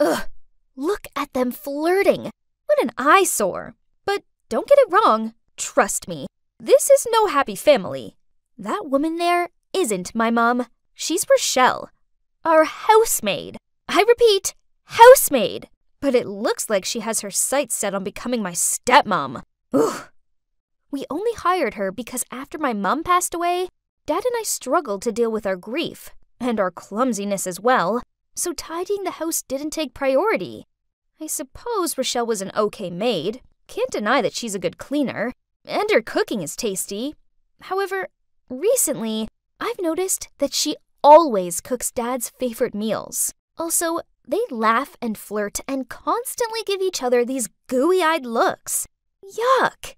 Ugh, look at them flirting. What an eyesore. But don't get it wrong. Trust me, this is no happy family. That woman there isn't my mom. She's Rochelle, our housemaid. I repeat, housemaid. But it looks like she has her sights set on becoming my stepmom. Ugh. We only hired her because after my mom passed away, Dad and I struggled to deal with our grief and our clumsiness as well, so tidying the house didn't take priority. I suppose Rochelle was an okay maid. Can't deny that she's a good cleaner, and her cooking is tasty. However, recently, I've noticed that she always cooks Dad's favorite meals. Also, they laugh and flirt and constantly give each other these gooey eyed looks. Yuck!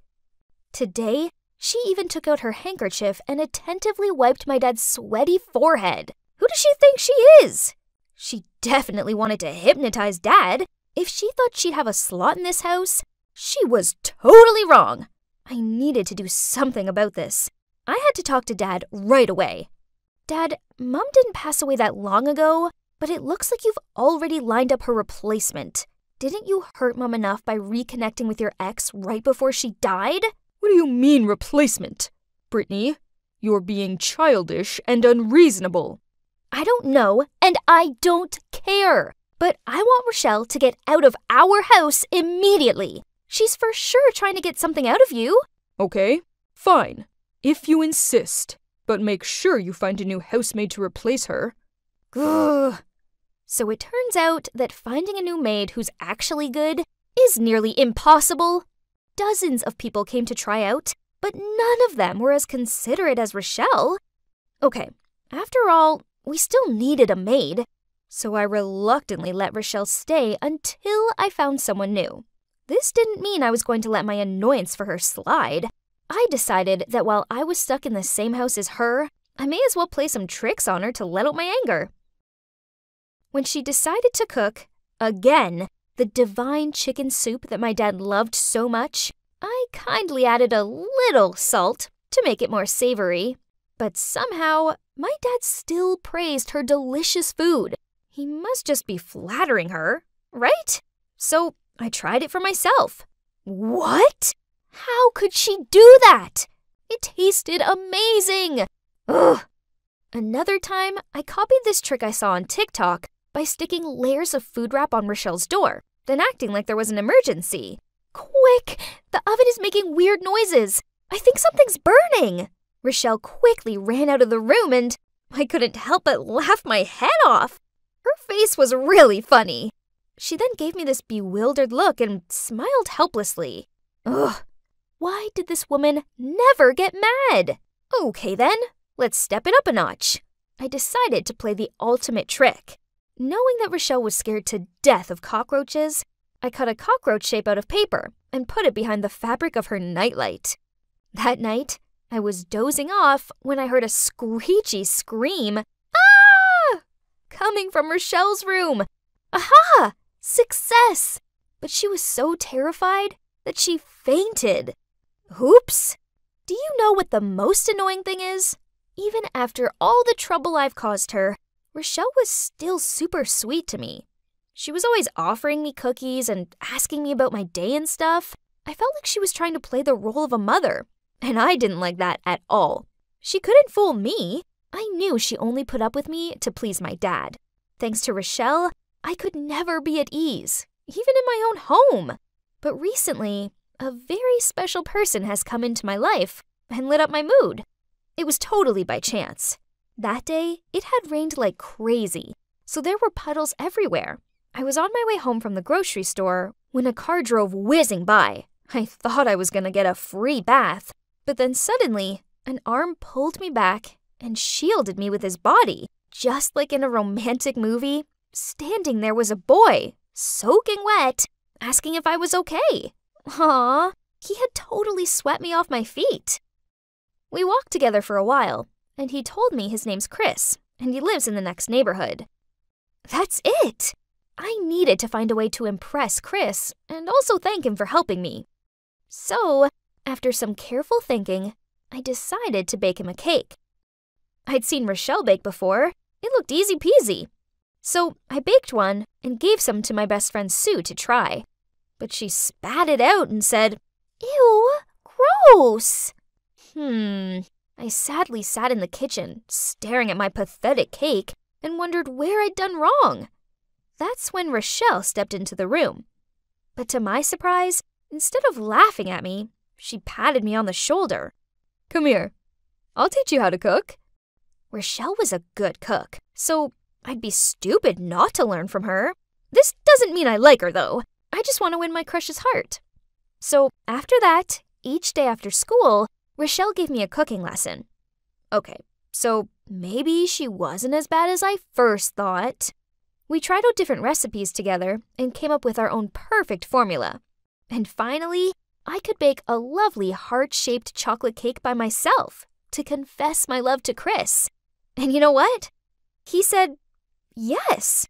Today, she even took out her handkerchief and attentively wiped my dad's sweaty forehead. Who does she think she is? She definitely wanted to hypnotize Dad. If she thought she'd have a slot in this house, she was totally wrong. I needed to do something about this. I had to talk to Dad right away. Dad, Mom didn't pass away that long ago, but it looks like you've already lined up her replacement. Didn't you hurt Mom enough by reconnecting with your ex right before she died? What do you mean, replacement? Brittany, you're being childish and unreasonable. I don't know, and I don't care. But I want Rochelle to get out of our house immediately. She's for sure trying to get something out of you. Okay, fine. If you insist. But make sure you find a new housemaid to replace her. Ugh. So it turns out that finding a new maid who's actually good is nearly impossible. Dozens of people came to try out, but none of them were as considerate as Rochelle. Okay, after all, we still needed a maid, so I reluctantly let Rochelle stay until I found someone new. This didn't mean I was going to let my annoyance for her slide. I decided that while I was stuck in the same house as her, I may as well play some tricks on her to let out my anger. When she decided to cook, again, the divine chicken soup that my dad loved so much, I kindly added a little salt to make it more savory. But somehow, my dad still praised her delicious food. He must just be flattering her, right? So I tried it for myself. What? How could she do that? It tasted amazing. Ugh. Another time, I copied this trick I saw on TikTok by sticking layers of food wrap on Rochelle's door, then acting like there was an emergency. Quick! The oven is making weird noises. I think something's burning. Rochelle quickly ran out of the room and I couldn't help but laugh my head off. Her face was really funny. She then gave me this bewildered look and smiled helplessly. Ugh, why did this woman never get mad? Okay then, let's step it up a notch. I decided to play the ultimate trick. Knowing that Rochelle was scared to death of cockroaches, I cut a cockroach shape out of paper and put it behind the fabric of her nightlight. That night, I was dozing off when I heard a screechy scream. Ah! Coming from Rochelle's room. Aha! Success! But she was so terrified that she fainted. Oops! Do you know what the most annoying thing is? Even after all the trouble I've caused her, Rochelle was still super sweet to me. She was always offering me cookies and asking me about my day and stuff. I felt like she was trying to play the role of a mother, and I didn't like that at all. She couldn't fool me. I knew she only put up with me to please my dad. Thanks to Rochelle, I could never be at ease, even in my own home. But recently, a very special person has come into my life and lit up my mood. It was totally by chance. That day, it had rained like crazy, so there were puddles everywhere. I was on my way home from the grocery store when a car drove whizzing by. I thought I was going to get a free bath, but then suddenly, an arm pulled me back and shielded me with his body. Just like in a romantic movie, standing there was a boy, soaking wet, asking if I was okay. Aw, he had totally swept me off my feet. We walked together for a while, and he told me his name's Chris, and he lives in the next neighborhood. That's it! I needed to find a way to impress Chris and also thank him for helping me. So, after some careful thinking, I decided to bake him a cake. I'd seen Rochelle bake before. It looked easy peasy. So I baked one and gave some to my best friend Sue to try. But she spat it out and said, Ew, gross. Hmm. I sadly sat in the kitchen, staring at my pathetic cake, and wondered where I'd done wrong. That's when Rochelle stepped into the room. But to my surprise, instead of laughing at me, she patted me on the shoulder. Come here. I'll teach you how to cook. Rochelle was a good cook, so I'd be stupid not to learn from her. This doesn't mean I like her, though. I just want to win my crush's heart. So after that, each day after school, Rochelle gave me a cooking lesson. Okay, so maybe she wasn't as bad as I first thought. We tried out different recipes together and came up with our own perfect formula. And finally, I could bake a lovely heart shaped chocolate cake by myself to confess my love to Chris. And you know what? He said yes.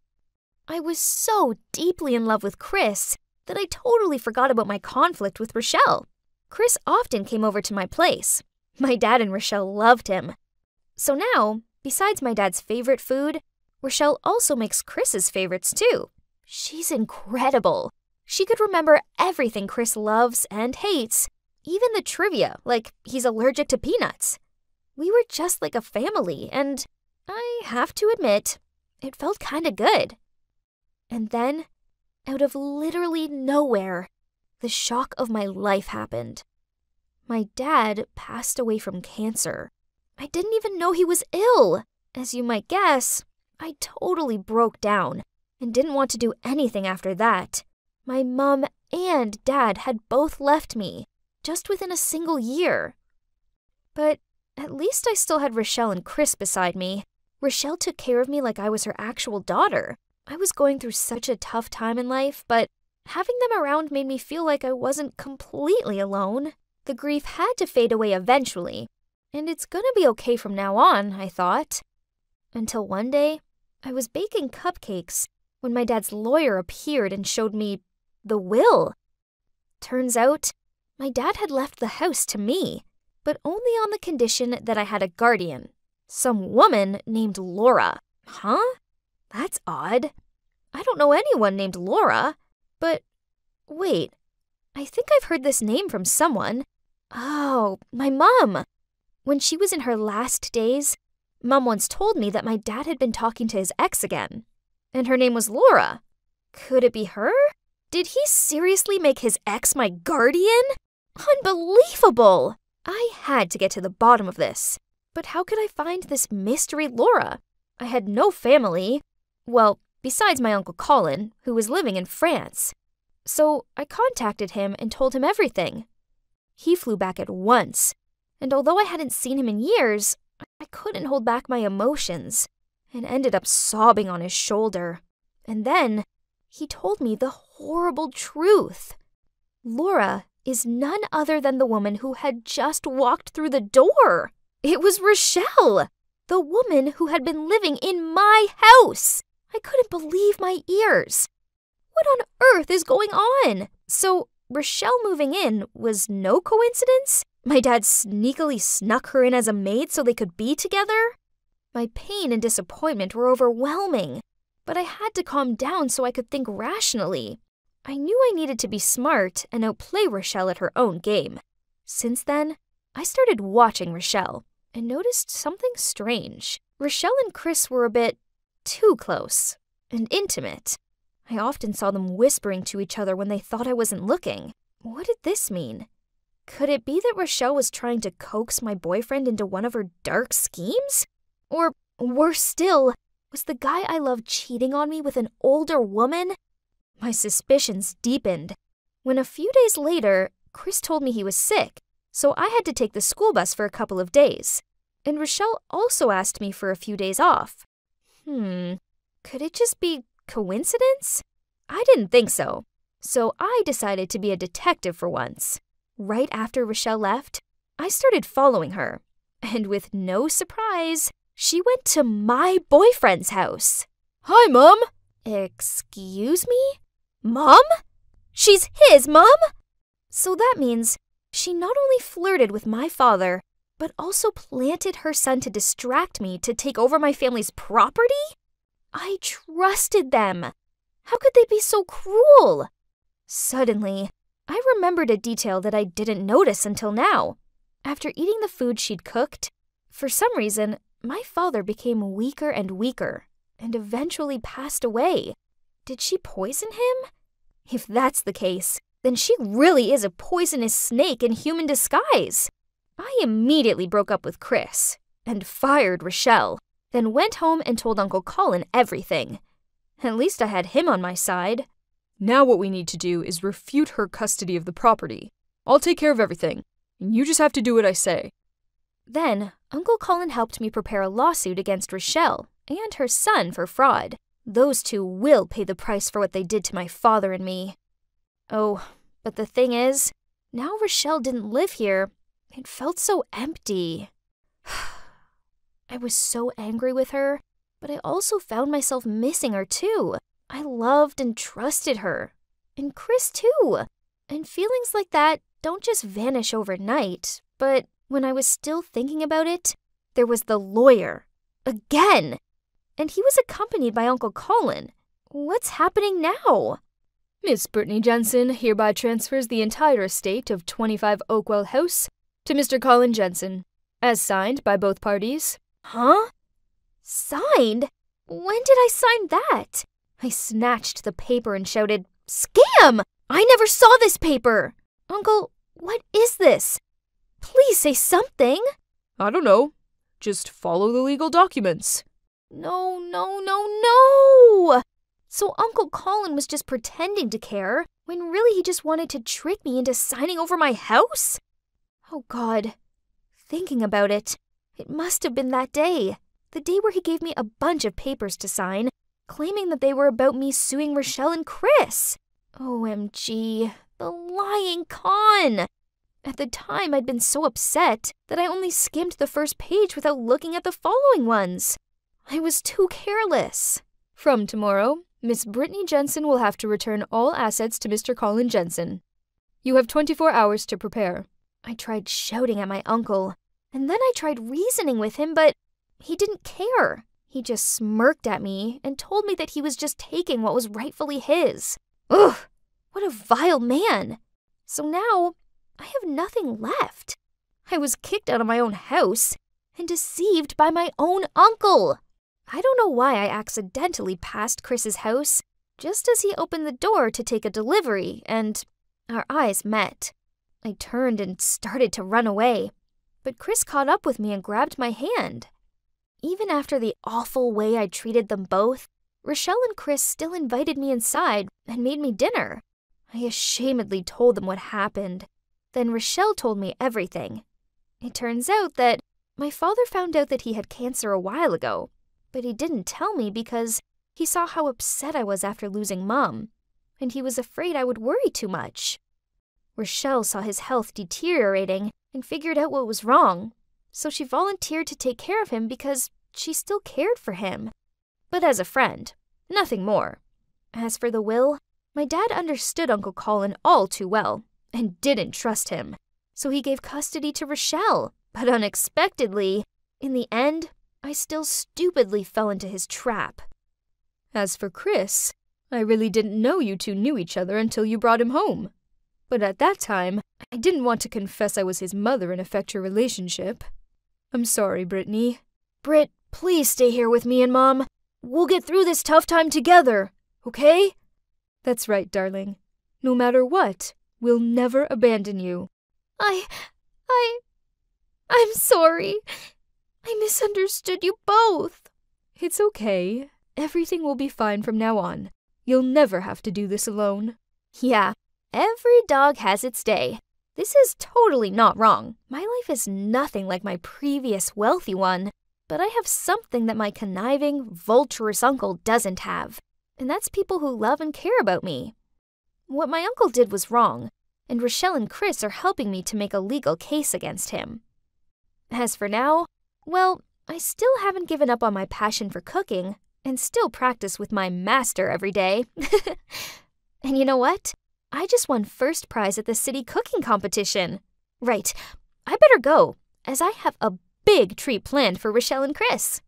I was so deeply in love with Chris that I totally forgot about my conflict with Rochelle. Chris often came over to my place. My dad and Rochelle loved him. So now, besides my dad's favorite food, Rochelle also makes Chris's favorites too. She's incredible. She could remember everything Chris loves and hates, even the trivia, like he's allergic to peanuts. We were just like a family, and I have to admit, it felt kinda good. And then, out of literally nowhere, the shock of my life happened. My dad passed away from cancer. I didn't even know he was ill. As you might guess, I totally broke down and didn't want to do anything after that. My mum and dad had both left me, just within a single year. But at least I still had Rochelle and Chris beside me. Rochelle took care of me like I was her actual daughter. I was going through such a tough time in life, but having them around made me feel like I wasn't completely alone. The grief had to fade away eventually, and it's gonna be okay from now on, I thought. Until one day, I was baking cupcakes when my dad's lawyer appeared and showed me the will. Turns out, my dad had left the house to me, but only on the condition that I had a guardian. Some woman named Laura. Huh? That's odd. I don't know anyone named Laura. But wait, I think I've heard this name from someone. Oh, my mom. When she was in her last days, Mom once told me that my dad had been talking to his ex again, and her name was Laura. Could it be her? Did he seriously make his ex my guardian? Unbelievable! I had to get to the bottom of this. But how could I find this mystery Laura? I had no family. Well, besides my Uncle Colin, who was living in France. So I contacted him and told him everything. He flew back at once, and although I hadn't seen him in years, I couldn't hold back my emotions and ended up sobbing on his shoulder. And then he told me the horrible truth. Laura is none other than the woman who had just walked through the door. It was Rochelle, the woman who had been living in my house. I couldn't believe my ears. What on earth is going on? So, Rochelle moving in was no coincidence? My dad sneakily snuck her in as a maid so they could be together? My pain and disappointment were overwhelming but I had to calm down so I could think rationally. I knew I needed to be smart and outplay Rochelle at her own game. Since then, I started watching Rochelle and noticed something strange. Rochelle and Chris were a bit too close and intimate. I often saw them whispering to each other when they thought I wasn't looking. What did this mean? Could it be that Rochelle was trying to coax my boyfriend into one of her dark schemes? Or, worse still, was the guy I loved cheating on me with an older woman? My suspicions deepened. When a few days later, Chris told me he was sick, so I had to take the school bus for a couple of days. And Rochelle also asked me for a few days off. Hmm, could it just be coincidence? I didn't think so, so I decided to be a detective for once. Right after Rochelle left, I started following her, and with no surprise, she went to my boyfriend's house. Hi, Mom. Excuse me? Mom? She's his mom? So that means she not only flirted with my father, but also planted her son to distract me to take over my family's property? I trusted them. How could they be so cruel? Suddenly, I remembered a detail that I didn't notice until now. After eating the food she'd cooked, for some reason, my father became weaker and weaker and eventually passed away. Did she poison him? If that's the case, then she really is a poisonous snake in human disguise. I immediately broke up with Chris and fired Rochelle, then went home and told Uncle Colin everything. At least I had him on my side. Now what we need to do is refute her custody of the property. I'll take care of everything, and you just have to do what I say. Then, Uncle Colin helped me prepare a lawsuit against Rochelle and her son for fraud. Those two will pay the price for what they did to my father and me. Oh, but the thing is, now Rochelle didn't live here, it felt so empty. I was so angry with her, but I also found myself missing her too. I loved and trusted her. And Chris too. And feelings like that don't just vanish overnight. But when I was still thinking about it, there was the lawyer. Again! And he was accompanied by Uncle Colin. What's happening now? Miss Brittany Jensen hereby transfers the entire estate of 25 Oakwell House to Mr. Colin Jensen, as signed by both parties. Huh? Signed? When did I sign that? I snatched the paper and shouted, Scam! I never saw this paper! Uncle, what is this? Please say something. I don't know. Just follow the legal documents. No, no, no, no! So Uncle Colin was just pretending to care when really he just wanted to trick me into signing over my house? Oh God. Thinking about it, it must have been that day. The day where he gave me a bunch of papers to sign, claiming that they were about me suing Rochelle and Chris. OMG, the lying con! At the time, I'd been so upset that I only skimmed the first page without looking at the following ones. I was too careless. From tomorrow, Miss Brittany Jensen will have to return all assets to Mr. Colin Jensen. You have 24 hours to prepare. I tried shouting at my uncle, and then I tried reasoning with him, but he didn't care. He just smirked at me and told me that he was just taking what was rightfully his. Ugh, what a vile man. So now I have nothing left. I was kicked out of my own house and deceived by my own uncle. I don't know why I accidentally passed Chris's house just as he opened the door to take a delivery, and our eyes met. I turned and started to run away, but Chris caught up with me and grabbed my hand. Even after the awful way I treated them both, Rochelle and Chris still invited me inside and made me dinner. I ashamedly told them what happened. Then Rochelle told me everything. It turns out that my father found out that he had cancer a while ago, but he didn't tell me because he saw how upset I was after losing Mom, and he was afraid I would worry too much. Rochelle saw his health deteriorating and figured out what was wrong, so she volunteered to take care of him because she still cared for him. But as a friend, nothing more. As for the will, my dad understood Uncle Colin all too well and didn't trust him, so he gave custody to Rochelle. But unexpectedly, in the end, I still stupidly fell into his trap. As for Chris, I really didn't know you two knew each other until you brought him home. But at that time, I didn't want to confess I was his mother and affect your relationship. I'm sorry, Brittany. Britt, please stay here with me and Mom. We'll get through this tough time together, okay? That's right, darling. No matter what, we'll never abandon you. I. I. I'm sorry. I misunderstood you both. It's okay. Everything will be fine from now on. You'll never have to do this alone. Yeah, Every dog has its day. This is totally not wrong. My life is nothing like my previous wealthy one, but I have something that my conniving, vulturous uncle doesn't have, and that's people who love and care about me. What my uncle did was wrong, and Rochelle and Chris are helping me to make a legal case against him. As for now, well, I still haven't given up on my passion for cooking and still practice with my master every day. and you know what? I just won first prize at the city cooking competition. Right, I better go, as I have a big treat planned for Rochelle and Chris.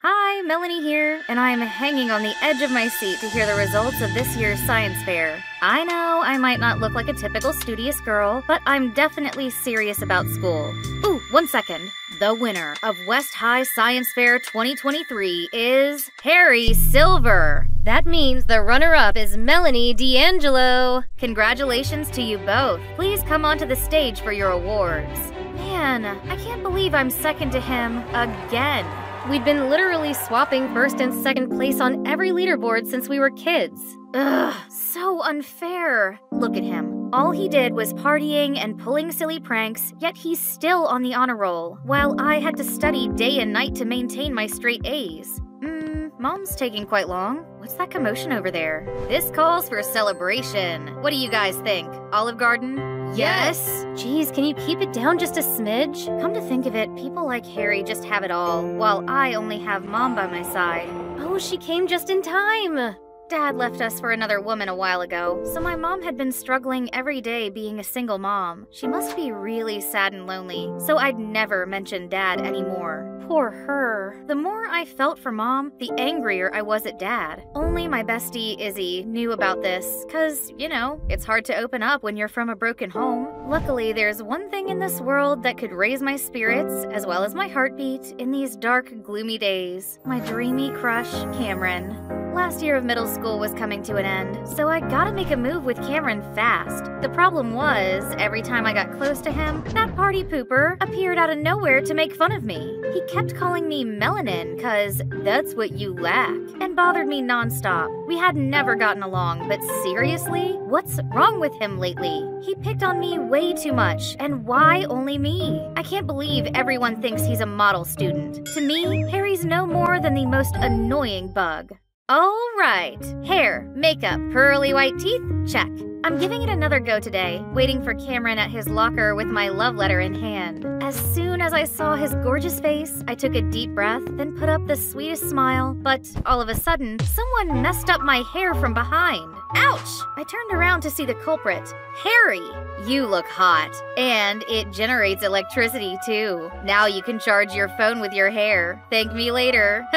Hi, Melanie here, and I'm hanging on the edge of my seat to hear the results of this year's science fair. I know I might not look like a typical studious girl, but I'm definitely serious about school. Ooh, one second. The winner of West High Science Fair 2023 is Harry Silver. That means the runner up is Melanie D'Angelo. Congratulations to you both. Please come onto the stage for your awards. Man, I can't believe I'm second to him again. We'd been literally swapping first and second place on every leaderboard since we were kids. Ugh, so unfair. Look at him. All he did was partying and pulling silly pranks, yet he's still on the honor roll, while I had to study day and night to maintain my straight A's. Mom's taking quite long. What's that commotion over there? This calls for a celebration. What do you guys think? Olive Garden? Yes. Geez, can you keep it down just a smidge? Come to think of it, people like Harry just have it all, while I only have mom by my side. Oh, she came just in time. Dad left us for another woman a while ago, so my mom had been struggling every day being a single mom. She must be really sad and lonely, so I'd never mention Dad anymore. Poor her. The more I felt for Mom, the angrier I was at Dad. Only my bestie, Izzy, knew about this, cause, you know, it's hard to open up when you're from a broken home. Luckily, there's one thing in this world that could raise my spirits, as well as my heartbeat, in these dark, gloomy days. My dreamy crush, Cameron. Last year of middle school was coming to an end, so I gotta make a move with Cameron fast. The problem was, every time I got close to him, that party pooper appeared out of nowhere to make fun of me. He kept calling me melanin, cause that's what you lack, and bothered me nonstop. We had never gotten along, but seriously? What's wrong with him lately? He picked on me way too much, and why only me? I can't believe everyone thinks he's a model student. To me, Harry's no more than the most annoying bug. All right. Hair, makeup, pearly white teeth, check. I'm giving it another go today, waiting for Cameron at his locker with my love letter in hand. As soon as I saw his gorgeous face, I took a deep breath, then put up the sweetest smile. But all of a sudden, someone messed up my hair from behind. Ouch! I turned around to see the culprit. Harry! You look hot. And it generates electricity too. Now you can charge your phone with your hair. Thank me later.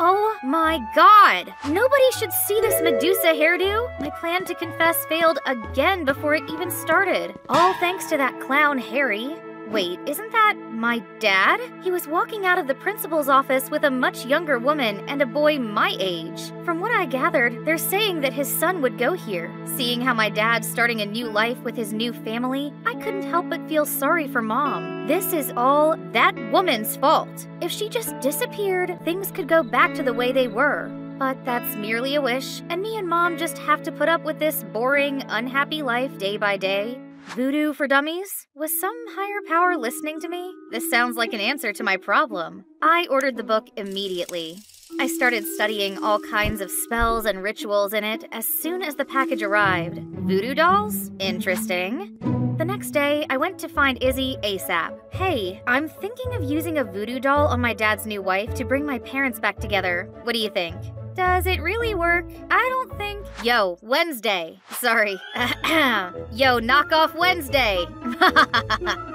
oh my god! Nobody should see this Medusa hairdo. My plan to confess failed again before it even started. All thanks to that clown Harry. Wait, isn't that my dad? He was walking out of the principal's office with a much younger woman and a boy my age. From what I gathered, they're saying that his son would go here. Seeing how my dad's starting a new life with his new family, I couldn't help but feel sorry for mom. This is all that woman's fault. If she just disappeared, things could go back to the way they were. But that's merely a wish, and me and mom just have to put up with this boring, unhappy life day by day. Voodoo for Dummies? Was some higher power listening to me? This sounds like an answer to my problem. I ordered the book immediately. I started studying all kinds of spells and rituals in it as soon as the package arrived. Voodoo dolls? Interesting. The next day, I went to find Izzy ASAP. Hey, I'm thinking of using a voodoo doll on my dad's new wife to bring my parents back together. What do you think? Does it really work? I don't think. Yo, Wednesday. Sorry. Yo, knock off Wednesday.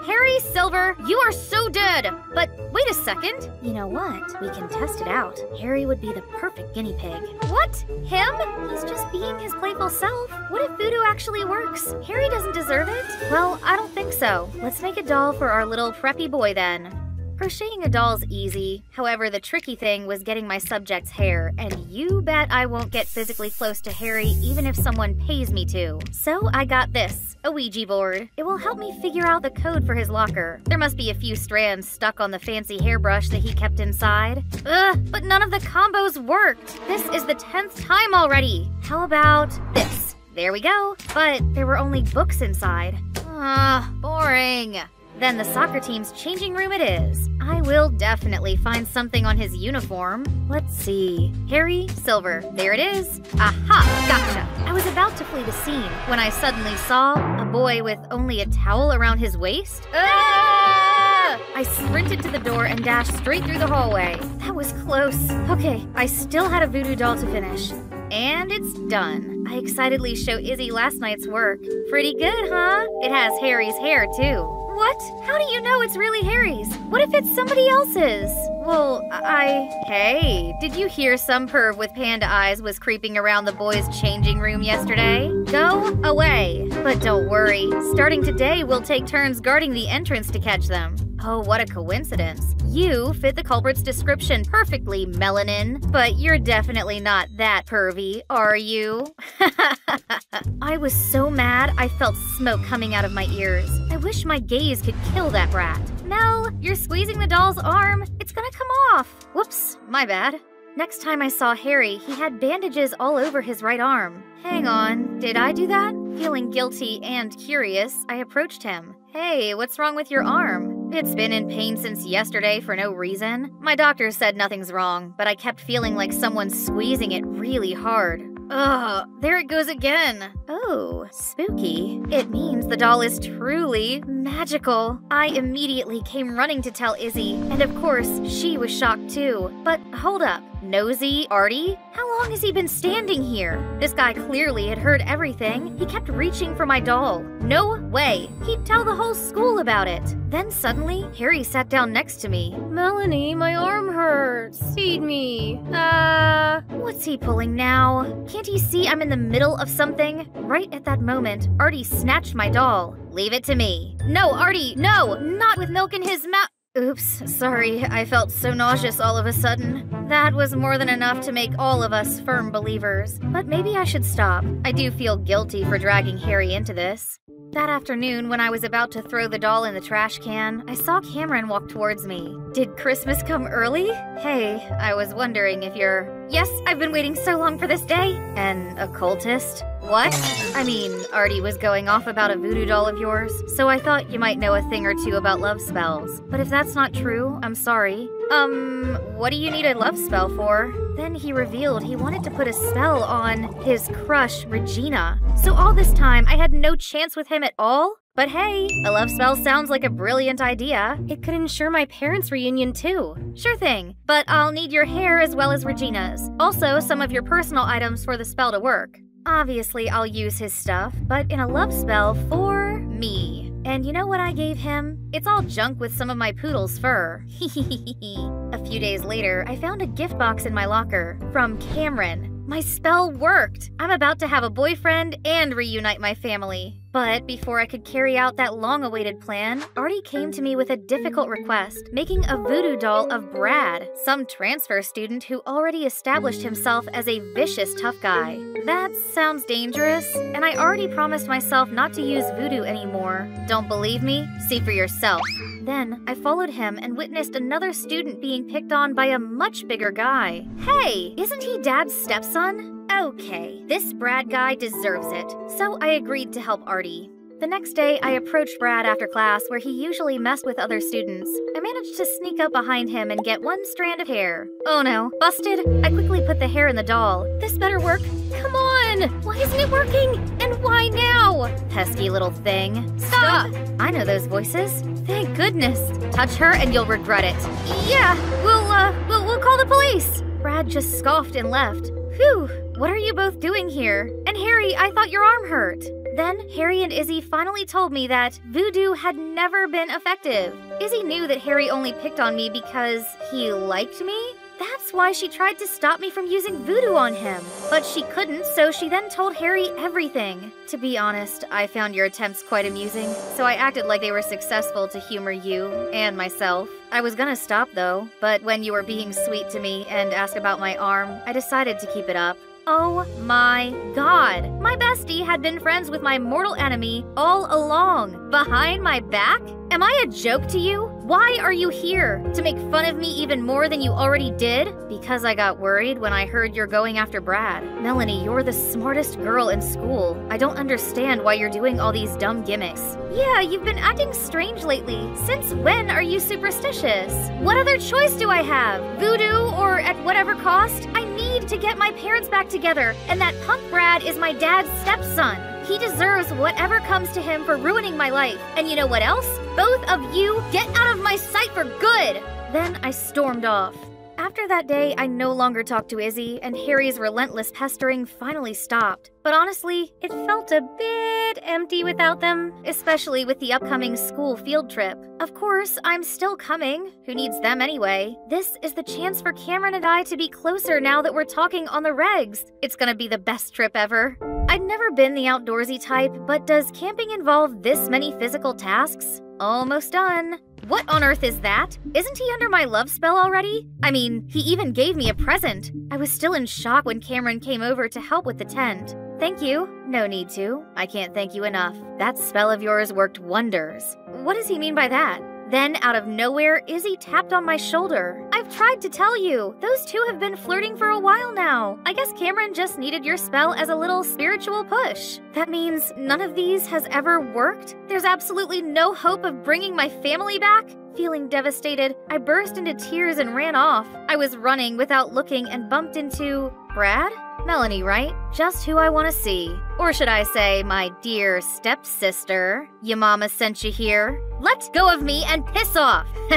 Harry Silver, you are so dead. But wait a second. You know what? We can test it out. Harry would be the perfect guinea pig. What? Him? He's just being his playful self. What if voodoo actually works? Harry doesn't deserve it? Well, I don't think so. Let's make a doll for our little preppy boy then. Crocheting a doll's easy, however the tricky thing was getting my subject's hair, and you bet I won't get physically close to Harry even if someone pays me to. So I got this, a Ouija board. It will help me figure out the code for his locker. There must be a few strands stuck on the fancy hairbrush that he kept inside. Ugh, but none of the combos worked. This is the 10th time already. How about this? There we go. But there were only books inside. Ah, boring. Then the soccer team's changing room it is. I will definitely find something on his uniform. Let's see. Harry Silver. There it is. Aha! Gotcha! I was about to flee the scene when I suddenly saw a boy with only a towel around his waist. Ah! I sprinted to the door and dashed straight through the hallway. That was close. Okay, I still had a voodoo doll to finish. And it's done. I excitedly show Izzy last night's work. Pretty good, huh? It has Harry's hair, too. What? How do you know it's really Harry's? What if it's somebody else's? Well, I. Hey, did you hear some perv with panda eyes was creeping around the boys' changing room yesterday? Go away. But don't worry, starting today, we'll take turns guarding the entrance to catch them. Oh, what a coincidence. You fit the culprit's description perfectly, Melanin. But you're definitely not that pervy, are you? I was so mad I felt smoke coming out of my ears. I wish my gaze could kill that brat. Mel, you're squeezing the doll's arm. It's gonna come off. Whoops, my bad. Next time I saw Harry, he had bandages all over his right arm. Hang on, did I do that? Feeling guilty and curious, I approached him. Hey, what's wrong with your arm? It's been in pain since yesterday for no reason. My doctor said nothing's wrong, but I kept feeling like someone's squeezing it really hard. Ugh, there it goes again. Oh, spooky. It means the doll is truly magical. I immediately came running to tell Izzy, and of course, she was shocked too. But hold up. Nosy Artie? How long has he been standing here? This guy clearly had heard everything. He kept reaching for my doll. No way. He'd tell the whole school about it. Then suddenly, Harry sat down next to me. Melanie, my arm hurts. Feed me. Uh, what's he pulling now? Can't he see I'm in the middle of something? Right at that moment, Artie snatched my doll. Leave it to me. No, Artie, no! Not with milk in his mouth. Oops, sorry, I felt so nauseous all of a sudden. That was more than enough to make all of us firm believers. But maybe I should stop. I do feel guilty for dragging Harry into this. That afternoon, when I was about to throw the doll in the trash can, I saw Cameron walk towards me. Did Christmas come early? Hey, I was wondering if you're. Yes, I've been waiting so long for this day. An occultist? What? I mean, Artie was going off about a voodoo doll of yours, so I thought you might know a thing or two about love spells. But if that's not true, I'm sorry. Um, what do you need a love spell for? Then he revealed he wanted to put a spell on his crush, Regina. So all this time, I had no chance with him at all? But hey, a love spell sounds like a brilliant idea. It could ensure my parents' reunion too. Sure thing, but I'll need your hair as well as Regina's. Also, some of your personal items for the spell to work. Obviously, I'll use his stuff, but in a love spell for me. And you know what I gave him? It's all junk with some of my poodle's fur. a few days later, I found a gift box in my locker from Cameron. My spell worked! I'm about to have a boyfriend and reunite my family. But before I could carry out that long awaited plan, Artie came to me with a difficult request making a voodoo doll of Brad, some transfer student who already established himself as a vicious tough guy. That sounds dangerous, and I already promised myself not to use voodoo anymore. Don't believe me? See for yourself. Then I followed him and witnessed another student being picked on by a much bigger guy. Hey, isn't he Dad's stepson? Okay, this Brad guy deserves it, so I agreed to help Artie. The next day, I approached Brad after class where he usually messed with other students. I managed to sneak up behind him and get one strand of hair. Oh no, busted! I quickly put the hair in the doll. This better work. Come on! Why isn't it working? And why now? Pesky little thing. Stop! I know those voices. Thank goodness. Touch her and you'll regret it. Yeah, we'll, uh, we'll, we'll call the police. Brad just scoffed and left. What are you both doing here? And Harry, I thought your arm hurt. Then, Harry and Izzy finally told me that voodoo had never been effective. Izzy knew that Harry only picked on me because he liked me? That's why she tried to stop me from using voodoo on him. But she couldn't, so she then told Harry everything. To be honest, I found your attempts quite amusing, so I acted like they were successful to humor you and myself. I was gonna stop though, but when you were being sweet to me and asked about my arm, I decided to keep it up. Oh my god. My bestie had been friends with my mortal enemy all along. Behind my back? Am I a joke to you? Why are you here? To make fun of me even more than you already did? Because I got worried when I heard you're going after Brad. Melanie, you're the smartest girl in school. I don't understand why you're doing all these dumb gimmicks. Yeah, you've been acting strange lately. Since when are you superstitious? What other choice do I have? Voodoo or at whatever cost? I need to get my parents back together, and that punk Brad is my dad's stepson. He deserves whatever comes to him for ruining my life. And you know what else? Both of you get out of my sight for good! Then I stormed off. After that day, I no longer talked to Izzy, and Harry's relentless pestering finally stopped. But honestly, it felt a bit empty without them, especially with the upcoming school field trip. Of course, I'm still coming. Who needs them anyway? This is the chance for Cameron and I to be closer now that we're talking on the regs. It's gonna be the best trip ever. I'd never been the outdoorsy type, but does camping involve this many physical tasks? Almost done. What on earth is that? Isn't he under my love spell already? I mean, he even gave me a present. I was still in shock when Cameron came over to help with the tent. Thank you. No need to. I can't thank you enough. That spell of yours worked wonders. What does he mean by that? Then, out of nowhere, Izzy tapped on my shoulder. I've tried to tell you, those two have been flirting for a while now. I guess Cameron just needed your spell as a little spiritual push. That means none of these has ever worked? There's absolutely no hope of bringing my family back? Feeling devastated, I burst into tears and ran off. I was running without looking and bumped into. Brad? Melanie, right? Just who I want to see. Or should I say, my dear stepsister? Your mama sent you here? Let go of me and piss off!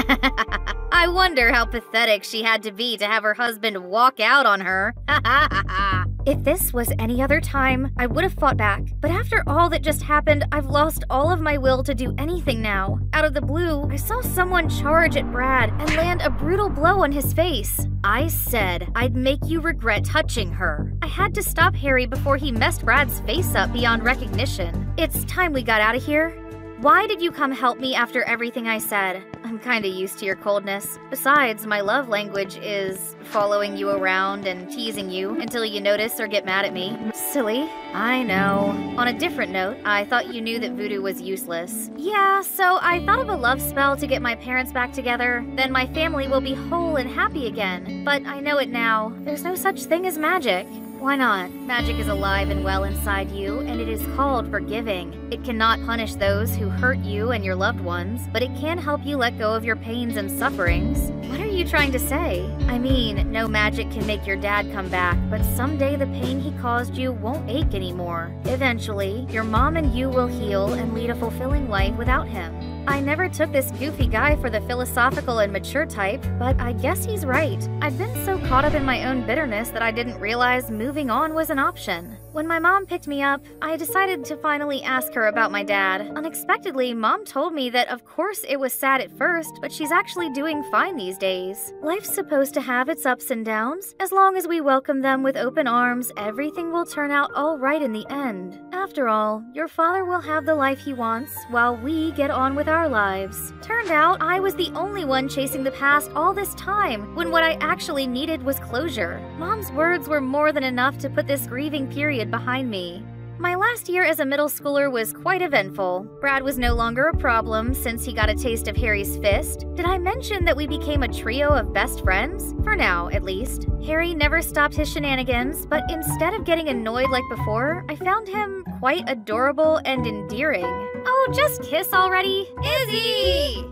I wonder how pathetic she had to be to have her husband walk out on her. if this was any other time, I would have fought back. But after all that just happened, I've lost all of my will to do anything now. Out of the blue, I saw someone charge at Brad and land a brutal blow on his face. I said I'd make you regret touching her. I had to stop Harry before he messed Brad's face up beyond recognition. It's time we got out of here. Why did you come help me after everything I said? I'm kinda used to your coldness. Besides, my love language is following you around and teasing you until you notice or get mad at me. Silly. I know. On a different note, I thought you knew that voodoo was useless. Yeah, so I thought of a love spell to get my parents back together. Then my family will be whole and happy again. But I know it now. There's no such thing as magic. Why not? Magic is alive and well inside you, and it is called forgiving. It cannot punish those who hurt you and your loved ones, but it can help you let go of your pains and sufferings. What are you trying to say? I mean, no magic can make your dad come back, but someday the pain he caused you won't ache anymore. Eventually, your mom and you will heal and lead a fulfilling life without him. I never took this goofy guy for the philosophical and mature type, but I guess he's right. I've been so caught up in my own bitterness that I didn't realize moving on was an option. When my mom picked me up, I decided to finally ask her about my dad. Unexpectedly, mom told me that of course it was sad at first, but she's actually doing fine these days. Life's supposed to have its ups and downs. As long as we welcome them with open arms, everything will turn out all right in the end. After all, your father will have the life he wants, while we get on with our lives. Turned out I was the only one chasing the past all this time, when what I actually needed was closure. Mom's words were more than enough to put this grieving period behind me. My last year as a middle schooler was quite eventful. Brad was no longer a problem since he got a taste of Harry's fist. Did I mention that we became a trio of best friends? For now, at least. Harry never stopped his shenanigans, but instead of getting annoyed like before, I found him quite adorable and endearing. Oh, just kiss already! Izzy!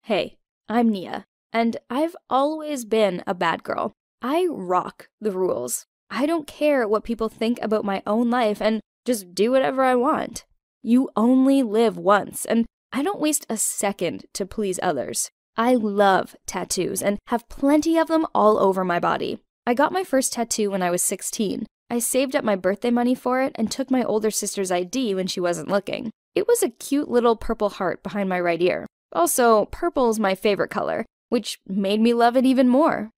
Hey, I'm Nia. And I've always been a bad girl. I rock the rules. I don't care what people think about my own life and just do whatever I want. You only live once, and I don't waste a second to please others. I love tattoos and have plenty of them all over my body. I got my first tattoo when I was 16. I saved up my birthday money for it and took my older sister's ID when she wasn't looking. It was a cute little purple heart behind my right ear. Also, purple's my favorite color, which made me love it even more.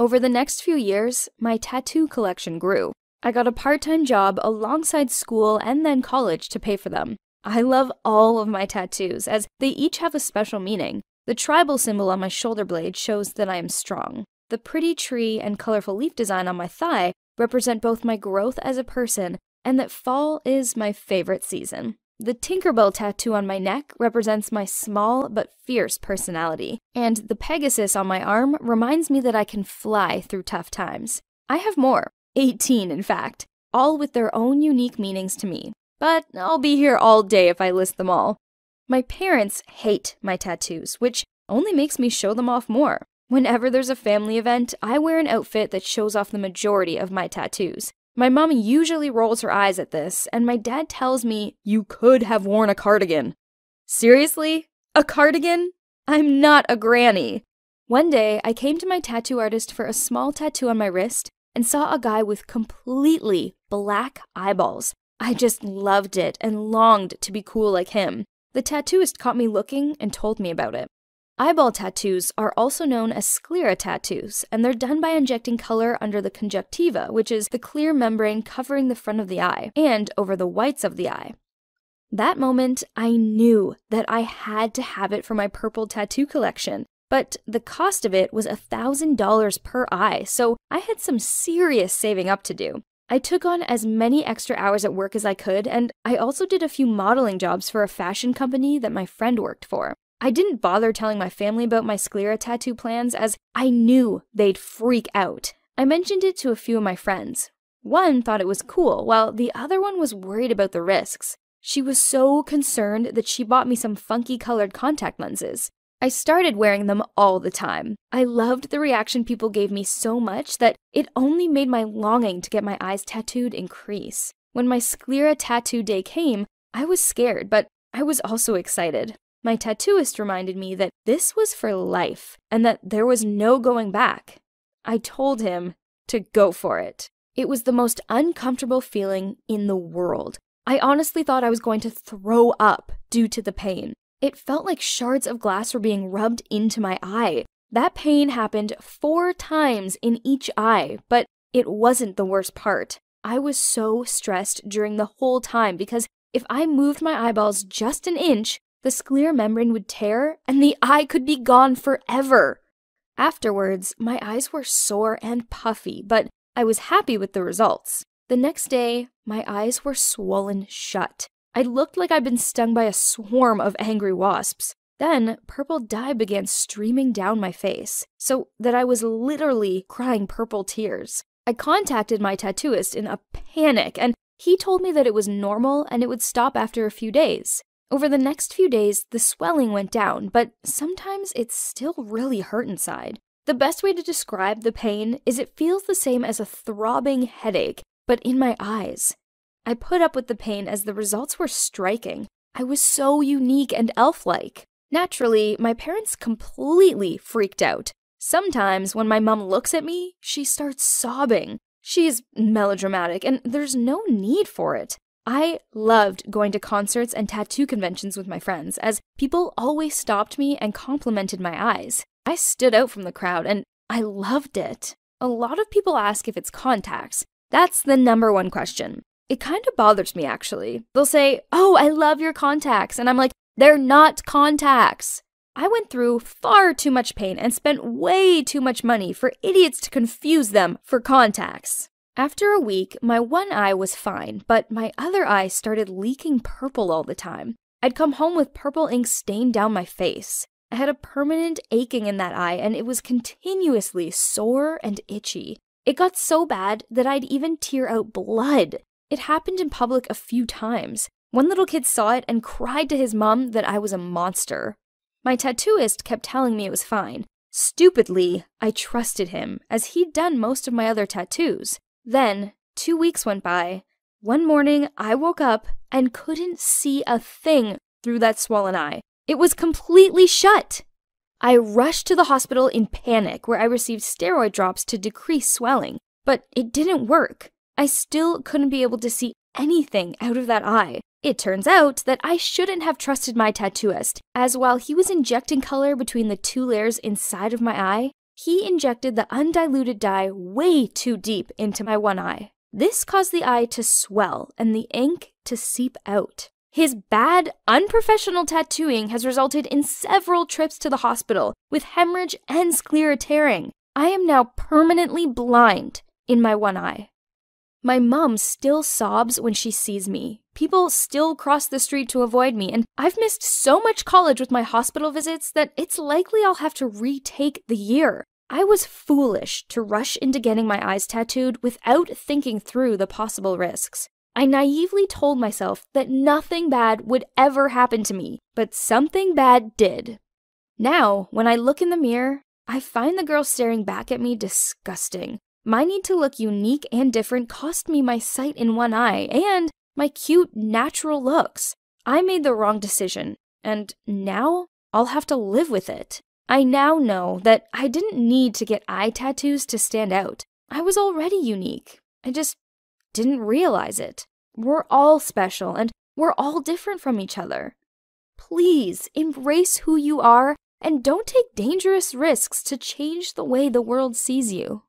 Over the next few years, my tattoo collection grew. I got a part time job alongside school and then college to pay for them. I love all of my tattoos, as they each have a special meaning. The tribal symbol on my shoulder blade shows that I am strong. The pretty tree and colorful leaf design on my thigh represent both my growth as a person and that fall is my favorite season. The Tinkerbell tattoo on my neck represents my small but fierce personality, and the Pegasus on my arm reminds me that I can fly through tough times. I have more, 18 in fact, all with their own unique meanings to me, but I'll be here all day if I list them all. My parents hate my tattoos, which only makes me show them off more. Whenever there's a family event, I wear an outfit that shows off the majority of my tattoos. My mom usually rolls her eyes at this, and my dad tells me, You could have worn a cardigan. Seriously? A cardigan? I'm not a granny. One day, I came to my tattoo artist for a small tattoo on my wrist and saw a guy with completely black eyeballs. I just loved it and longed to be cool like him. The tattooist caught me looking and told me about it. Eyeball tattoos are also known as sclera tattoos, and they're done by injecting color under the conjunctiva, which is the clear membrane covering the front of the eye, and over the whites of the eye. That moment, I knew that I had to have it for my purple tattoo collection, but the cost of it was $1,000 per eye, so I had some serious saving up to do. I took on as many extra hours at work as I could, and I also did a few modeling jobs for a fashion company that my friend worked for. I didn't bother telling my family about my sclera tattoo plans as I knew they'd freak out. I mentioned it to a few of my friends. One thought it was cool, while the other one was worried about the risks. She was so concerned that she bought me some funky colored contact lenses. I started wearing them all the time. I loved the reaction people gave me so much that it only made my longing to get my eyes tattooed increase. When my sclera tattoo day came, I was scared, but I was also excited. My tattooist reminded me that this was for life and that there was no going back. I told him to go for it. It was the most uncomfortable feeling in the world. I honestly thought I was going to throw up due to the pain. It felt like shards of glass were being rubbed into my eye. That pain happened four times in each eye, but it wasn't the worst part. I was so stressed during the whole time because if I moved my eyeballs just an inch, the sclera membrane would tear and the eye could be gone forever. Afterwards, my eyes were sore and puffy, but I was happy with the results. The next day, my eyes were swollen shut. I looked like I'd been stung by a swarm of angry wasps. Then, purple dye began streaming down my face, so that I was literally crying purple tears. I contacted my tattooist in a panic, and he told me that it was normal and it would stop after a few days. Over the next few days, the swelling went down, but sometimes it still really hurt inside. The best way to describe the pain is it feels the same as a throbbing headache, but in my eyes. I put up with the pain as the results were striking. I was so unique and elf like. Naturally, my parents completely freaked out. Sometimes, when my mom looks at me, she starts sobbing. She's melodramatic, and there's no need for it. I loved going to concerts and tattoo conventions with my friends, as people always stopped me and complimented my eyes. I stood out from the crowd, and I loved it. A lot of people ask if it's contacts, that's the number one question. It kind of bothers me, actually. They'll say, Oh, I love your contacts. And I'm like, They're not contacts. I went through far too much pain and spent way too much money for idiots to confuse them for contacts. After a week, my one eye was fine, but my other eye started leaking purple all the time. I'd come home with purple ink stained down my face. I had a permanent aching in that eye, and it was continuously sore and itchy. It got so bad that I'd even tear out blood. It happened in public a few times. One little kid saw it and cried to his mom that I was a monster. My tattooist kept telling me it was fine. Stupidly, I trusted him, as he'd done most of my other tattoos. Then, two weeks went by. One morning, I woke up and couldn't see a thing through that swollen eye. It was completely shut. I rushed to the hospital in panic, where I received steroid drops to decrease swelling, but it didn't work. I still couldn't be able to see anything out of that eye. It turns out that I shouldn't have trusted my tattooist, as while he was injecting color between the two layers inside of my eye, he injected the undiluted dye way too deep into my one eye. This caused the eye to swell and the ink to seep out. His bad, unprofessional tattooing has resulted in several trips to the hospital with hemorrhage and sclera tearing. I am now permanently blind in my one eye. My mom still sobs when she sees me. People still cross the street to avoid me, and I've missed so much college with my hospital visits that it's likely I'll have to retake the year. I was foolish to rush into getting my eyes tattooed without thinking through the possible risks. I naively told myself that nothing bad would ever happen to me, but something bad did. Now, when I look in the mirror, I find the girl staring back at me disgusting. My need to look unique and different cost me my sight in one eye and my cute, natural looks. I made the wrong decision. And now I'll have to live with it. I now know that I didn't need to get eye tattoos to stand out. I was already unique. I just didn't realize it. We're all special and we're all different from each other. Please embrace who you are and don't take dangerous risks to change the way the world sees you.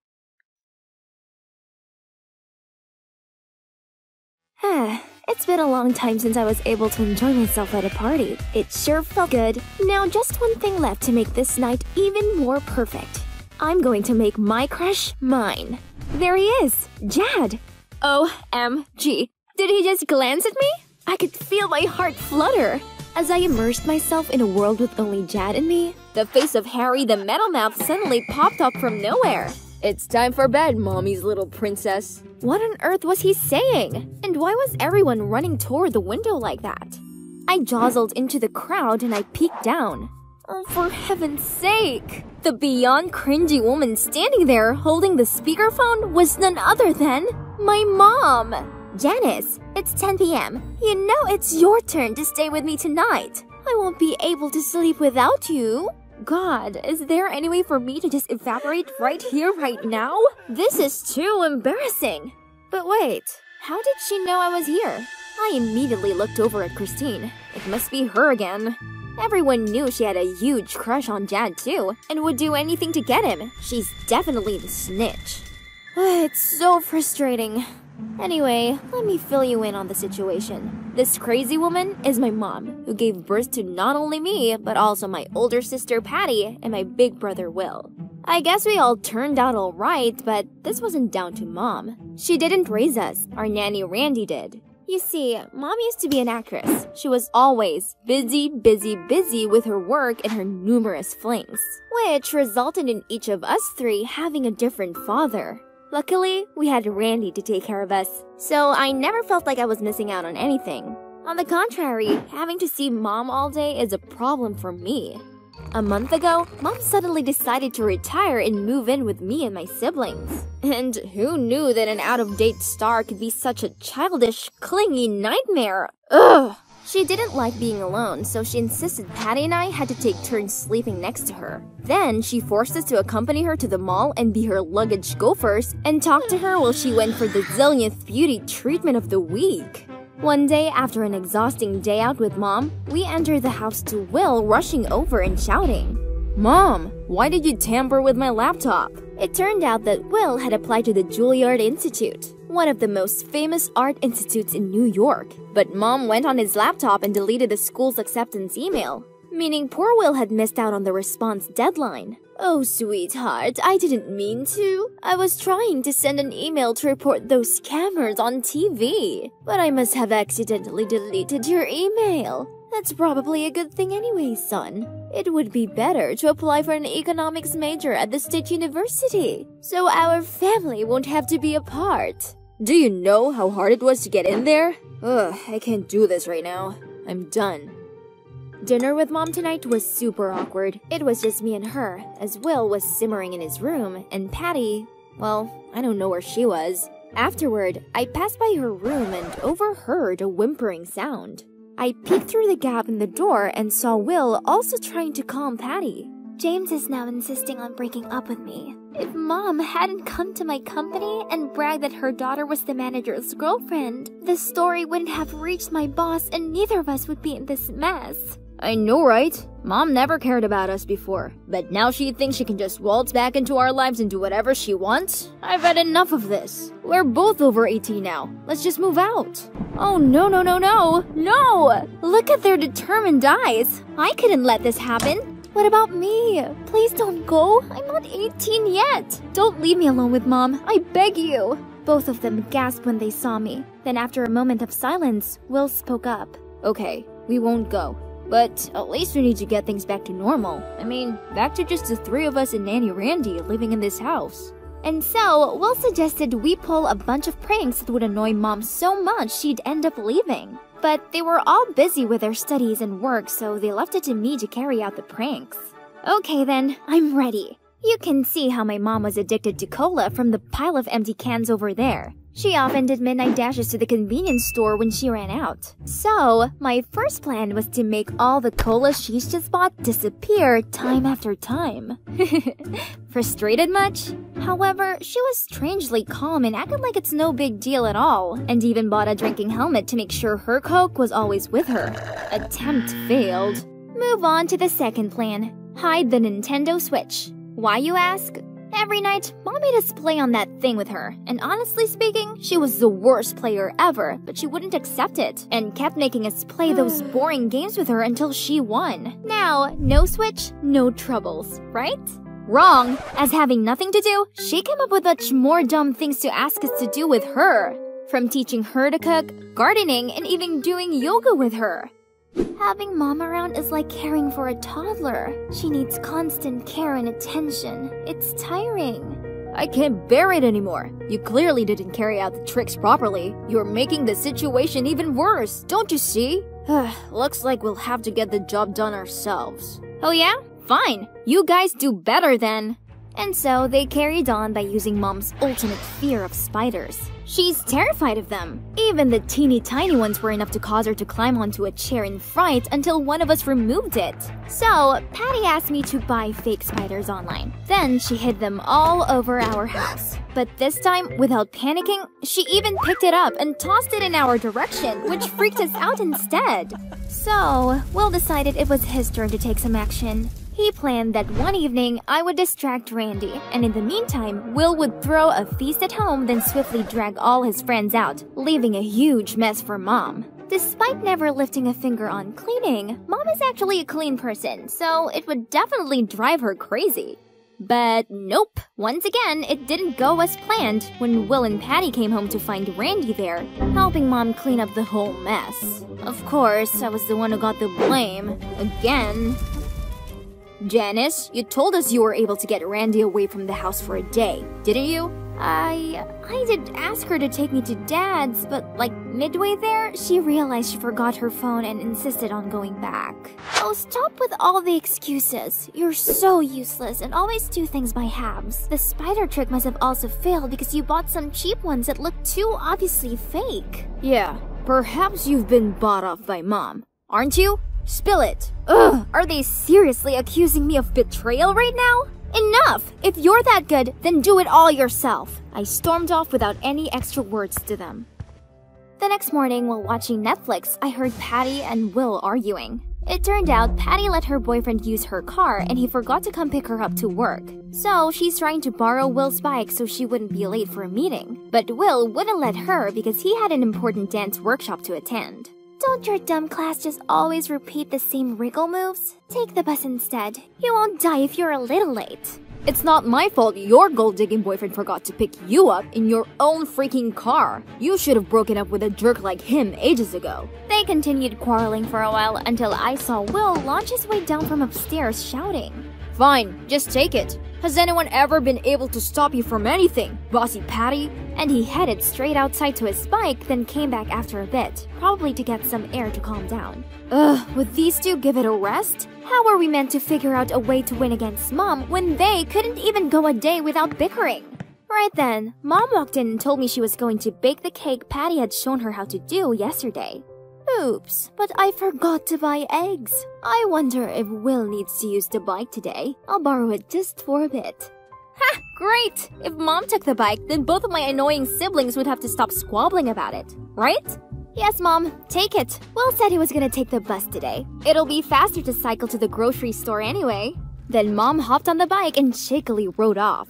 Eh, it's been a long time since I was able to enjoy myself at a party. It sure felt good. Now just one thing left to make this night even more perfect. I'm going to make my crush mine. There he is, Jad. OMG. Did he just glance at me? I could feel my heart flutter. As I immersed myself in a world with only Jad and me, the face of Harry the Metal Mouth suddenly popped up from nowhere. It's time for bed, mommy's little princess. What on earth was he saying? And why was everyone running toward the window like that? I jostled into the crowd and I peeked down. Oh, for heaven's sake! The beyond cringy woman standing there holding the speakerphone was none other than my mom! Janice, it's 10 p.m. You know it's your turn to stay with me tonight. I won't be able to sleep without you. God, is there any way for me to just evaporate right here, right now? This is too embarrassing. But wait, how did she know I was here? I immediately looked over at Christine. It must be her again. Everyone knew she had a huge crush on Jad too, and would do anything to get him. She's definitely the snitch. it's so frustrating. Anyway, let me fill you in on the situation. This crazy woman is my mom, who gave birth to not only me, but also my older sister Patty and my big brother Will. I guess we all turned out alright, but this wasn't down to mom. She didn't raise us, our nanny Randy did. You see, mom used to be an actress. She was always busy, busy, busy with her work and her numerous flings, which resulted in each of us three having a different father. Luckily, we had Randy to take care of us, so I never felt like I was missing out on anything. On the contrary, having to see mom all day is a problem for me. A month ago, mom suddenly decided to retire and move in with me and my siblings. And who knew that an out of date star could be such a childish, clingy nightmare? Ugh! She didn't like being alone, so she insisted Patty and I had to take turns sleeping next to her. Then, she forced us to accompany her to the mall and be her luggage gophers and talk to her while she went for the zillionth beauty treatment of the week. One day, after an exhausting day out with mom, we entered the house to Will rushing over and shouting, Mom, why did you tamper with my laptop? It turned out that Will had applied to the Juilliard Institute, one of the most famous art institutes in New York. But mom went on his laptop and deleted the school's acceptance email, meaning poor Will had missed out on the response deadline. Oh, sweetheart, I didn't mean to. I was trying to send an email to report those scammers on TV, but I must have accidentally deleted your email. That's probably a good thing anyway, son. It would be better to apply for an economics major at the State University, so our family won't have to be apart. Do you know how hard it was to get in there? Ugh, I can't do this right now. I'm done. Dinner with mom tonight was super awkward. It was just me and her, as Will was simmering in his room, and Patty, well, I don't know where she was. Afterward, I passed by her room and overheard a whimpering sound. I peeked through the gap in the door and saw Will also trying to calm Patty. James is now insisting on breaking up with me. If mom hadn't come to my company and bragged that her daughter was the manager's girlfriend, the story wouldn't have reached my boss and neither of us would be in this mess. I know, right? Mom never cared about us before, but now she thinks she can just waltz back into our lives and do whatever she wants? I've had enough of this. We're both over 18 now. Let's just move out. Oh, no, no, no, no. No! Look at their determined eyes. I couldn't let this happen. What about me? Please don't go. I'm not 18 yet. Don't leave me alone with mom. I beg you. Both of them gasped when they saw me. Then, after a moment of silence, Will spoke up. Okay, we won't go. But at least we need to get things back to normal. I mean, back to just the three of us and Nanny Randy living in this house. And so, Will suggested we pull a bunch of pranks that would annoy Mom so much she'd end up leaving. But they were all busy with their studies and work, so they left it to me to carry out the pranks. Okay then, I'm ready. You can see how my mom was addicted to cola from the pile of empty cans over there. She often did midnight dashes to the convenience store when she ran out. So, my first plan was to make all the cola she's just bought disappear time after time. Frustrated much? However, she was strangely calm and acted like it's no big deal at all, and even bought a drinking helmet to make sure her Coke was always with her. Attempt failed. Move on to the second plan. Hide the Nintendo Switch. Why, you ask? Every night, mom made us play on that thing with her, and honestly speaking, she was the worst player ever, but she wouldn't accept it, and kept making us play those boring games with her until she won. Now, no Switch, no troubles, right? Wrong! As having nothing to do, she came up with much more dumb things to ask us to do with her. From teaching her to cook, gardening, and even doing yoga with her. Having mom around is like caring for a toddler. She needs constant care and attention. It's tiring. I can't bear it anymore. You clearly didn't carry out the tricks properly. You're making the situation even worse, don't you see? Looks like we'll have to get the job done ourselves. Oh yeah? Fine. You guys do better then. And so they carried on by using mom's ultimate fear of spiders. She's terrified of them. Even the teeny tiny ones were enough to cause her to climb onto a chair in fright until one of us removed it. So, Patty asked me to buy fake spiders online. Then she hid them all over our house. But this time, without panicking, she even picked it up and tossed it in our direction, which freaked us out instead. So, Will decided it was his turn to take some action. He planned that one evening I would distract Randy, and in the meantime, Will would throw a feast at home, then swiftly drag all his friends out, leaving a huge mess for Mom. Despite never lifting a finger on cleaning, Mom is actually a clean person, so it would definitely drive her crazy. But nope, once again, it didn't go as planned when Will and Patty came home to find Randy there, helping Mom clean up the whole mess. Of course, I was the one who got the blame. Again. Janice, you told us you were able to get Randy away from the house for a day, didn't you? I I did ask her to take me to dad's, but like midway there, she realized she forgot her phone and insisted on going back. Oh, stop with all the excuses. You're so useless and always do things by halves. The spider trick must have also failed because you bought some cheap ones that look too obviously fake. Yeah, perhaps you've been bought off by mom, aren't you? Spill it. Ugh, are they seriously accusing me of betrayal right now? Enough! If you're that good, then do it all yourself. I stormed off without any extra words to them. The next morning, while watching Netflix, I heard Patty and Will arguing. It turned out Patty let her boyfriend use her car and he forgot to come pick her up to work. So she's trying to borrow Will's bike so she wouldn't be late for a meeting. But Will wouldn't let her because he had an important dance workshop to attend. Don't your dumb class just always repeat the same wriggle moves? Take the bus instead. You won't die if you're a little late. It's not my fault your gold digging boyfriend forgot to pick you up in your own freaking car. You should have broken up with a jerk like him ages ago. They continued quarreling for a while until I saw Will launch his way down from upstairs shouting. Fine, just take it. Has anyone ever been able to stop you from anything, Bossy Patty? And he headed straight outside to his bike, then came back after a bit, probably to get some air to calm down. Ugh, would these two give it a rest? How are we meant to figure out a way to win against Mom when they couldn't even go a day without bickering? Right then, Mom walked in and told me she was going to bake the cake Patty had shown her how to do yesterday. Oops, but I forgot to buy eggs. I wonder if Will needs to use the bike today. I'll borrow it just for a bit. Ha! Great! If mom took the bike, then both of my annoying siblings would have to stop squabbling about it, right? Yes, Mom, take it. Will said he was gonna take the bus today. It'll be faster to cycle to the grocery store anyway. Then Mom hopped on the bike and shakily rode off.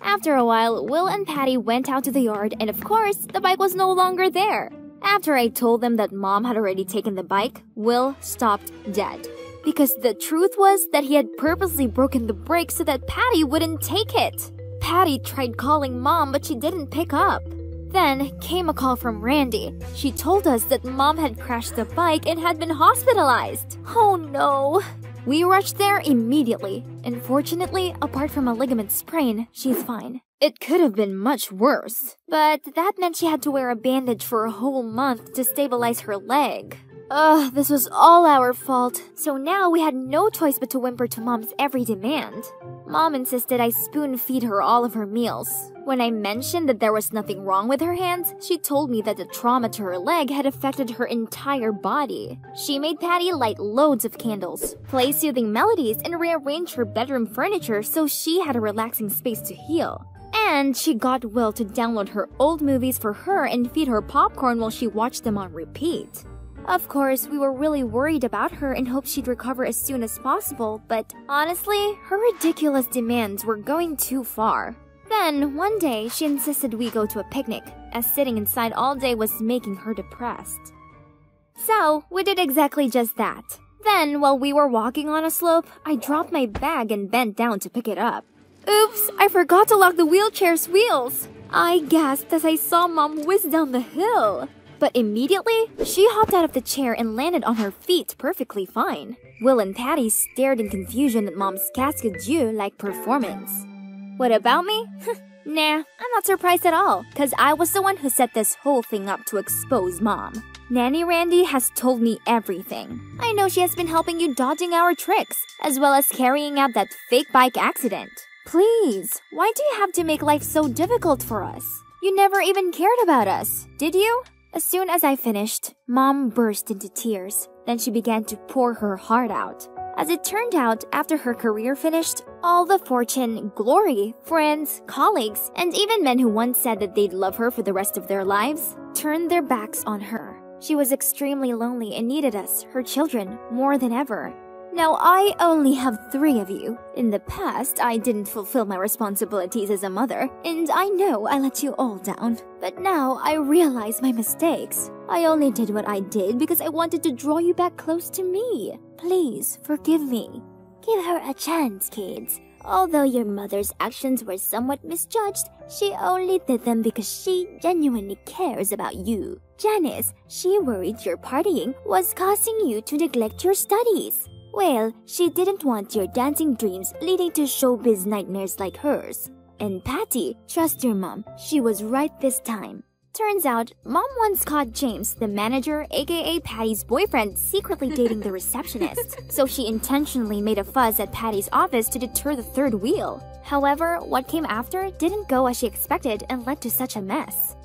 After a while, Will and Patty went out to the yard, and of course, the bike was no longer there. After I told them that mom had already taken the bike, Will stopped dead. Because the truth was that he had purposely broken the brake so that Patty wouldn't take it. Patty tried calling mom, but she didn't pick up. Then came a call from Randy. She told us that mom had crashed the bike and had been hospitalized. Oh no. We rushed there immediately, and fortunately, apart from a ligament sprain, she's fine. It could have been much worse, but that meant she had to wear a bandage for a whole month to stabilize her leg. Ugh, this was all our fault. So now we had no choice but to whimper to Mom's every demand. Mom insisted I spoon feed her all of her meals. When I mentioned that there was nothing wrong with her hands, she told me that the trauma to her leg had affected her entire body. She made Patty light loads of candles, play soothing melodies, and rearrange her bedroom furniture so she had a relaxing space to heal. And she got Will to download her old movies for her and feed her popcorn while she watched them on repeat. Of course, we were really worried about her and hoped she'd recover as soon as possible, but honestly, her ridiculous demands were going too far. Then, one day, she insisted we go to a picnic, as sitting inside all day was making her depressed. So, we did exactly just that. Then, while we were walking on a slope, I dropped my bag and bent down to pick it up. Oops, I forgot to lock the wheelchair's wheels. I gasped as I saw Mom whiz down the hill. But immediately, she hopped out of the chair and landed on her feet perfectly fine. Will and Patty stared in confusion at Mom's casque like performance. What about me? nah, I'm not surprised at all, because I was the one who set this whole thing up to expose Mom. Nanny Randy has told me everything. I know she has been helping you dodging our tricks, as well as carrying out that fake bike accident. Please, why do you have to make life so difficult for us? You never even cared about us, did you? As soon as I finished, Mom burst into tears. Then she began to pour her heart out. As it turned out, after her career finished, all the fortune, glory, friends, colleagues, and even men who once said that they'd love her for the rest of their lives turned their backs on her. She was extremely lonely and needed us, her children, more than ever. Now, I only have three of you. In the past, I didn't fulfill my responsibilities as a mother, and I know I let you all down. But now I realize my mistakes. I only did what I did because I wanted to draw you back close to me. Please forgive me. Give her a chance, kids. Although your mother's actions were somewhat misjudged, she only did them because she genuinely cares about you. Janice, she worried your partying was causing you to neglect your studies. Well, she didn't want your dancing dreams leading to showbiz nightmares like hers. And Patty, trust your mom, she was right this time. Turns out, mom once caught James, the manager, aka Patty's boyfriend, secretly dating the receptionist. So she intentionally made a fuss at Patty's office to deter the third wheel. However, what came after didn't go as she expected and led to such a mess.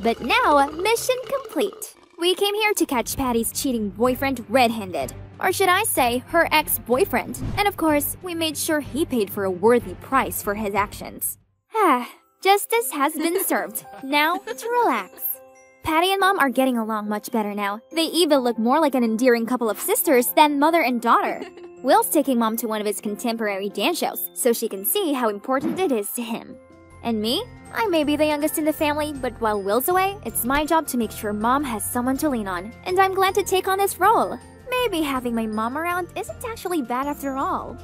But now, mission complete. We came here to catch Patty's cheating boyfriend red-handed. Or should I say, her ex-boyfriend. And of course, we made sure he paid for a worthy price for his actions. Ah, justice has been served. Now to relax. Patty and Mom are getting along much better now. They even look more like an endearing couple of sisters than mother and daughter. Will's taking Mom to one of his contemporary dance shows so she can see how important it is to him. And me? I may be the youngest in the family, but while Will's away, it's my job to make sure Mom has someone to lean on. And I'm glad to take on this role. Maybe having my mom around isn't actually bad after all.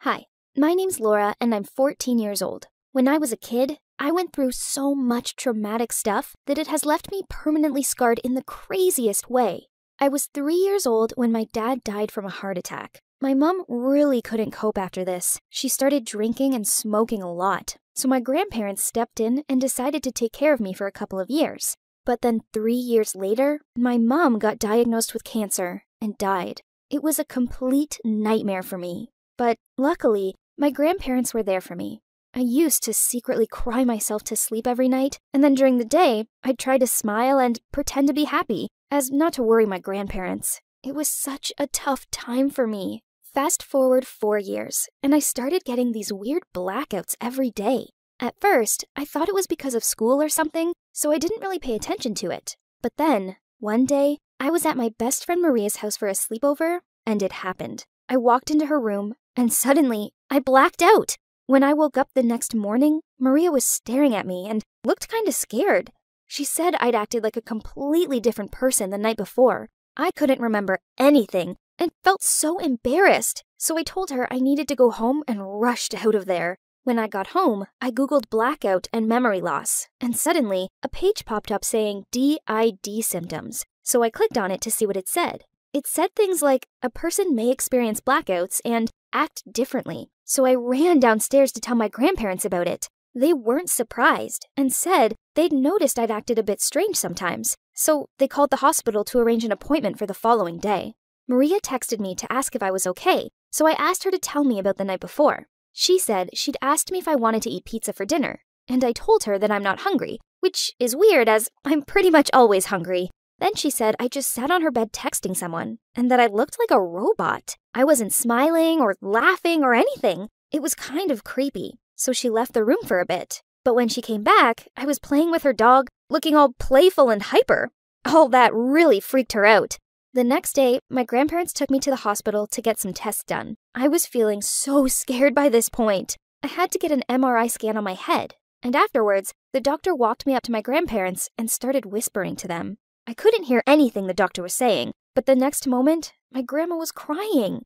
Hi, my name's Laura and I'm 14 years old. When I was a kid, I went through so much traumatic stuff that it has left me permanently scarred in the craziest way. I was three years old when my dad died from a heart attack. My mom really couldn't cope after this. She started drinking and smoking a lot. So my grandparents stepped in and decided to take care of me for a couple of years. But then three years later, my mom got diagnosed with cancer and died. It was a complete nightmare for me. But luckily, my grandparents were there for me. I used to secretly cry myself to sleep every night, and then during the day, I'd try to smile and pretend to be happy, as not to worry my grandparents. It was such a tough time for me. Fast forward four years, and I started getting these weird blackouts every day. At first, I thought it was because of school or something, so I didn't really pay attention to it. But then, one day, I was at my best friend Maria's house for a sleepover, and it happened. I walked into her room, and suddenly, I blacked out. When I woke up the next morning, Maria was staring at me and looked kind of scared. She said I'd acted like a completely different person the night before. I couldn't remember anything, and felt so embarrassed. So I told her I needed to go home and rushed out of there. When I got home, I googled blackout and memory loss, and suddenly a page popped up saying DID symptoms. So I clicked on it to see what it said. It said things like a person may experience blackouts and act differently. so I ran downstairs to tell my grandparents about it. They weren't surprised and said they'd noticed I'd acted a bit strange sometimes, so they called the hospital to arrange an appointment for the following day. Maria texted me to ask if I was okay, so I asked her to tell me about the night before. She said she'd asked me if I wanted to eat pizza for dinner, and I told her that I'm not hungry, which is weird as I'm pretty much always hungry. Then she said I just sat on her bed texting someone, and that I looked like a robot. I wasn't smiling or laughing or anything. It was kind of creepy, so she left the room for a bit. But when she came back, I was playing with her dog, looking all playful and hyper. All that really freaked her out. The next day, my grandparents took me to the hospital to get some tests done. I was feeling so scared by this point. I had to get an MRI scan on my head, and afterwards, the doctor walked me up to my grandparents and started whispering to them. I couldn't hear anything the doctor was saying, but the next moment, my grandma was crying.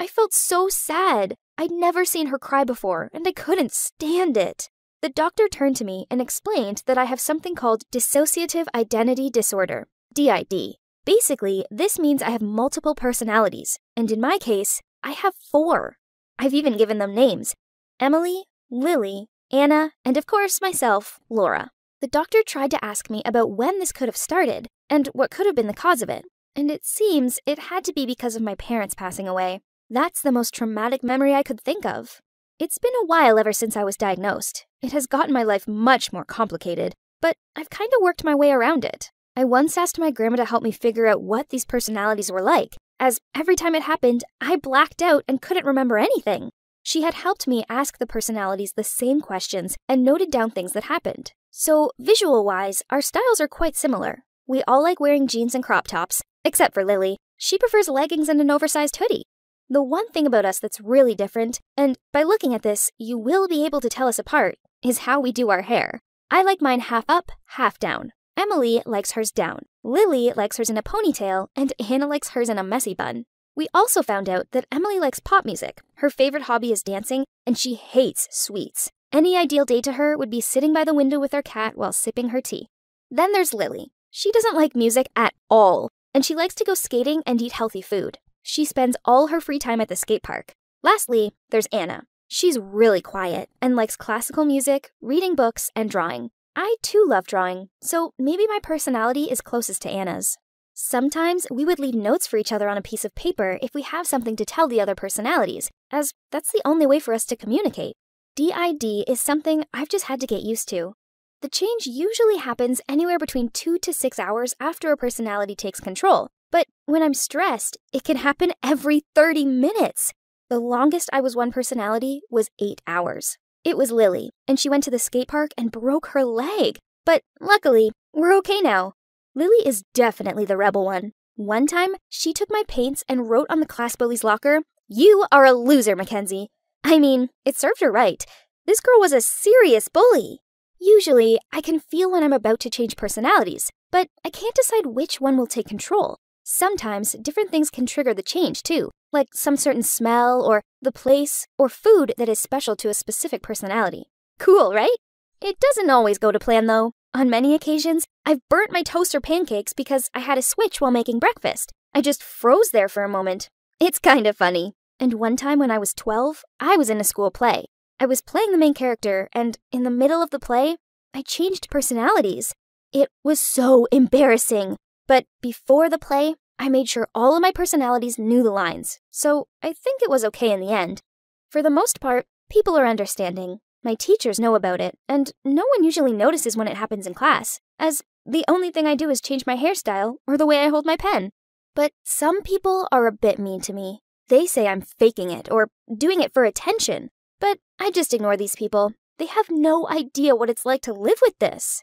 I felt so sad. I'd never seen her cry before, and I couldn't stand it. The doctor turned to me and explained that I have something called dissociative identity disorder, DID. Basically, this means I have multiple personalities, and in my case, I have four. I've even given them names Emily, Lily, Anna, and of course myself, Laura. The doctor tried to ask me about when this could have started and what could have been the cause of it, and it seems it had to be because of my parents passing away. That's the most traumatic memory I could think of. It's been a while ever since I was diagnosed. It has gotten my life much more complicated, but I've kind of worked my way around it. I once asked my grandma to help me figure out what these personalities were like, as every time it happened, I blacked out and couldn't remember anything. She had helped me ask the personalities the same questions and noted down things that happened. So, visual wise, our styles are quite similar. We all like wearing jeans and crop tops, except for Lily. She prefers leggings and an oversized hoodie. The one thing about us that's really different, and by looking at this, you will be able to tell us apart, is how we do our hair. I like mine half up, half down. Emily likes hers down. Lily likes hers in a ponytail, and Anna likes hers in a messy bun. We also found out that Emily likes pop music. Her favorite hobby is dancing, and she hates sweets. Any ideal day to her would be sitting by the window with her cat while sipping her tea. Then there's Lily. She doesn't like music at all, and she likes to go skating and eat healthy food. She spends all her free time at the skate park. Lastly, there's Anna. She's really quiet and likes classical music, reading books, and drawing. I too love drawing, so maybe my personality is closest to Anna's. Sometimes we would leave notes for each other on a piece of paper if we have something to tell the other personalities, as that's the only way for us to communicate. DID is something I've just had to get used to. The change usually happens anywhere between two to six hours after a personality takes control, but when I'm stressed, it can happen every 30 minutes. The longest I was one personality was eight hours. It was Lily, and she went to the skate park and broke her leg. But luckily, we're okay now. Lily is definitely the rebel one. One time, she took my paints and wrote on the class bully's locker, You are a loser, Mackenzie. I mean, it served her right. This girl was a serious bully. Usually, I can feel when I'm about to change personalities, but I can't decide which one will take control. Sometimes different things can trigger the change too, like some certain smell or the place or food that is special to a specific personality. Cool, right? It doesn't always go to plan though. On many occasions, I've burnt my toaster pancakes because I had a switch while making breakfast. I just froze there for a moment. It's kind of funny. And one time when I was 12, I was in a school play. I was playing the main character, and in the middle of the play, I changed personalities. It was so embarrassing. But before the play, I made sure all of my personalities knew the lines, so I think it was okay in the end. For the most part, people are understanding. My teachers know about it, and no one usually notices when it happens in class, as the only thing I do is change my hairstyle or the way I hold my pen. But some people are a bit mean to me. They say I'm faking it or doing it for attention. But I just ignore these people. They have no idea what it's like to live with this.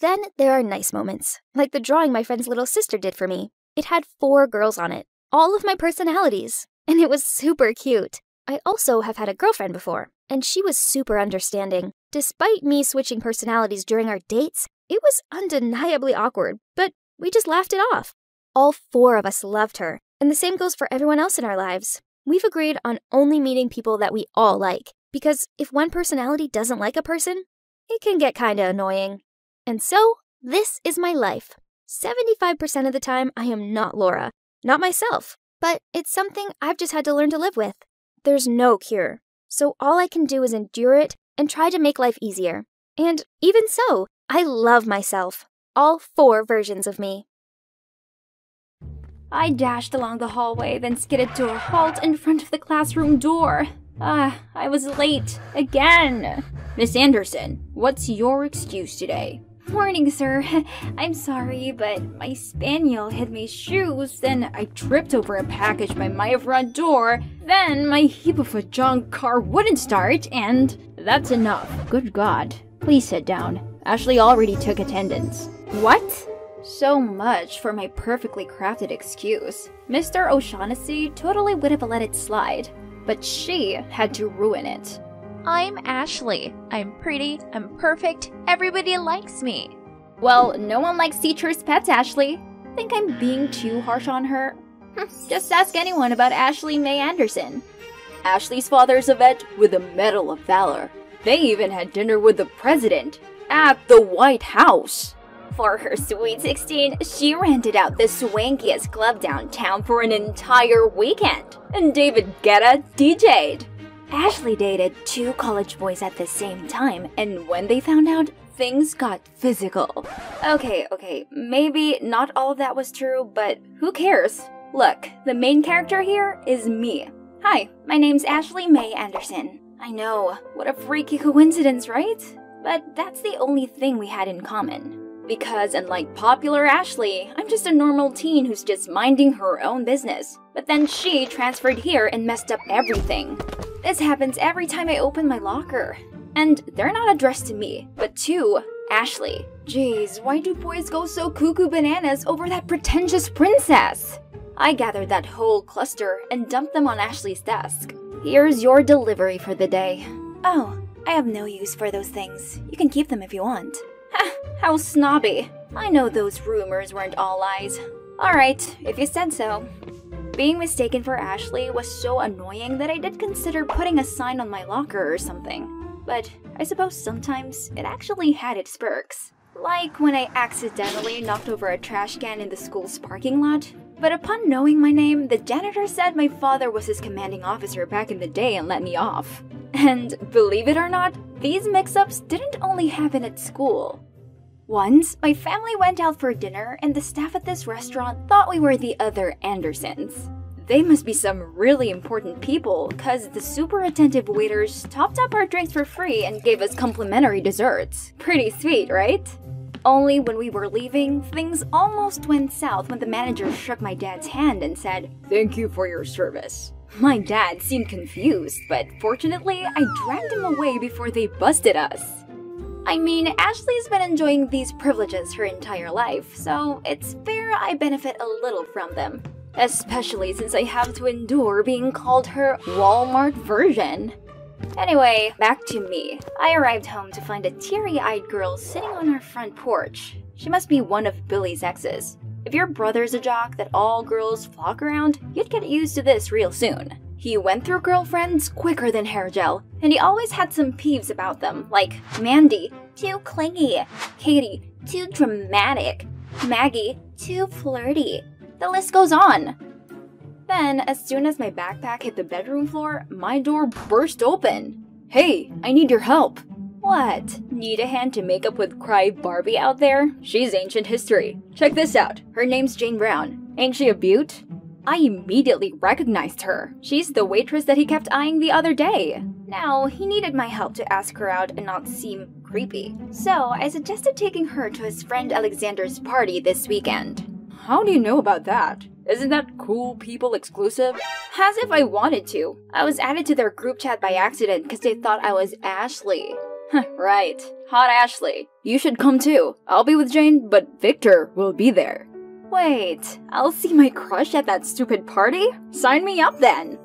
Then there are nice moments, like the drawing my friend's little sister did for me. It had four girls on it, all of my personalities, and it was super cute. I also have had a girlfriend before, and she was super understanding. Despite me switching personalities during our dates, it was undeniably awkward, but we just laughed it off. All four of us loved her, and the same goes for everyone else in our lives. We've agreed on only meeting people that we all like, because if one personality doesn't like a person, it can get kinda annoying. And so, this is my life. 75% of the time, I am not Laura, not myself, but it's something I've just had to learn to live with. There's no cure. so all I can do is endure it and try to make life easier. And even so, I love myself. All four versions of me. I dashed along the hallway, then skidded to a halt in front of the classroom door. Ah, I was late. Again. Miss Anderson, what's your excuse today? Morning, sir. I'm sorry, but my spaniel hid my shoes, then I tripped over a package by my front door, then my heap of a junk car wouldn't start, and that's enough. Good God. Please sit down. Ashley already took attendance. What? So much for my perfectly crafted excuse. Mr. O'Shaughnessy totally would have let it slide, but she had to ruin it. I'm Ashley. I'm pretty, I'm perfect, everybody likes me. Well, no one likes teachers' pets, Ashley. Think I'm being too harsh on her? Hm, just ask anyone about Ashley May Anderson. Ashley's father's a vet with a Medal of Valor. They even had dinner with the president at the White House. For her sweet 16, she rented out the swankiest club downtown for an entire weekend, and David Guetta DJ'd. Ashley dated two college boys at the same time, and when they found out, things got physical. Okay, okay, maybe not all of that was true, but who cares? Look, the main character here is me. Hi, my name's Ashley May Anderson. I know, what a freaky coincidence, right? But that's the only thing we had in common. Because unlike popular Ashley, I'm just a normal teen who's just minding her own business. But then she transferred here and messed up everything. This happens every time I open my locker. And they're not addressed to me, but to Ashley. Jeez, why do boys go so cuckoo bananas over that pretentious princess? I gathered that whole cluster and dumped them on Ashley's desk. Here's your delivery for the day. Oh, I have no use for those things. You can keep them if you want. Ha, how snobby. I know those rumors weren't all lies. Alright, if you said so. Being mistaken for Ashley was so annoying that I did consider putting a sign on my locker or something. But I suppose sometimes it actually had its perks. Like when I accidentally knocked over a trash can in the school's parking lot. But upon knowing my name, the janitor said my father was his commanding officer back in the day and let me off. And believe it or not, these mix ups didn't only happen at school. Once, my family went out for dinner, and the staff at this restaurant thought we were the other Andersons. They must be some really important people, cause the super attentive waiters topped up our drinks for free and gave us complimentary desserts. Pretty sweet, right? Only when we were leaving, things almost went south when the manager shook my dad's hand and said, Thank you for your service. My dad seemed confused, but fortunately, I dragged him away before they busted us. I mean, Ashley's been enjoying these privileges her entire life, so it's fair I benefit a little from them. Especially since I have to endure being called her Walmart version. Anyway, back to me. I arrived home to find a teary eyed girl sitting on our front porch. She must be one of Billy's exes. If your brother's a jock that all girls flock around, you'd get used to this real soon. He went through girlfriends quicker than hair gel, and he always had some peeves about them, like Mandy, too clingy, Katie, too dramatic, Maggie, too flirty. The list goes on. Then, as soon as my backpack hit the bedroom floor, my door burst open. Hey, I need your help. What? Need a hand to make up with Cry Barbie out there? She's ancient history. Check this out. Her name's Jane Brown. Ain't she a beaut? I immediately recognized her. She's the waitress that he kept eyeing the other day. Now, he needed my help to ask her out and not seem creepy. So, I suggested taking her to his friend Alexander's party this weekend. How do you know about that? Isn't that cool people exclusive? As if I wanted to. I was added to their group chat by accident because they thought I was Ashley. right. Hot Ashley. You should come too. I'll be with Jane, but Victor will be there. Wait, I'll see my crush at that stupid party? Sign me up then!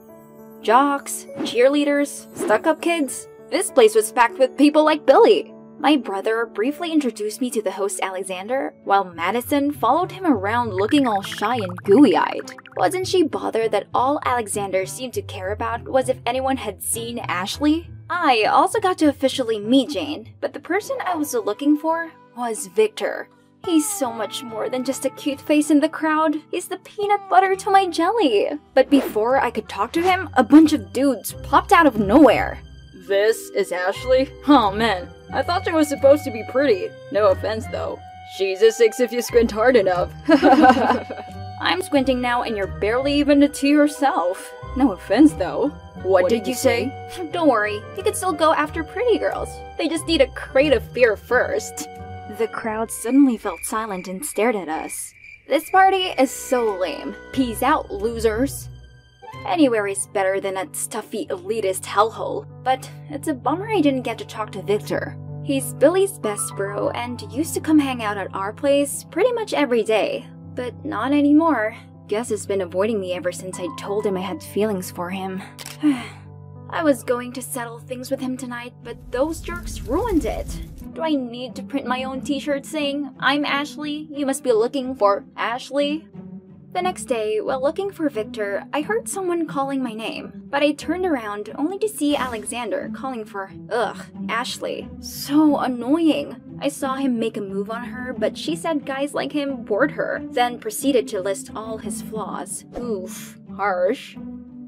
Jocks, cheerleaders, stuck up kids. This place was packed with people like Billy. My brother briefly introduced me to the host Alexander, while Madison followed him around looking all shy and gooey eyed. Wasn't she bothered that all Alexander seemed to care about was if anyone had seen Ashley? I also got to officially meet Jane, but the person I was looking for was Victor. He's so much more than just a cute face in the crowd. He's the peanut butter to my jelly. But before I could talk to him, a bunch of dudes popped out of nowhere. This is Ashley? Oh man, I thought she was supposed to be pretty. No offense though. She's a six if you squint hard enough. I'm squinting now and you're barely even a two yourself. No offense though. What, did you say? Don't worry, you could still go after pretty girls. They just need a crate of fear first. The crowd suddenly felt silent and stared at us. This party is so lame. Peace out, losers. Anywhere is better than that stuffy elitist hellhole, but it's a bummer I didn't get to talk to Victor. He's Billy's best bro and used to come hang out at our place pretty much every day, but not anymore. Guess he's been avoiding me ever since I told him I had feelings for him. I was going to settle things with him tonight, but those jerks ruined it. Do I need to print my own t shirt saying, I'm Ashley, you must be looking for Ashley? The next day, while looking for Victor, I heard someone calling my name, but I turned around only to see Alexander calling for, ugh, Ashley. So annoying. I saw him make a move on her, but she said guys like him bored her, then proceeded to list all his flaws. Oof, harsh.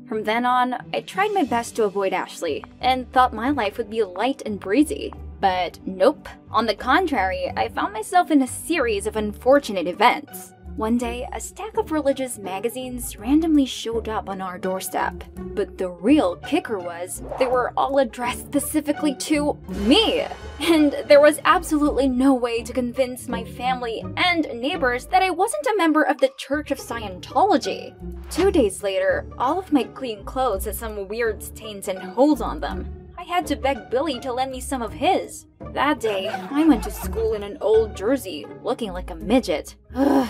From then on, I tried my best to avoid Ashley, and thought my life would be light and breezy. But nope. On the contrary, I found myself in a series of unfortunate events. One day, a stack of religious magazines randomly showed up on our doorstep. But the real kicker was, they were all addressed specifically to me! And there was absolutely no way to convince my family and neighbors that I wasn't a member of the Church of Scientology. Two days later, all of my clean clothes had some weird stains and holes on them. I had to beg Billy to lend me some of his. That day, I went to school in an old jersey, looking like a midget.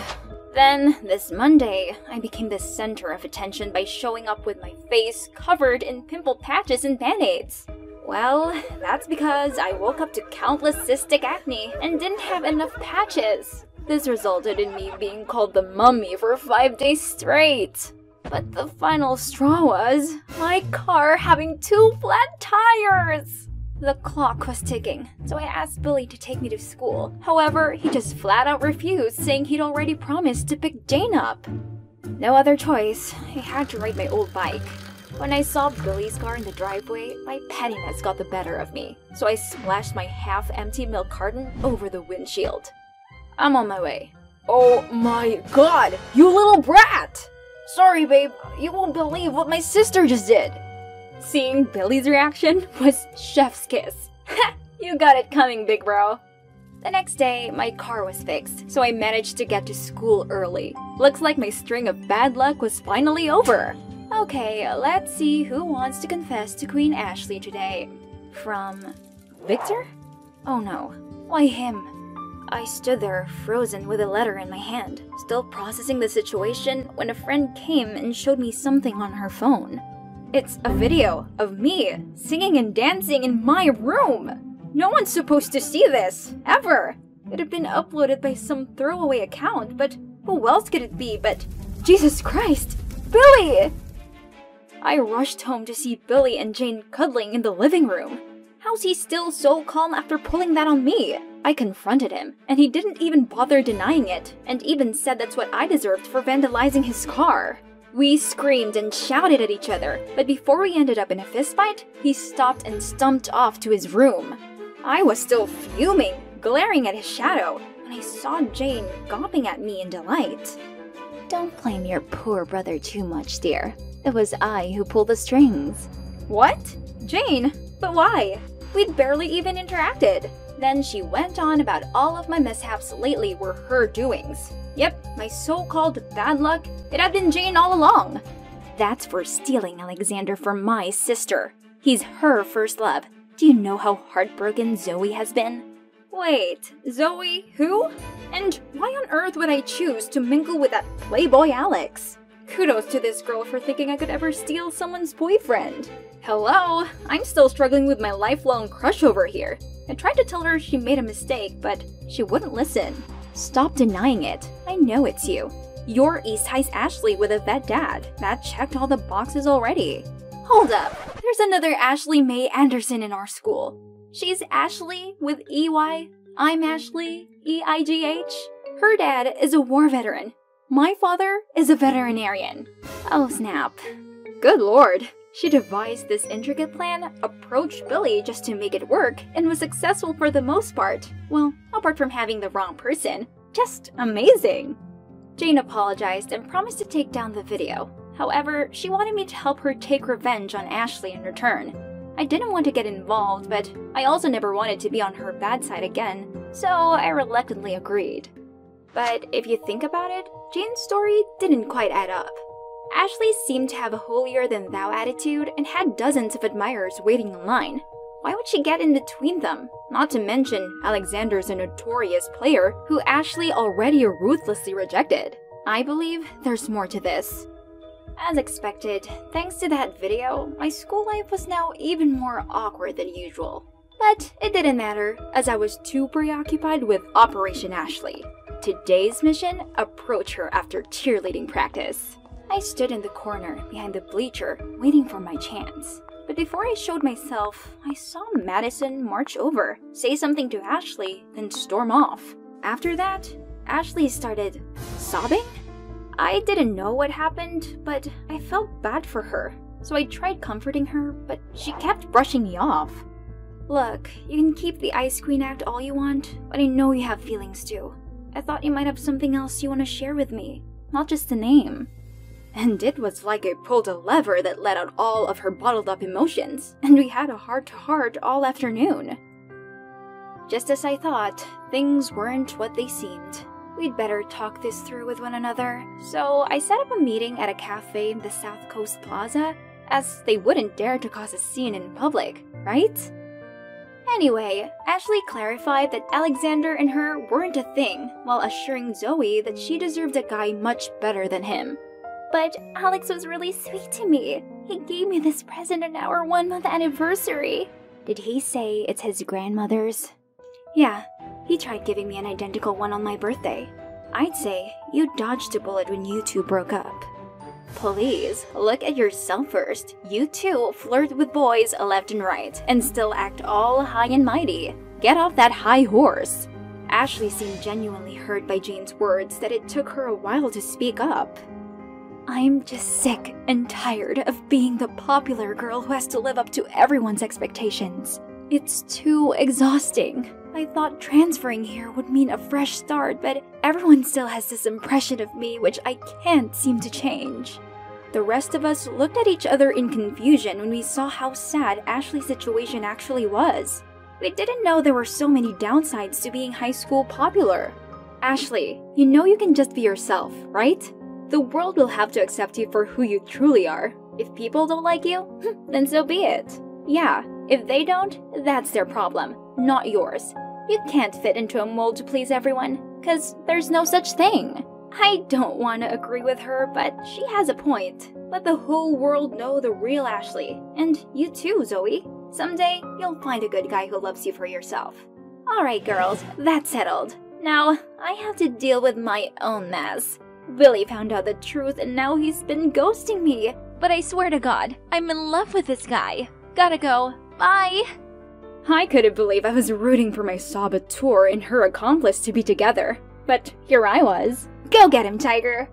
Then, this Monday, I became the center of attention by showing up with my face covered in pimple patches and band aids. Well, that's because I woke up to countless cystic acne and didn't have enough patches. This resulted in me being called the mummy for five days straight. But the final straw was my car having two flat tires. The clock was ticking, so I asked Billy to take me to school. However, he just flat out refused, saying he'd already promised to pick Jane up. No other choice, I had to ride my old bike. When I saw Billy's car in the driveway, my pettiness got the better of me, so I splashed my half empty milk carton over the windshield. I'm on my way. Oh my god, you little brat! Sorry, babe, you won't believe what my sister just did. Seeing Billy's reaction was chef's kiss. you got it coming, big bro. The next day, my car was fixed, so I managed to get to school early. Looks like my string of bad luck was finally over. Okay, let's see who wants to confess to Queen Ashley today. From Victor? Oh no, why him? I stood there, frozen with a letter in my hand, still processing the situation when a friend came and showed me something on her phone. It's a video of me singing and dancing in my room. No one's supposed to see this, ever. It had been uploaded by some throwaway account, but who else could it be but Jesus Christ, Billy! I rushed home to see Billy and Jane cuddling in the living room. How's he still so calm after pulling that on me? I confronted him, and he didn't even bother denying it, and even said that's what I deserved for vandalizing his car. We screamed and shouted at each other, but before we ended up in a fistfight, he stopped and stumped off to his room. I was still fuming, glaring at his shadow, when I saw Jane gawping at me in delight. Don't blame your poor brother too much, dear. It was I who pulled the strings. What? Jane? But why? We'd barely even interacted. Then she went on about all of my mishaps lately were her doings. Yep, my so called bad luck, it had been Jane all along. That's for stealing Alexander from my sister. He's her first love. Do you know how heartbroken Zoe has been? Wait, Zoe? Who? And why on earth would I choose to mingle with that playboy Alex? Kudos to this girl for thinking I could ever steal someone's boyfriend. Hello, I'm still struggling with my lifelong crush over here. I tried to tell her she made a mistake, but she wouldn't listen. Stop denying it. I know it's you. You're East High's Ashley with a vet dad. That checked all the boxes already. Hold up. There's another Ashley Mae Anderson in our school. She's Ashley with EY, I'm Ashley, E I G H. Her dad is a war veteran. My father is a veterinarian. Oh snap. Good lord. She devised this intricate plan, approached Billy just to make it work, and was successful for the most part. Well, apart from having the wrong person. Just amazing. Jane apologized and promised to take down the video. However, she wanted me to help her take revenge on Ashley in return. I didn't want to get involved, but I also never wanted to be on her bad side again, so I reluctantly agreed. But if you think about it, Jane's story didn't quite add up. Ashley seemed to have a holier than thou attitude and had dozens of admirers waiting in line. Why would she get in between them? Not to mention, Alexander's a notorious player who Ashley already ruthlessly rejected. I believe there's more to this. As expected, thanks to that video, my school life was now even more awkward than usual. But it didn't matter, as I was too preoccupied with Operation Ashley. Today's mission approach her after cheerleading practice. I stood in the corner behind the bleacher, waiting for my chance. But before I showed myself, I saw Madison march over, say something to Ashley, then storm off. After that, Ashley started sobbing? I didn't know what happened, but I felt bad for her. So I tried comforting her, but she kept brushing me off. Look, you can keep the Ice Queen act all you want, but I know you have feelings too. I thought you might have something else you want to share with me, not just the name. And it was like I pulled a lever that let out all of her bottled up emotions, and we had a heart to heart all afternoon. Just as I thought, things weren't what they seemed. We'd better talk this through with one another, so I set up a meeting at a cafe in the South Coast Plaza, as they wouldn't dare to cause a scene in public, right? Anyway, Ashley clarified that Alexander and her weren't a thing, while assuring Zoe that she deserved a guy much better than him. But Alex was really sweet to me. He gave me this present on our one month anniversary. Did he say it's his grandmother's? Yeah, he tried giving me an identical one on my birthday. I'd say you dodged a bullet when you two broke up. Please, look at yourself first. You two flirt with boys left and right, and still act all high and mighty. Get off that high horse. Ashley seemed genuinely hurt by Jane's words that it took her a while to speak up. I'm just sick and tired of being the popular girl who has to live up to everyone's expectations. It's too exhausting. I thought transferring here would mean a fresh start, but everyone still has this impression of me which I can't seem to change. The rest of us looked at each other in confusion when we saw how sad Ashley's situation actually was. We didn't know there were so many downsides to being high school popular. Ashley, you know you can just be yourself, right? The world will have to accept you for who you truly are. If people don't like you, then so be it. Yeah, if they don't, that's their problem, not yours. You can't fit into a mold to please everyone, because there's no such thing. I don't want to agree with her, but she has a point. Let the whole world know the real Ashley. And you too, Zoe. Someday, you'll find a good guy who loves you for yourself. Alright, girls, that's settled. Now, I have to deal with my own mess. Billy found out the truth and now he's been ghosting me. But I swear to God, I'm in love with this guy. Gotta go. Bye. I couldn't believe I was rooting for my saboteur and her accomplice to be together. But here I was. Go get him, Tiger!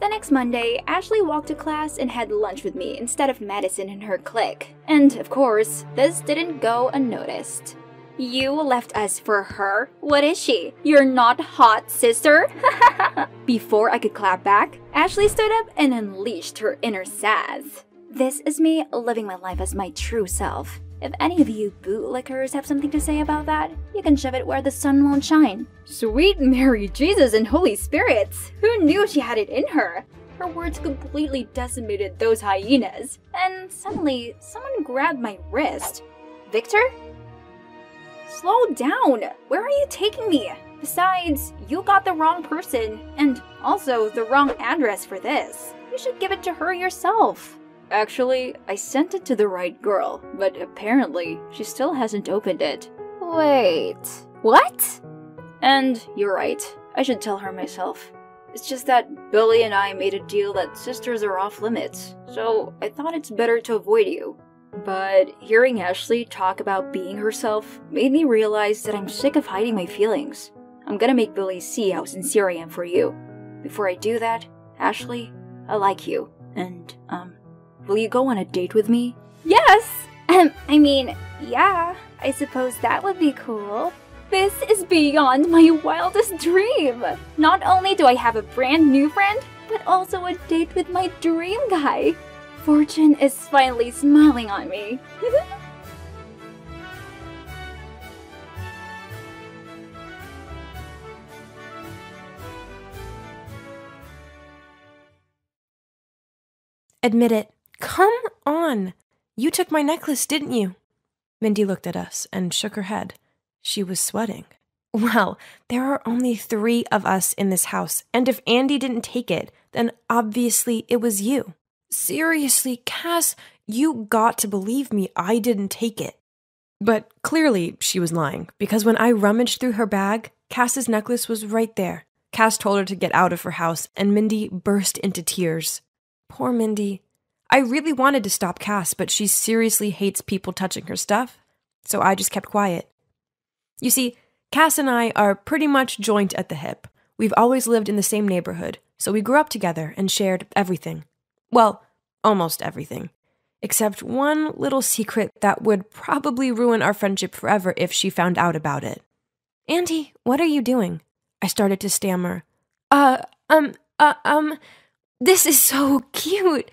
The next Monday, Ashley walked to class and had lunch with me instead of Madison and her clique. And of course, this didn't go unnoticed. You left us for her? What is she? You're not hot, sister? Before I could clap back, Ashley stood up and unleashed her inner sass. This is me living my life as my true self. If any of you bootlickers have something to say about that, you can shove it where the sun won't shine. Sweet Mary Jesus and Holy Spirits! Who knew she had it in her? Her words completely decimated those hyenas. And suddenly, someone grabbed my wrist. Victor? Slow down! Where are you taking me? Besides, you got the wrong person, and also the wrong address for this. You should give it to her yourself. Actually, I sent it to the right girl, but apparently she still hasn't opened it. Wait, what? And you're right, I should tell her myself. It's just that Billy and I made a deal that sisters are off limits, so I thought it's better to avoid you. But hearing Ashley talk about being herself made me realize that I'm sick of hiding my feelings. I'm gonna make Billy see how sincere I am for you. Before I do that, Ashley, I like you. And, um, will you go on a date with me? Yes! Um, I mean, yeah, I suppose that would be cool. This is beyond my wildest dream! Not only do I have a brand new friend, but also a date with my dream guy. Fortune is finally smiling on me. Admit it. Come on. You took my necklace, didn't you? Mindy looked at us and shook her head. She was sweating. Well, there are only three of us in this house, and if Andy didn't take it, then obviously it was you. Seriously, Cass, you got to believe me, I didn't take it. But clearly she was lying, because when I rummaged through her bag, Cass's necklace was right there. Cass told her to get out of her house, and Mindy burst into tears. Poor Mindy. I really wanted to stop Cass, but she seriously hates people touching her stuff, so I just kept quiet. You see, Cass and I are pretty much joint at the hip. We've always lived in the same neighborhood, so we grew up together and shared everything. Well, almost everything. Except one little secret that would probably ruin our friendship forever if she found out about it. Auntie, what are you doing? I started to stammer. Uh, um, uh, um, this is so cute.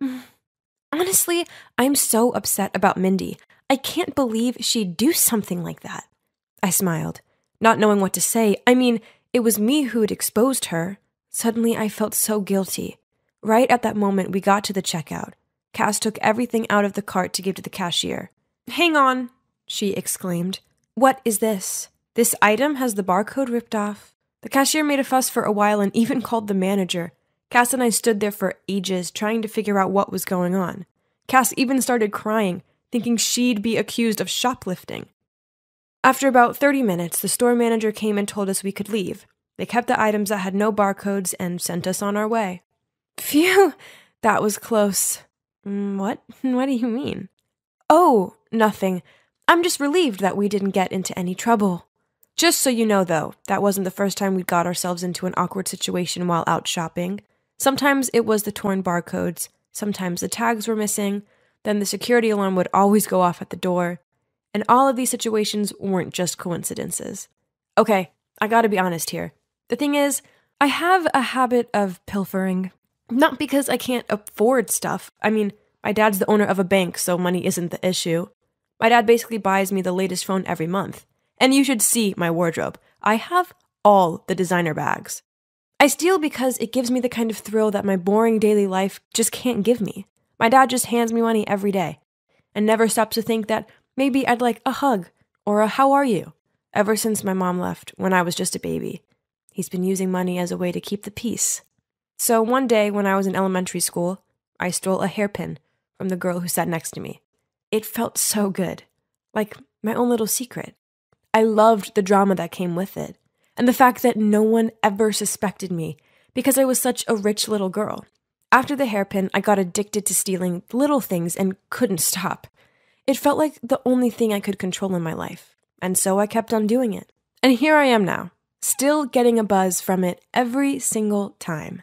Honestly, I'm so upset about Mindy. I can't believe she'd do something like that. I smiled, not knowing what to say. I mean, it was me who had exposed her. Suddenly, I felt so guilty. Right at that moment, we got to the checkout. Cass took everything out of the cart to give to the cashier. Hang on, she exclaimed. What is this? This item has the barcode ripped off. The cashier made a fuss for a while and even called the manager. Cass and I stood there for ages trying to figure out what was going on. Cass even started crying, thinking she'd be accused of shoplifting. After about 30 minutes, the store manager came and told us we could leave. They kept the items that had no barcodes and sent us on our way. Phew, that was close. Mm, what? What do you mean? Oh, nothing. I'm just relieved that we didn't get into any trouble. Just so you know, though, that wasn't the first time we'd got ourselves into an awkward situation while out shopping. Sometimes it was the torn barcodes, sometimes the tags were missing, then the security alarm would always go off at the door. And all of these situations weren't just coincidences. Okay, I gotta be honest here. The thing is, I have a habit of pilfering. Not because I can't afford stuff. I mean, my dad's the owner of a bank, so money isn't the issue. My dad basically buys me the latest phone every month. And you should see my wardrobe. I have all the designer bags. I steal because it gives me the kind of thrill that my boring daily life just can't give me. My dad just hands me money every day and never stops to think that maybe I'd like a hug or a how are you ever since my mom left when I was just a baby. He's been using money as a way to keep the peace. So one day when I was in elementary school, I stole a hairpin from the girl who sat next to me. It felt so good, like my own little secret. I loved the drama that came with it and the fact that no one ever suspected me because I was such a rich little girl. After the hairpin, I got addicted to stealing little things and couldn't stop. It felt like the only thing I could control in my life, and so I kept on doing it. And here I am now, still getting a buzz from it every single time.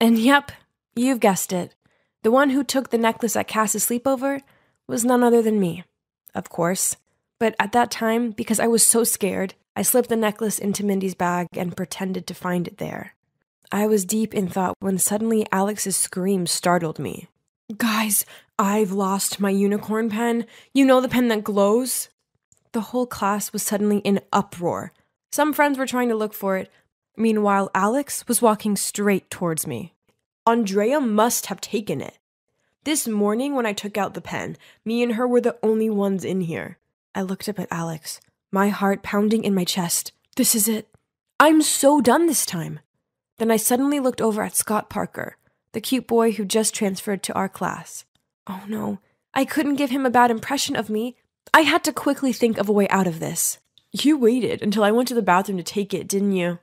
And yep, you've guessed it. The one who took the necklace at Cass's sleepover was none other than me, of course. But at that time, because I was so scared, I slipped the necklace into Mindy's bag and pretended to find it there. I was deep in thought when suddenly Alex's scream startled me. Guys, I've lost my unicorn pen. You know the pen that glows? The whole class was suddenly in uproar. Some friends were trying to look for it. Meanwhile, Alex was walking straight towards me. Andrea must have taken it. This morning, when I took out the pen, me and her were the only ones in here. I looked up at Alex my heart pounding in my chest. This is it. I'm so done this time. Then I suddenly looked over at Scott Parker, the cute boy who just transferred to our class. Oh no, I couldn't give him a bad impression of me. I had to quickly think of a way out of this. You waited until I went to the bathroom to take it, didn't you?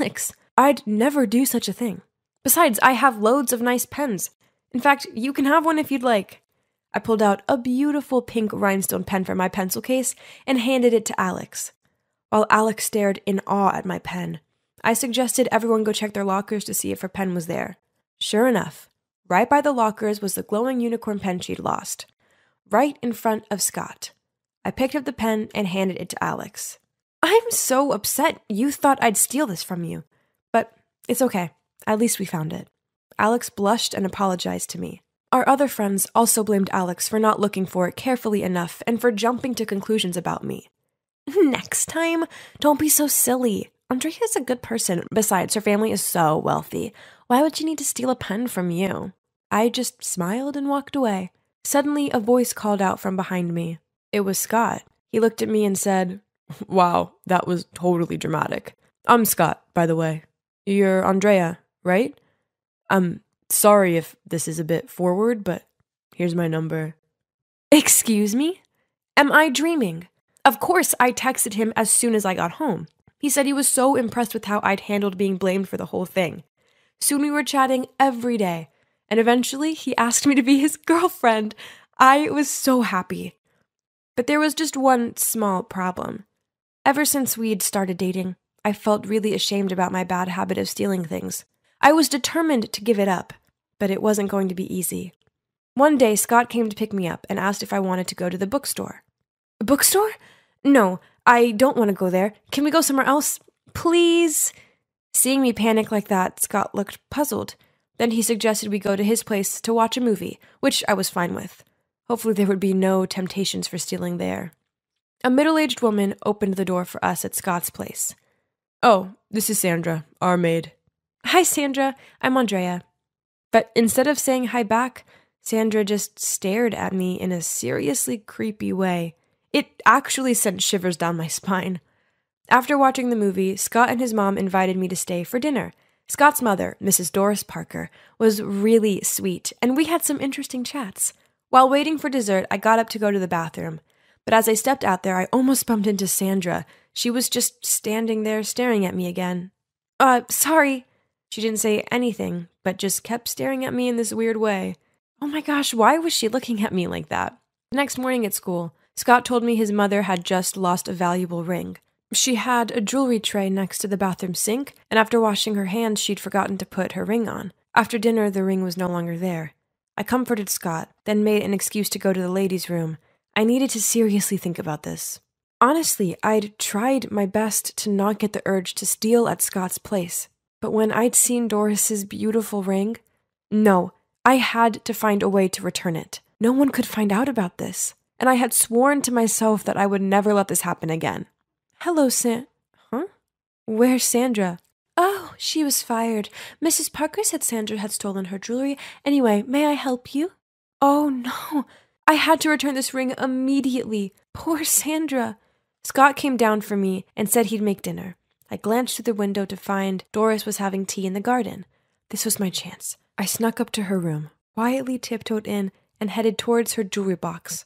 Alex, I'd never do such a thing. Besides, I have loads of nice pens. In fact, you can have one if you'd like. I pulled out a beautiful pink rhinestone pen from my pencil case and handed it to Alex. While Alex stared in awe at my pen, I suggested everyone go check their lockers to see if her pen was there. Sure enough, right by the lockers was the glowing unicorn pen she'd lost, right in front of Scott. I picked up the pen and handed it to Alex. I'm so upset you thought I'd steal this from you. But it's okay. At least we found it. Alex blushed and apologized to me. Our other friends also blamed Alex for not looking for it carefully enough and for jumping to conclusions about me. Next time, don't be so silly. Andrea's a good person. Besides, her family is so wealthy. Why would she need to steal a pen from you? I just smiled and walked away. Suddenly, a voice called out from behind me. It was Scott. He looked at me and said, Wow, that was totally dramatic. I'm Scott, by the way. You're Andrea, right? I'm sorry if this is a bit forward, but here's my number. Excuse me? Am I dreaming? Of course, I texted him as soon as I got home. He said he was so impressed with how I'd handled being blamed for the whole thing. Soon we were chatting every day, and eventually he asked me to be his girlfriend. I was so happy. But there was just one small problem. Ever since we'd started dating, I felt really ashamed about my bad habit of stealing things. I was determined to give it up, but it wasn't going to be easy. One day, Scott came to pick me up and asked if I wanted to go to the bookstore. A bookstore? No, I don't want to go there. Can we go somewhere else? Please? Seeing me panic like that, Scott looked puzzled. Then he suggested we go to his place to watch a movie, which I was fine with. Hopefully, there would be no temptations for stealing there. A middle aged woman opened the door for us at Scott's place. Oh, this is Sandra, our maid. Hi, Sandra. I'm Andrea. But instead of saying hi back, Sandra just stared at me in a seriously creepy way. It actually sent shivers down my spine. After watching the movie, Scott and his mom invited me to stay for dinner. Scott's mother, Mrs. Doris Parker, was really sweet, and we had some interesting chats. While waiting for dessert, I got up to go to the bathroom. But as I stepped out there, I almost bumped into Sandra. She was just standing there staring at me again. Uh, sorry. She didn't say anything, but just kept staring at me in this weird way. Oh my gosh, why was she looking at me like that? The next morning at school, Scott told me his mother had just lost a valuable ring. She had a jewelry tray next to the bathroom sink, and after washing her hands, she'd forgotten to put her ring on. After dinner, the ring was no longer there. I comforted Scott, then made an excuse to go to the ladies' room. I needed to seriously think about this. Honestly, I'd tried my best to not get the urge to steal at Scott's place. But when I'd seen Doris's beautiful ring, no, I had to find a way to return it. No one could find out about this. And I had sworn to myself that I would never let this happen again. Hello, San. Huh? Where's Sandra? Oh, she was fired. Mrs. Parker said Sandra had stolen her jewelry. Anyway, may I help you? Oh, no. I had to return this ring immediately. Poor Sandra. Scott came down for me and said he'd make dinner. I glanced through the window to find Doris was having tea in the garden. This was my chance. I snuck up to her room, quietly tiptoed in, and headed towards her jewelry box.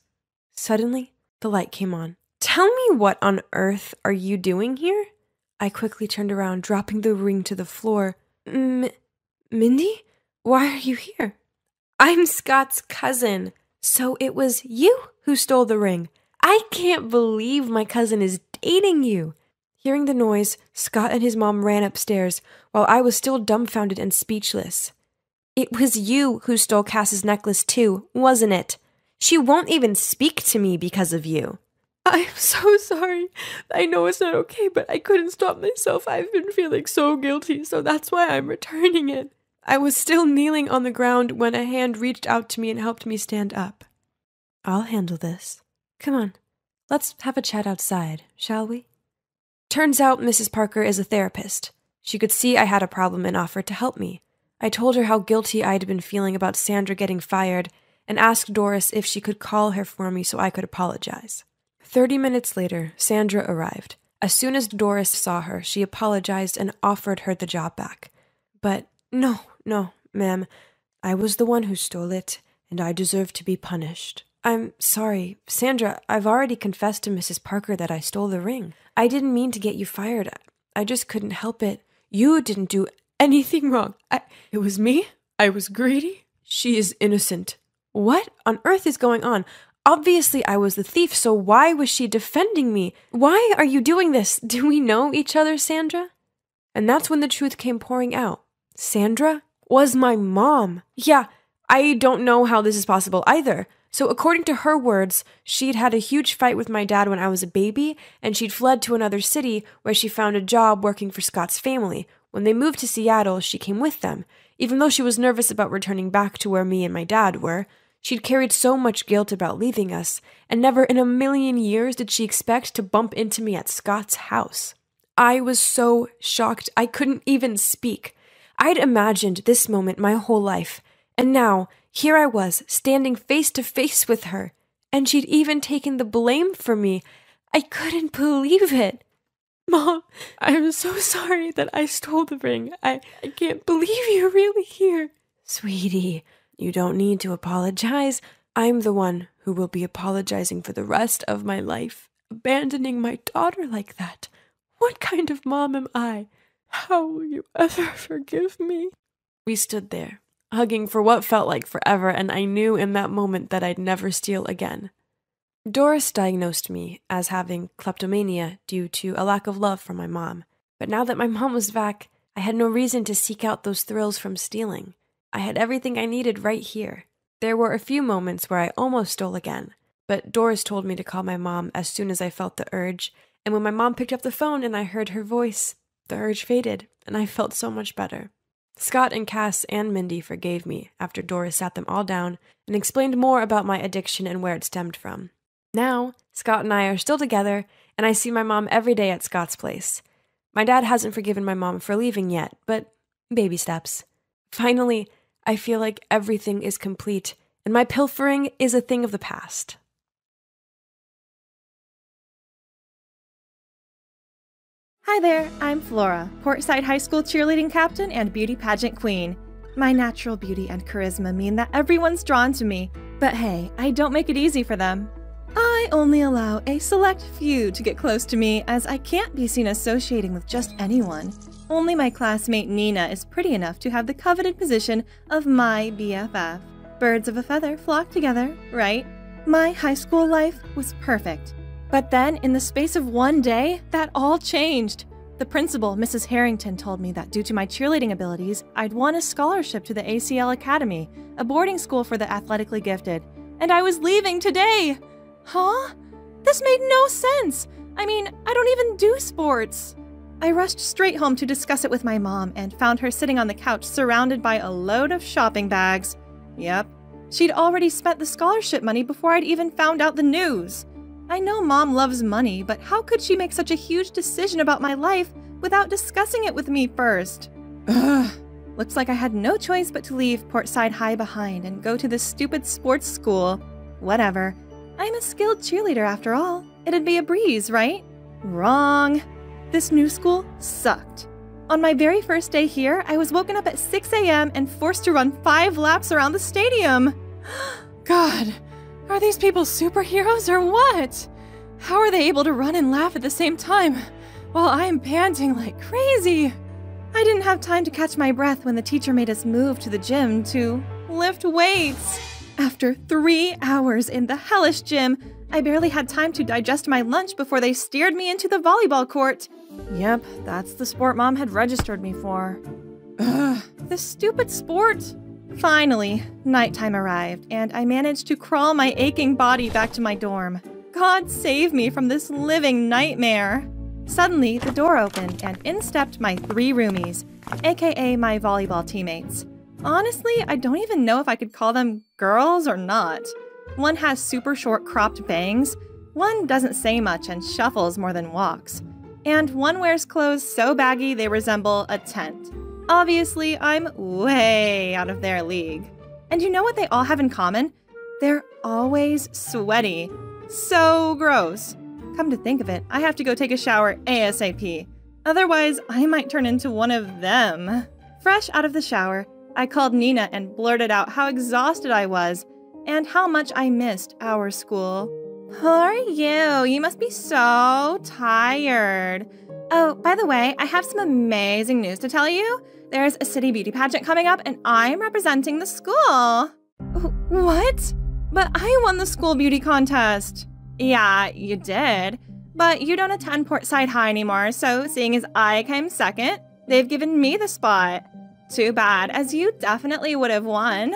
Suddenly, the light came on. Tell me what on earth are you doing here? I quickly turned around, dropping the ring to the floor. M- Mindy? Why are you here? I'm Scott's cousin. So it was you who stole the ring. I can't believe my cousin is dating you. Hearing the noise, Scott and his mom ran upstairs while I was still dumbfounded and speechless. It was you who stole Cass's necklace, too, wasn't it? She won't even speak to me because of you. I'm so sorry. I know it's not okay, but I couldn't stop myself. I've been feeling so guilty, so that's why I'm returning it. I was still kneeling on the ground when a hand reached out to me and helped me stand up. I'll handle this. Come on, let's have a chat outside, shall we? Turns out Mrs. Parker is a therapist. She could see I had a problem and offered to help me. I told her how guilty I'd been feeling about Sandra getting fired and asked Doris if she could call her for me so I could apologize. Thirty minutes later, Sandra arrived. As soon as Doris saw her, she apologized and offered her the job back. But no, no, ma'am, I was the one who stole it, and I deserve to be punished. I'm sorry, Sandra, I've already confessed to Mrs. Parker that I stole the ring. I didn't mean to get you fired. I just couldn't help it. You didn't do anything wrong. I, it was me. I was greedy. She is innocent. What on earth is going on? Obviously, I was the thief, so why was she defending me? Why are you doing this? Do we know each other, Sandra? And that's when the truth came pouring out. Sandra was my mom. Yeah, I don't know how this is possible either. So, according to her words, she'd had a huge fight with my dad when I was a baby, and she'd fled to another city where she found a job working for Scott's family. When they moved to Seattle, she came with them. Even though she was nervous about returning back to where me and my dad were, She'd carried so much guilt about leaving us, and never in a million years did she expect to bump into me at Scott's house. I was so shocked I couldn't even speak. I'd imagined this moment my whole life, and now here I was, standing face to face with her, and she'd even taken the blame for me. I couldn't believe it. Mom, I'm so sorry that I stole the ring. I, I can't believe you're really here. Sweetie, you don't need to apologize. I'm the one who will be apologizing for the rest of my life. Abandoning my daughter like that. What kind of mom am I? How will you ever forgive me? We stood there, hugging for what felt like forever, and I knew in that moment that I'd never steal again. Doris diagnosed me as having kleptomania due to a lack of love from my mom. But now that my mom was back, I had no reason to seek out those thrills from stealing. I had everything I needed right here. There were a few moments where I almost stole again, but Doris told me to call my mom as soon as I felt the urge, and when my mom picked up the phone and I heard her voice, the urge faded, and I felt so much better. Scott and Cass and Mindy forgave me after Doris sat them all down and explained more about my addiction and where it stemmed from. Now, Scott and I are still together, and I see my mom every day at Scott's place. My dad hasn't forgiven my mom for leaving yet, but baby steps. Finally, I feel like everything is complete, and my pilfering is a thing of the past. Hi there, I'm Flora, Portside High School cheerleading captain and beauty pageant queen. My natural beauty and charisma mean that everyone's drawn to me, but hey, I don't make it easy for them. I only allow a select few to get close to me as I can't be seen associating with just anyone. Only my classmate Nina is pretty enough to have the coveted position of my BFF. Birds of a feather flock together, right? My high school life was perfect. But then, in the space of one day, that all changed. The principal, Mrs. Harrington, told me that due to my cheerleading abilities, I'd won a scholarship to the ACL Academy, a boarding school for the athletically gifted, and I was leaving today! Huh? This made no sense! I mean, I don't even do sports! I rushed straight home to discuss it with my mom and found her sitting on the couch surrounded by a load of shopping bags. Yep, she'd already spent the scholarship money before I'd even found out the news. I know mom loves money, but how could she make such a huge decision about my life without discussing it with me first? Ugh. Looks like I had no choice but to leave Portside High behind and go to this stupid sports school. Whatever. I'm a skilled cheerleader after all. It'd be a breeze, right? Wrong. This new school sucked. On my very first day here, I was woken up at 6 a.m. and forced to run five laps around the stadium. God, are these people superheroes or what? How are they able to run and laugh at the same time while I'm panting like crazy? I didn't have time to catch my breath when the teacher made us move to the gym to lift weights. After three hours in the hellish gym, I barely had time to digest my lunch before they steered me into the volleyball court. Yep, that's the sport mom had registered me for. Ugh, this stupid sport. Finally, nighttime arrived, and I managed to crawl my aching body back to my dorm. God save me from this living nightmare. Suddenly, the door opened, and in stepped my three roomies, aka my volleyball teammates. Honestly, I don't even know if I could call them girls or not. One has super short cropped bangs, one doesn't say much and shuffles more than walks, and one wears clothes so baggy they resemble a tent. Obviously, I'm way out of their league. And you know what they all have in common? They're always sweaty. So gross. Come to think of it, I have to go take a shower ASAP. Otherwise, I might turn into one of them. Fresh out of the shower, I called Nina and blurted out how exhausted I was and how much I missed our school. Are you? You must be so tired. Oh, by the way, I have some amazing news to tell you. There's a city beauty pageant coming up, and I'm representing the school. What? But I won the school beauty contest. Yeah, you did. But you don't attend Portside High anymore, so seeing as I came second, they've given me the spot. Too bad, as you definitely would have won.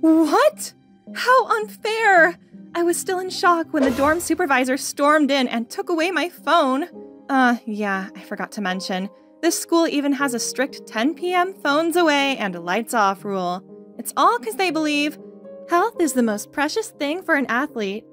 What? How unfair! I was still in shock when the dorm supervisor stormed in and took away my phone. Uh, yeah, I forgot to mention. This school even has a strict 10 p.m. phones away and lights off rule. It's all because they believe health is the most precious thing for an athlete.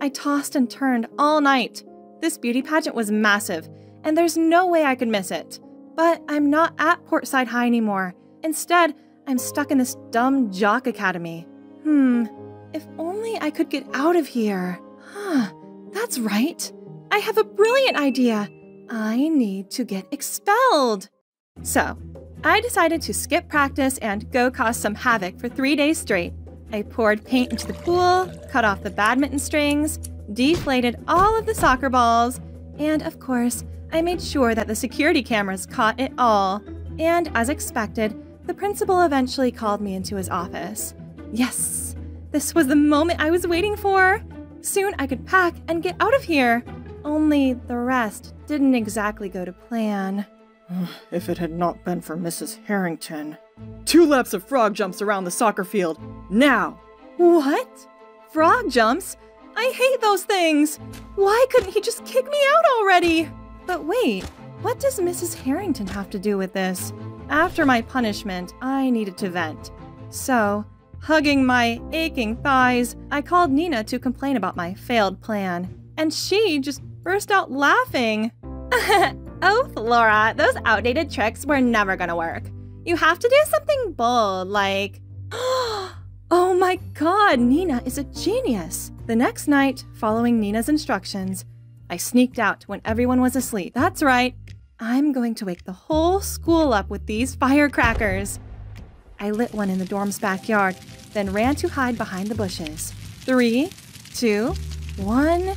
I tossed and turned all night. This beauty pageant was massive, and there's no way I could miss it. But I'm not at Portside High anymore. Instead, I'm stuck in this dumb jock academy. Hmm, if only I could get out of here. Huh, that's right. I have a brilliant idea. I need to get expelled. So, I decided to skip practice and go cause some havoc for three days straight. I poured paint into the pool, cut off the badminton strings, deflated all of the soccer balls, and of course, I made sure that the security cameras caught it all. And as expected, the principal eventually called me into his office. Yes, this was the moment I was waiting for. Soon I could pack and get out of here. Only the rest didn't exactly go to plan. if it had not been for Mrs. Harrington. Two laps of frog jumps around the soccer field. Now! What? Frog jumps? I hate those things! Why couldn't he just kick me out already? But wait, what does Mrs. Harrington have to do with this? After my punishment, I needed to vent. So, hugging my aching thighs, I called Nina to complain about my failed plan. And she just burst out laughing. oh, Flora, those outdated tricks were never gonna work. You have to do something bold, like. oh my god, Nina is a genius! The next night, following Nina's instructions, I sneaked out when everyone was asleep. That's right, I'm going to wake the whole school up with these firecrackers. I lit one in the dorm's backyard, then ran to hide behind the bushes. Three, two, one,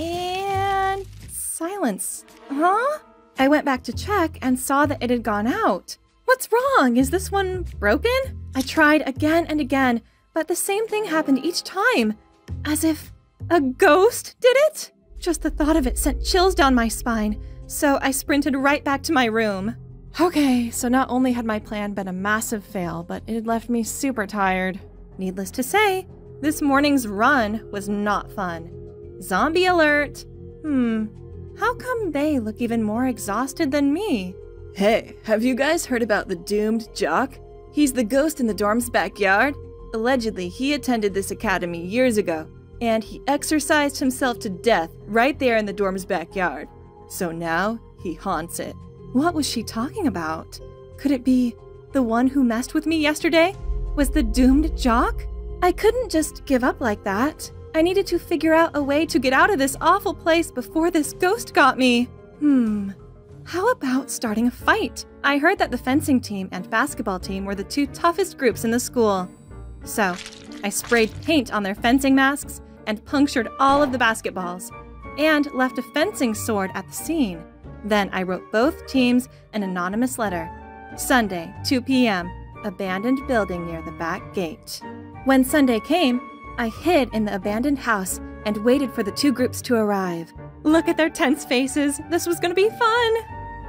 and silence. Huh? I went back to check and saw that it had gone out. What's wrong? Is this one broken? I tried again and again, but the same thing happened each time. As if a ghost did it? Just the thought of it sent chills down my spine, so I sprinted right back to my room. Okay, so not only had my plan been a massive fail, but it had left me super tired. Needless to say, this morning's run was not fun. Zombie alert! Hmm, how come they look even more exhausted than me? Hey, have you guys heard about the doomed jock? He's the ghost in the dorm's backyard. Allegedly, he attended this academy years ago, and he exercised himself to death right there in the dorm's backyard. So now he haunts it. What was she talking about? Could it be the one who messed with me yesterday? Was the doomed jock? I couldn't just give up like that. I needed to figure out a way to get out of this awful place before this ghost got me. Hmm. How about starting a fight? I heard that the fencing team and basketball team were the two toughest groups in the school. So, I sprayed paint on their fencing masks and punctured all of the basketballs, and left a fencing sword at the scene. Then I wrote both teams an anonymous letter. Sunday, 2 p.m., abandoned building near the back gate. When Sunday came, I hid in the abandoned house and waited for the two groups to arrive. Look at their tense faces. This was going to be fun.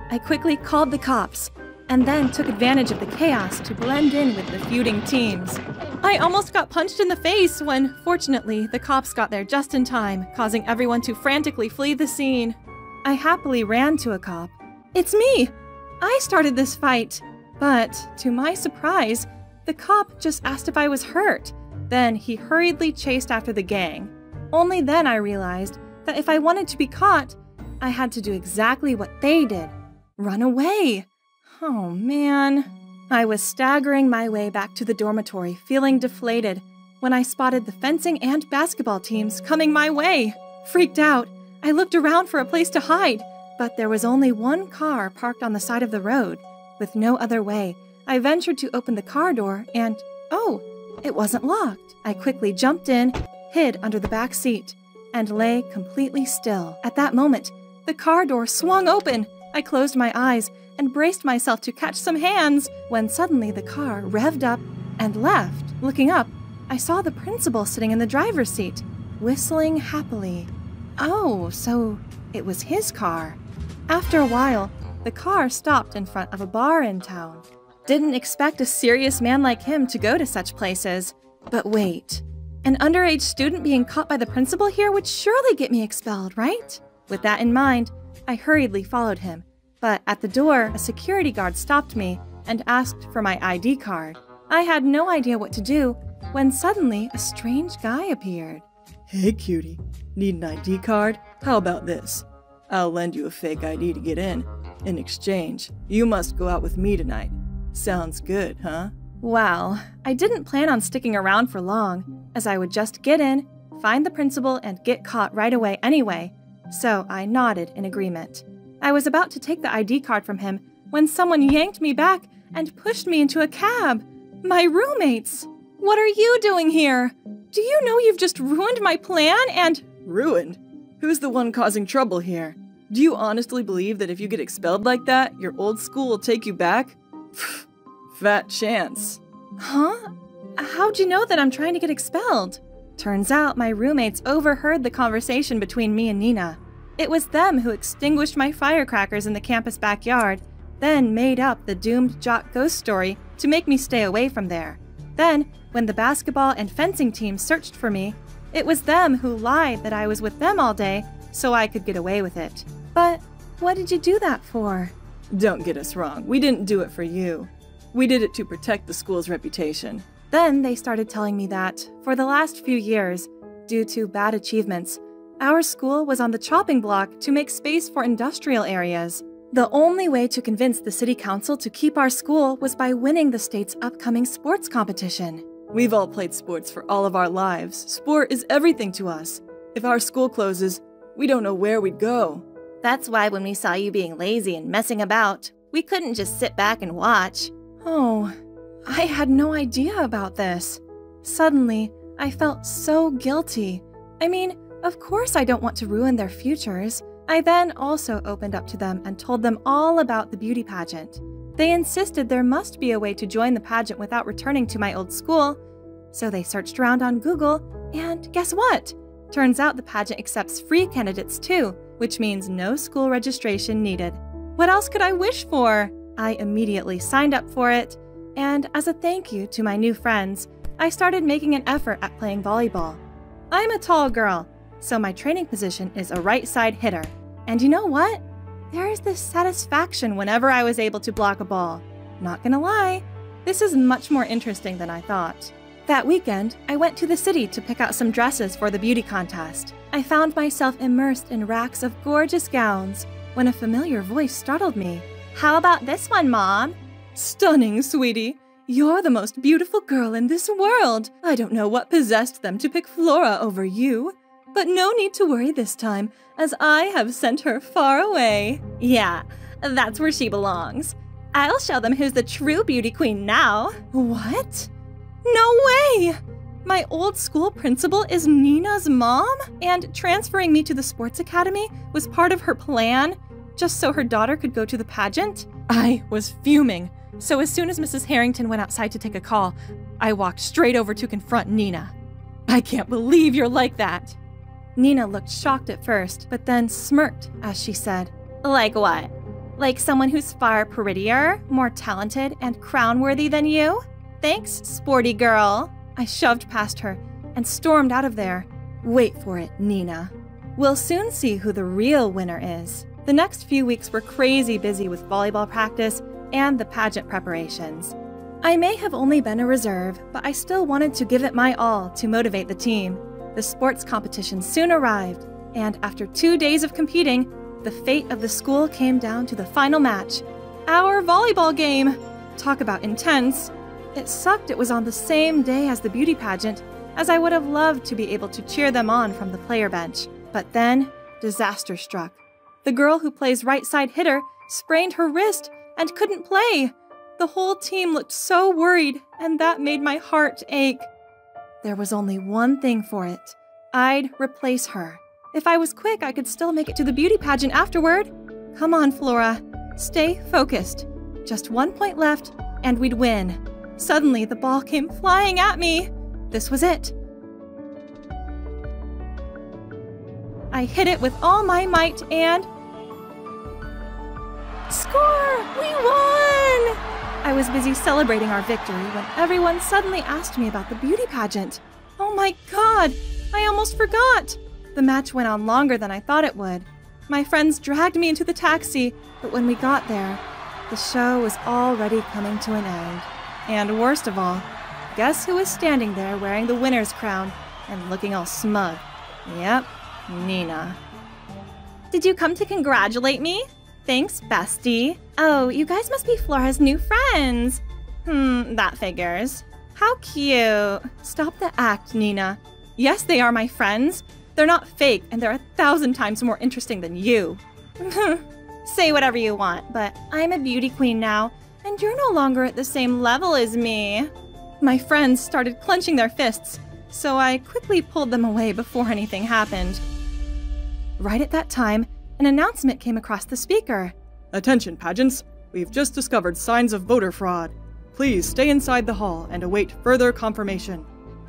I quickly called the cops and then took advantage of the chaos to blend in with the feuding teams. I almost got punched in the face when, fortunately, the cops got there just in time, causing everyone to frantically flee the scene. I happily ran to a cop. It's me! I started this fight. But, to my surprise, the cop just asked if I was hurt. Then he hurriedly chased after the gang. Only then I realized that if I wanted to be caught, I had to do exactly what they did run away. Oh man. I was staggering my way back to the dormitory, feeling deflated, when I spotted the fencing and basketball teams coming my way. Freaked out, I looked around for a place to hide, but there was only one car parked on the side of the road. With no other way, I ventured to open the car door and, oh, it wasn't locked. I quickly jumped in, hid under the back seat, and lay completely still. At that moment, the car door swung open. I closed my eyes and braced myself to catch some hands when suddenly the car revved up and left. Looking up, I saw the principal sitting in the driver's seat, whistling happily. Oh, so it was his car. After a while, the car stopped in front of a bar in town. Didn't expect a serious man like him to go to such places. But wait, an underage student being caught by the principal here would surely get me expelled, right? With that in mind, I hurriedly followed him. But at the door, a security guard stopped me and asked for my ID card. I had no idea what to do when suddenly a strange guy appeared. Hey, cutie. Need an ID card? How about this? I'll lend you a fake ID to get in. In exchange, you must go out with me tonight. Sounds good, huh? Well, I didn't plan on sticking around for long, as I would just get in, find the principal, and get caught right away anyway, so I nodded in agreement. I was about to take the ID card from him when someone yanked me back and pushed me into a cab. My roommates! What are you doing here? Do you know you've just ruined my plan and. Ruined? Who's the one causing trouble here? Do you honestly believe that if you get expelled like that, your old school will take you back? Fat chance. Huh? How'd you know that I'm trying to get expelled? Turns out my roommates overheard the conversation between me and Nina. It was them who extinguished my firecrackers in the campus backyard, then made up the doomed jock ghost story to make me stay away from there. Then, when the basketball and fencing teams searched for me, it was them who lied that I was with them all day so I could get away with it. But what did you do that for? Don't get us wrong, we didn't do it for you. We did it to protect the school's reputation. Then they started telling me that, for the last few years, due to bad achievements, our school was on the chopping block to make space for industrial areas. The only way to convince the city council to keep our school was by winning the state's upcoming sports competition. We've all played sports for all of our lives. Sport is everything to us. If our school closes, we don't know where we'd go. That's why when we saw you being lazy and messing about, we couldn't just sit back and watch. Oh, I had no idea about this. Suddenly, I felt so guilty. I mean, of course I don't want to ruin their futures. I then also opened up to them and told them all about the beauty pageant. They insisted there must be a way to join the pageant without returning to my old school. So they searched around on Google, and guess what? Turns out the pageant accepts free candidates too, which means no school registration needed. What else could I wish for? I immediately signed up for it, and as a thank you to my new friends, I started making an effort at playing volleyball. I'm a tall girl, so my training position is a right side hitter. And you know what? There is this satisfaction whenever I was able to block a ball. Not gonna lie, this is much more interesting than I thought. That weekend, I went to the city to pick out some dresses for the beauty contest. I found myself immersed in racks of gorgeous gowns when a familiar voice startled me. How about this one, Mom? Stunning, sweetie. You're the most beautiful girl in this world. I don't know what possessed them to pick Flora over you. But no need to worry this time, as I have sent her far away. Yeah, that's where she belongs. I'll show them who's the true beauty queen now. What? No way! My old school principal is Nina's mom? And transferring me to the sports academy was part of her plan, just so her daughter could go to the pageant? I was fuming. So as soon as Mrs. Harrington went outside to take a call, I walked straight over to confront Nina. I can't believe you're like that. Nina looked shocked at first, but then smirked as she said, Like what? Like someone who's far prettier, more talented, and crown worthy than you? Thanks, sporty girl. I shoved past her and stormed out of there. Wait for it, Nina. We'll soon see who the real winner is. The next few weeks were crazy busy with volleyball practice and the pageant preparations. I may have only been a reserve, but I still wanted to give it my all to motivate the team. The sports competition soon arrived, and after two days of competing, the fate of the school came down to the final match our volleyball game. Talk about intense. It sucked it was on the same day as the beauty pageant, as I would have loved to be able to cheer them on from the player bench. But then, disaster struck. The girl who plays right side hitter sprained her wrist and couldn't play. The whole team looked so worried, and that made my heart ache. There was only one thing for it I'd replace her. If I was quick, I could still make it to the beauty pageant afterward. Come on, Flora. Stay focused. Just one point left, and we'd win. Suddenly, the ball came flying at me. This was it. I hit it with all my might and. Score! We won! I was busy celebrating our victory when everyone suddenly asked me about the beauty pageant. Oh my god! I almost forgot! The match went on longer than I thought it would. My friends dragged me into the taxi, but when we got there, the show was already coming to an end. And worst of all, guess who was standing there wearing the winner's crown and looking all smug? Yep, Nina. Did you come to congratulate me? Thanks, bestie. Oh, you guys must be Flora's new friends. Hmm, that figures. How cute. Stop the act, Nina. Yes, they are my friends. They're not fake, and they're a thousand times more interesting than you. Say whatever you want, but I'm a beauty queen now, and you're no longer at the same level as me. My friends started clenching their fists, so I quickly pulled them away before anything happened. Right at that time, an announcement came across the speaker. Attention, pageants! We've just discovered signs of voter fraud. Please stay inside the hall and await further confirmation.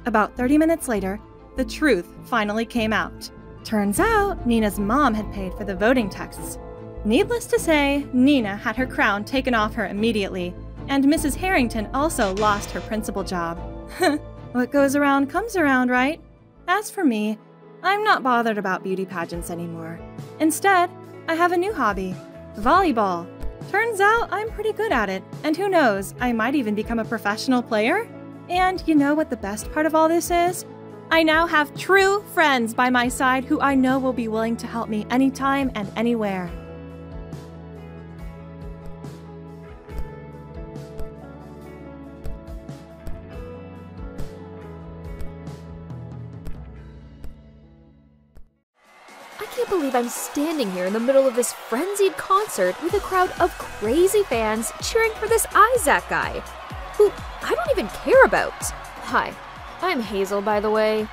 About 30 minutes later, the truth finally came out. Turns out, Nina's mom had paid for the voting texts. Needless to say, Nina had her crown taken off her immediately, and Mrs. Harrington also lost her principal job. what goes around comes around, right? As for me, I'm not bothered about beauty pageants anymore. Instead, I have a new hobby volleyball. Turns out I'm pretty good at it, and who knows, I might even become a professional player? And you know what the best part of all this is? I now have true friends by my side who I know will be willing to help me anytime and anywhere. Believe I'm standing here in the middle of this frenzied concert with a crowd of crazy fans cheering for this Isaac guy, who I don't even care about. Hi, I'm Hazel, by the way.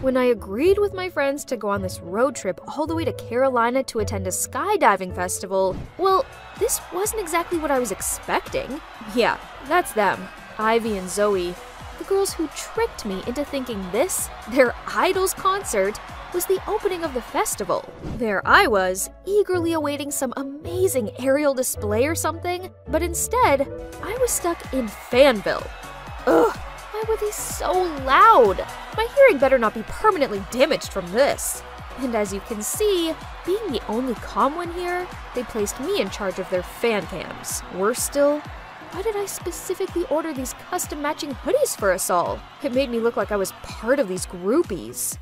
When I agreed with my friends to go on this road trip all the way to Carolina to attend a skydiving festival, well, this wasn't exactly what I was expecting. Yeah, that's them, Ivy and Zoe, the girls who tricked me into thinking this, their idol's concert, was the opening of the festival. There I was, eagerly awaiting some amazing aerial display or something, but instead, I was stuck in Fanville. Ugh, why were they so loud? My hearing better not be permanently damaged from this. And as you can see, being the only calm one here, they placed me in charge of their fan cams. Worse still, why did I specifically order these custom matching hoodies for us all? It made me look like I was part of these groupies.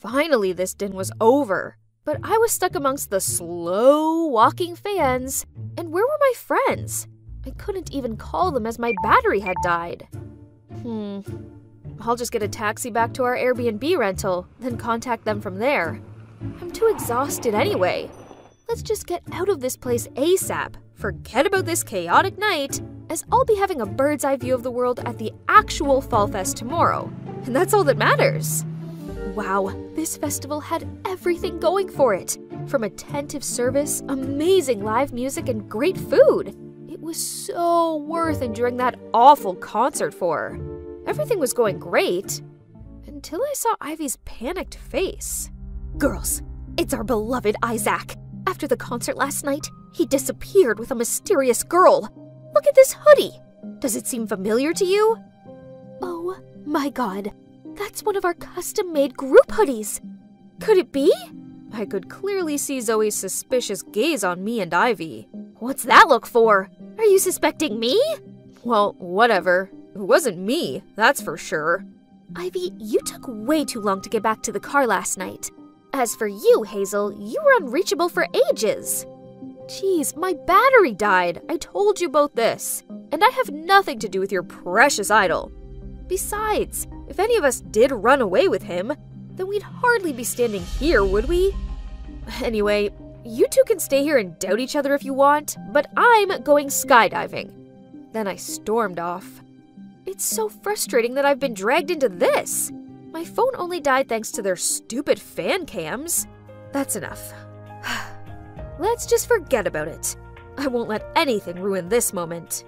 Finally, this din was over, but I was stuck amongst the slow walking fans. And where were my friends? I couldn't even call them as my battery had died. Hmm. I'll just get a taxi back to our Airbnb rental, then contact them from there. I'm too exhausted anyway. Let's just get out of this place ASAP. Forget about this chaotic night, as I'll be having a bird's eye view of the world at the actual Fall Fest tomorrow. And that's all that matters. Wow, this festival had everything going for it from attentive service, amazing live music, and great food. It was so worth enduring that awful concert for. Everything was going great until I saw Ivy's panicked face. Girls, it's our beloved Isaac. After the concert last night, he disappeared with a mysterious girl. Look at this hoodie. Does it seem familiar to you? Oh my god, that's one of our custom made group hoodies. Could it be? I could clearly see Zoe's suspicious gaze on me and Ivy. What's that look for? Are you suspecting me? Well, whatever. It wasn't me, that's for sure. Ivy, you took way too long to get back to the car last night. As for you, Hazel, you were unreachable for ages. Jeez, my battery died. I told you both this. And I have nothing to do with your precious idol. Besides, if any of us did run away with him, then we'd hardly be standing here, would we? Anyway, you two can stay here and doubt each other if you want, but I'm going skydiving. Then I stormed off. It's so frustrating that I've been dragged into this. My phone only died thanks to their stupid fan cams. That's enough. Let's just forget about it. I won't let anything ruin this moment.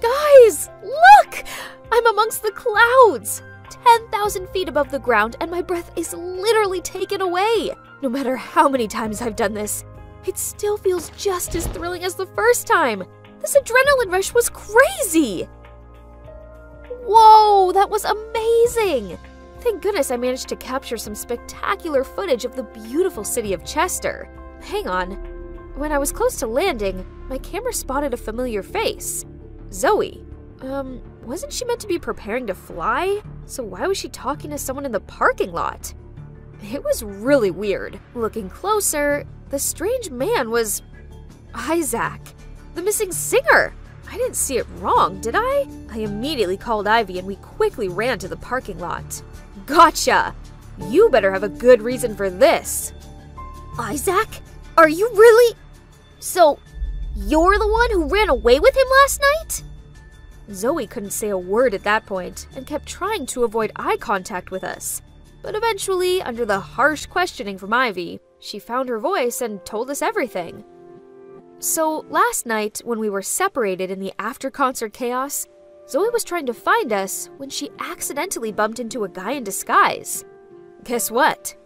Guys, look! I'm amongst the clouds! 10,000 feet above the ground, and my breath is literally taken away. No matter how many times I've done this, it still feels just as thrilling as the first time. This adrenaline rush was crazy! Whoa, that was amazing! Thank goodness I managed to capture some spectacular footage of the beautiful city of Chester. Hang on. When I was close to landing, my camera spotted a familiar face. Zoe. Um, wasn't she meant to be preparing to fly? So why was she talking to someone in the parking lot? It was really weird. Looking closer, the strange man was Isaac, the missing singer. I didn't see it wrong, did I? I immediately called Ivy and we quickly ran to the parking lot. Gotcha! You better have a good reason for this. Isaac? Are you really? So, you're the one who ran away with him last night? Zoe couldn't say a word at that point and kept trying to avoid eye contact with us. But eventually, under the harsh questioning from Ivy, she found her voice and told us everything. So, last night, when we were separated in the after concert chaos, Zoe was trying to find us when she accidentally bumped into a guy in disguise. Guess what?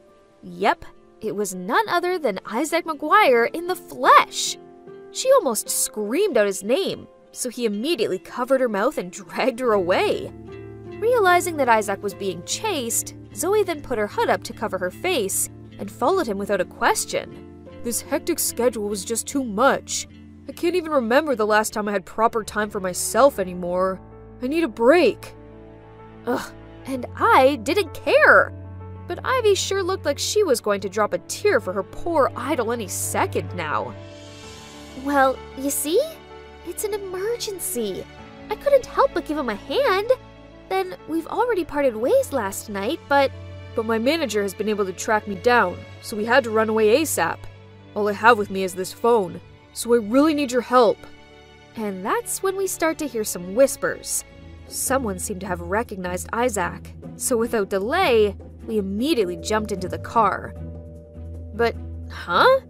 Yep, it was none other than Isaac McGuire in the flesh. She almost screamed out his name, so he immediately covered her mouth and dragged her away. Realizing that Isaac was being chased, Zoe then put her hood up to cover her face and followed him without a question. This hectic schedule was just too much. I can't even remember the last time I had proper time for myself anymore. I need a break. Ugh, and I didn't care. But Ivy sure looked like she was going to drop a tear for her poor idol any second now. Well, you see? It's an emergency. I couldn't help but give him a hand. Then we've already parted ways last night, but. But my manager has been able to track me down, so we had to run away ASAP. All I have with me is this phone, so I really need your help. And that's when we start to hear some whispers. Someone seemed to have recognized Isaac, so without delay, we immediately jumped into the car. But, huh?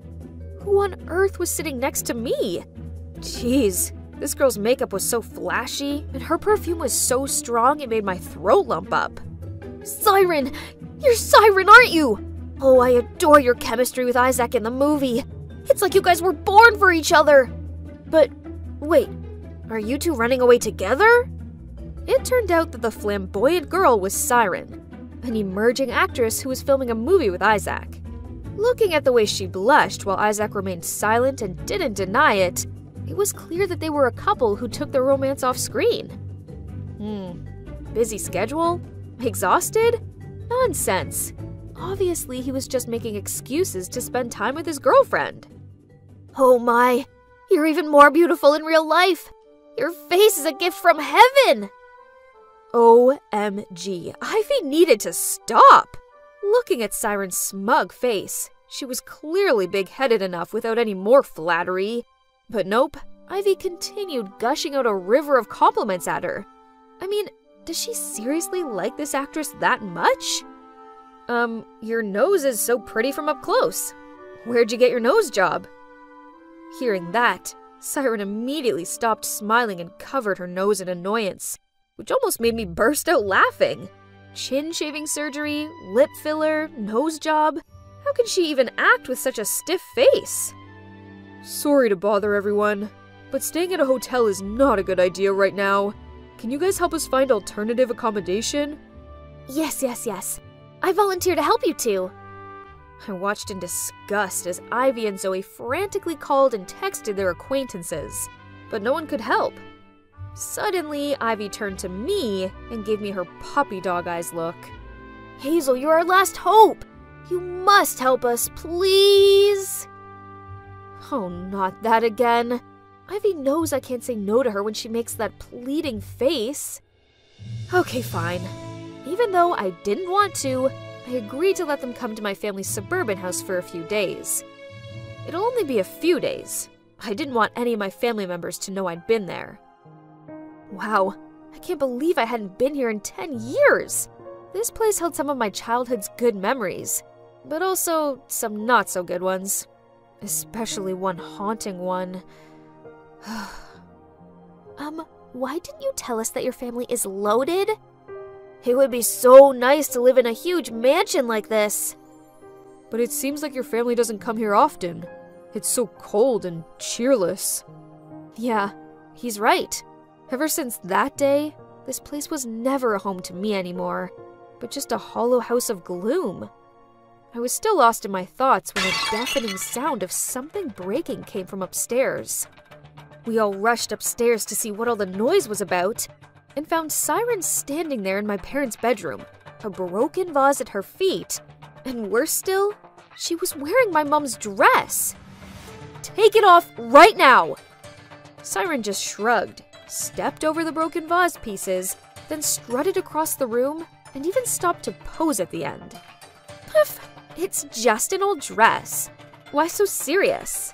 Who on earth was sitting next to me? Jeez, this girl's makeup was so flashy, and her perfume was so strong it made my throat lump up. Siren! You're Siren, aren't you? Oh, I adore your chemistry with Isaac in the movie. It's like you guys were born for each other. But wait, are you two running away together? It turned out that the flamboyant girl was Siren, an emerging actress who was filming a movie with Isaac. Looking at the way she blushed while Isaac remained silent and didn't deny it, it was clear that they were a couple who took their romance off screen. Hmm, busy schedule? Exhausted? Nonsense. Obviously, he was just making excuses to spend time with his girlfriend. Oh my, you're even more beautiful in real life. Your face is a gift from heaven. OMG, Ivy needed to stop. Looking at Siren's smug face, she was clearly big headed enough without any more flattery. But nope, Ivy continued gushing out a river of compliments at her. I mean, does she seriously like this actress that much? Um, your nose is so pretty from up close. Where'd you get your nose job? Hearing that, Siren immediately stopped smiling and covered her nose in annoyance, which almost made me burst out laughing. Chin shaving surgery, lip filler, nose job. How can she even act with such a stiff face? Sorry to bother everyone, but staying at a hotel is not a good idea right now. Can you guys help us find alternative accommodation? Yes, yes, yes. I volunteer to help you two. I watched in disgust as Ivy and Zoe frantically called and texted their acquaintances, but no one could help. Suddenly, Ivy turned to me and gave me her puppy dog eyes look. Hazel, you're our last hope! You must help us, please! Oh, not that again. Ivy knows I can't say no to her when she makes that pleading face. Okay, fine. Even though I didn't want to, I agreed to let them come to my family's suburban house for a few days. It'll only be a few days. I didn't want any of my family members to know I'd been there. Wow, I can't believe I hadn't been here in 10 years! This place held some of my childhood's good memories, but also some not so good ones. Especially one haunting one. um, why didn't you tell us that your family is loaded? It would be so nice to live in a huge mansion like this. But it seems like your family doesn't come here often. It's so cold and cheerless. Yeah, he's right. Ever since that day, this place was never a home to me anymore, but just a hollow house of gloom. I was still lost in my thoughts when a deafening sound of something breaking came from upstairs. We all rushed upstairs to see what all the noise was about and found Siren standing there in my parents' bedroom, a broken vase at her feet, and worse still, she was wearing my mom's dress. Take it off right now! Siren just shrugged, stepped over the broken vase pieces, then strutted across the room and even stopped to pose at the end. Puff! It's just an old dress. Why so serious?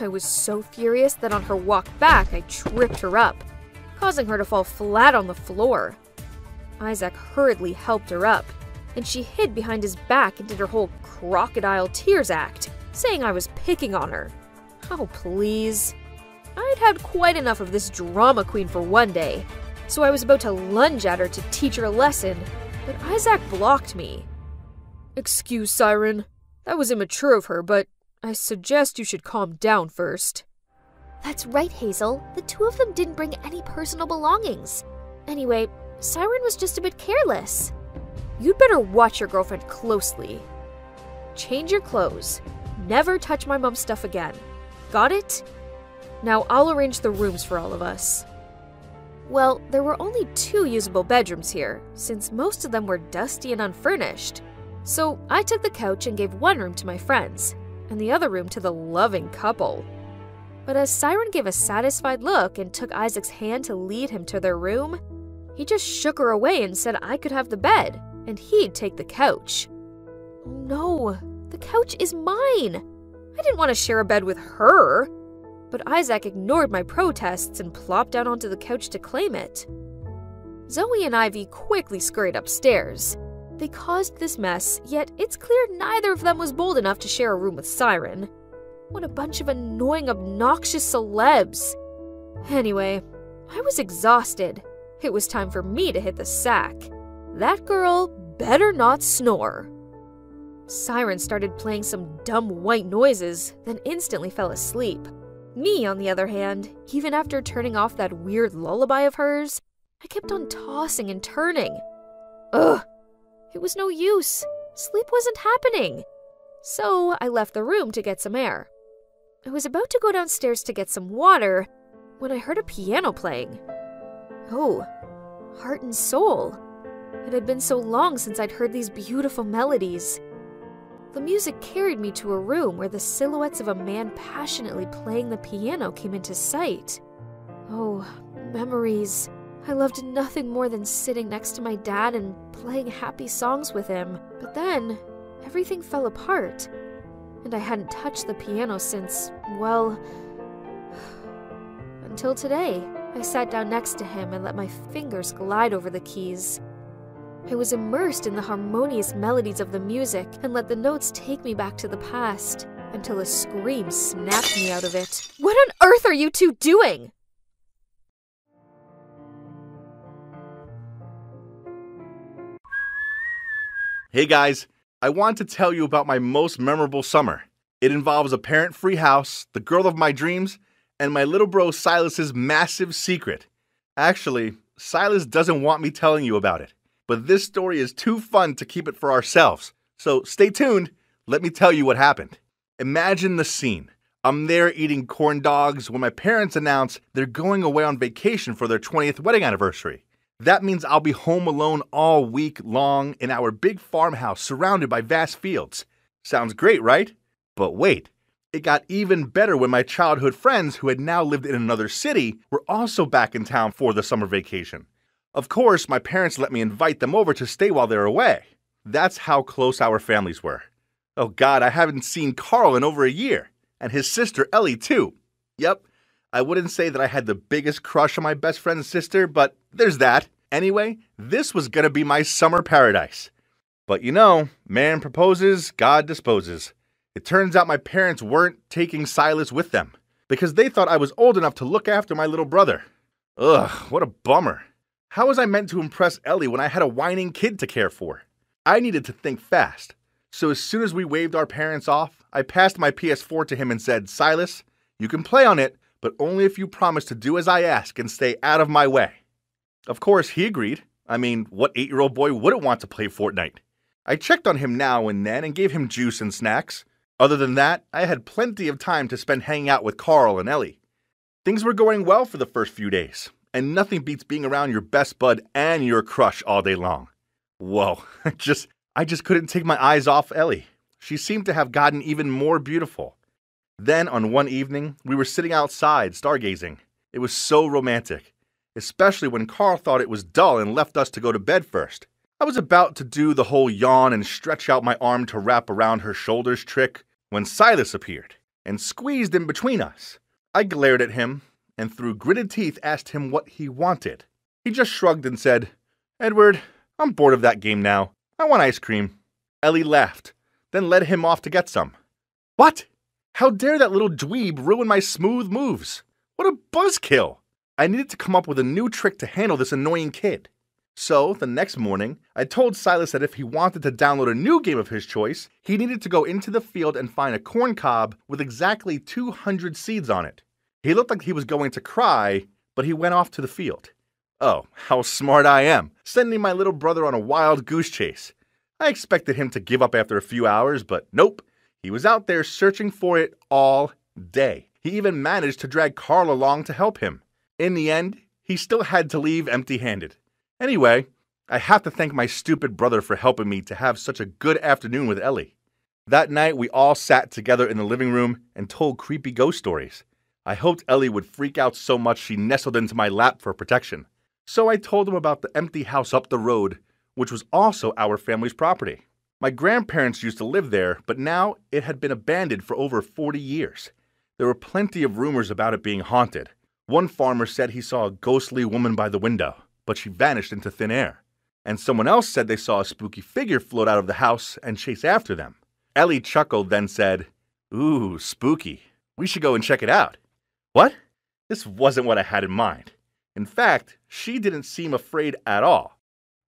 I was so furious that on her walk back, I tripped her up, causing her to fall flat on the floor. Isaac hurriedly helped her up, and she hid behind his back and did her whole crocodile tears act, saying I was picking on her. Oh, please. I'd had quite enough of this drama queen for one day, so I was about to lunge at her to teach her a lesson, but Isaac blocked me. Excuse, Siren. That was immature of her, but I suggest you should calm down first. That's right, Hazel. The two of them didn't bring any personal belongings. Anyway, Siren was just a bit careless. You'd better watch your girlfriend closely. Change your clothes. Never touch my mom's stuff again. Got it? Now I'll arrange the rooms for all of us. Well, there were only two usable bedrooms here, since most of them were dusty and unfurnished. So I took the couch and gave one room to my friends, and the other room to the loving couple. But as Siren gave a satisfied look and took Isaac's hand to lead him to their room, he just shook her away and said I could have the bed, and he'd take the couch. No, the couch is mine. I didn't want to share a bed with her. But Isaac ignored my protests and plopped down onto the couch to claim it. Zoe and Ivy quickly scurried upstairs, they caused this mess, yet it's clear neither of them was bold enough to share a room with Siren. What a bunch of annoying, obnoxious celebs. Anyway, I was exhausted. It was time for me to hit the sack. That girl better not snore. Siren started playing some dumb white noises, then instantly fell asleep. Me, on the other hand, even after turning off that weird lullaby of hers, I kept on tossing and turning. Ugh, it was no use. Sleep wasn't happening. So I left the room to get some air. I was about to go downstairs to get some water when I heard a piano playing. Oh, heart and soul. It had been so long since I'd heard these beautiful melodies. The music carried me to a room where the silhouettes of a man passionately playing the piano came into sight. Oh, memories. I loved nothing more than sitting next to my dad and playing happy songs with him. But then, everything fell apart. And I hadn't touched the piano since, well, until today. I sat down next to him and let my fingers glide over the keys. I was immersed in the harmonious melodies of the music and let the notes take me back to the past until a scream snapped me out of it. What on earth are you two doing? Hey guys, I want to tell you about my most memorable summer. It involves a parent free house, the girl of my dreams, and my little bro Silas's massive secret. Actually, Silas doesn't want me telling you about it, but this story is too fun to keep it for ourselves. So stay tuned. Let me tell you what happened. Imagine the scene. I'm there eating corn dogs when my parents announce they're going away on vacation for their 20th wedding anniversary. That means I'll be home alone all week long in our big farmhouse surrounded by vast fields. Sounds great, right? But wait, it got even better when my childhood friends who had now lived in another city were also back in town for the summer vacation. Of course, my parents let me invite them over to stay while they're away. That's how close our families were. Oh god, I haven't seen Carl in over a year. And his sister Ellie, too. Yep, I wouldn't say that I had the biggest crush on my best friend's sister, but there's that. Anyway, this was gonna be my summer paradise. But you know, man proposes, God disposes. It turns out my parents weren't taking Silas with them because they thought I was old enough to look after my little brother. Ugh, what a bummer. How was I meant to impress Ellie when I had a whining kid to care for? I needed to think fast. So as soon as we waved our parents off, I passed my PS4 to him and said, Silas, you can play on it, but only if you promise to do as I ask and stay out of my way. Of course, he agreed. I mean, what eight year old boy wouldn't want to play Fortnite? I checked on him now and then and gave him juice and snacks. Other than that, I had plenty of time to spend hanging out with Carl and Ellie. Things were going well for the first few days, and nothing beats being around your best bud and your crush all day long. Whoa, just I just couldn't take my eyes off Ellie. She seemed to have gotten even more beautiful. Then, on one evening, we were sitting outside stargazing. It was so romantic, especially when Carl thought it was dull and left us to go to bed first. I was about to do the whole yawn and stretch out my arm to wrap around her shoulders trick when Silas appeared and squeezed in between us. I glared at him and through gritted teeth asked him what he wanted. He just shrugged and said, Edward, I'm bored of that game now. I want ice cream. Ellie laughed, then led him off to get some. What? How dare that little dweeb ruin my smooth moves? What a buzzkill! I needed to come up with a new trick to handle this annoying kid. So, the next morning, I told Silas that if he wanted to download a new game of his choice, he needed to go into the field and find a corn cob with exactly 200 seeds on it. He looked like he was going to cry, but he went off to the field. Oh, how smart I am, sending my little brother on a wild goose chase. I expected him to give up after a few hours, but nope. He was out there searching for it all day. He even managed to drag Carl along to help him. In the end, he still had to leave empty handed. Anyway, I have to thank my stupid brother for helping me to have such a good afternoon with Ellie. That night, we all sat together in the living room and told creepy ghost stories. I hoped Ellie would freak out so much she nestled into my lap for protection. So I told him about the empty house up the road, which was also our family's property. My grandparents used to live there, but now it had been abandoned for over 40 years. There were plenty of rumors about it being haunted. One farmer said he saw a ghostly woman by the window but she vanished into thin air. And someone else said they saw a spooky figure float out of the house and chase after them. Ellie chuckled, then said, Ooh, spooky. We should go and check it out. What? This wasn't what I had in mind. In fact, she didn't seem afraid at all.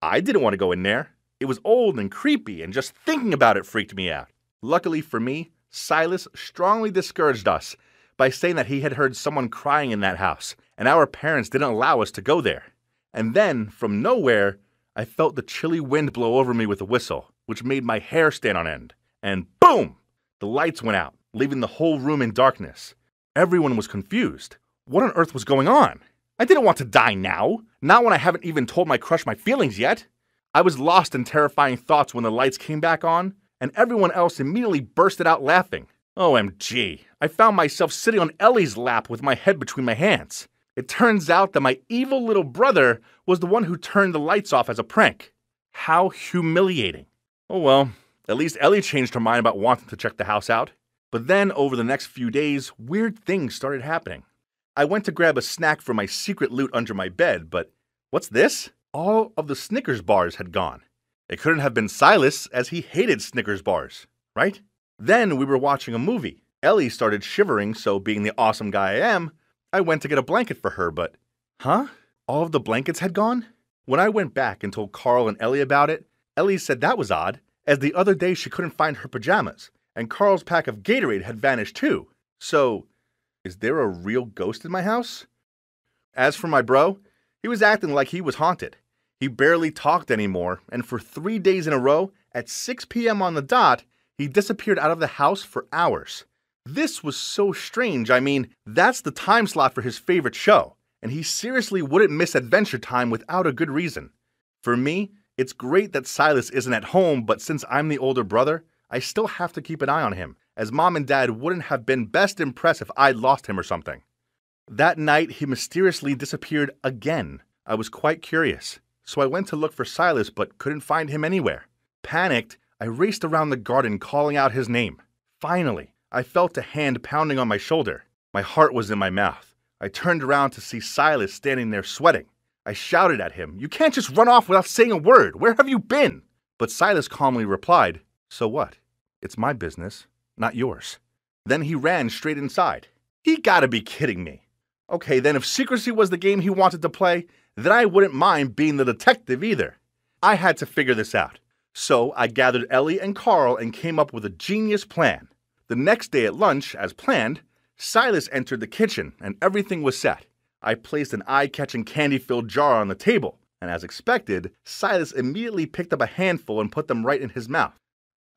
I didn't want to go in there. It was old and creepy, and just thinking about it freaked me out. Luckily for me, Silas strongly discouraged us by saying that he had heard someone crying in that house, and our parents didn't allow us to go there. And then, from nowhere, I felt the chilly wind blow over me with a whistle, which made my hair stand on end. And boom! The lights went out, leaving the whole room in darkness. Everyone was confused. What on earth was going on? I didn't want to die now, not when I haven't even told my crush my feelings yet. I was lost in terrifying thoughts when the lights came back on, and everyone else immediately bursted out laughing. OMG, I found myself sitting on Ellie's lap with my head between my hands. It turns out that my evil little brother was the one who turned the lights off as a prank. How humiliating. Oh well, at least Ellie changed her mind about wanting to check the house out. But then, over the next few days, weird things started happening. I went to grab a snack for my secret loot under my bed, but what's this? All of the Snickers bars had gone. It couldn't have been Silas, as he hated Snickers bars, right? Then we were watching a movie. Ellie started shivering, so being the awesome guy I am, I went to get a blanket for her, but. Huh? All of the blankets had gone? When I went back and told Carl and Ellie about it, Ellie said that was odd, as the other day she couldn't find her pajamas, and Carl's pack of Gatorade had vanished too. So, is there a real ghost in my house? As for my bro, he was acting like he was haunted. He barely talked anymore, and for three days in a row, at 6 p.m. on the dot, he disappeared out of the house for hours. This was so strange. I mean, that's the time slot for his favorite show, and he seriously wouldn't miss Adventure Time without a good reason. For me, it's great that Silas isn't at home, but since I'm the older brother, I still have to keep an eye on him, as mom and dad wouldn't have been best impressed if I'd lost him or something. That night, he mysteriously disappeared again. I was quite curious, so I went to look for Silas but couldn't find him anywhere. Panicked, I raced around the garden calling out his name. Finally, I felt a hand pounding on my shoulder. My heart was in my mouth. I turned around to see Silas standing there sweating. I shouted at him, You can't just run off without saying a word. Where have you been? But Silas calmly replied, So what? It's my business, not yours. Then he ran straight inside. He gotta be kidding me. Okay, then if secrecy was the game he wanted to play, then I wouldn't mind being the detective either. I had to figure this out. So I gathered Ellie and Carl and came up with a genius plan. The next day at lunch, as planned, Silas entered the kitchen and everything was set. I placed an eye catching candy filled jar on the table, and as expected, Silas immediately picked up a handful and put them right in his mouth.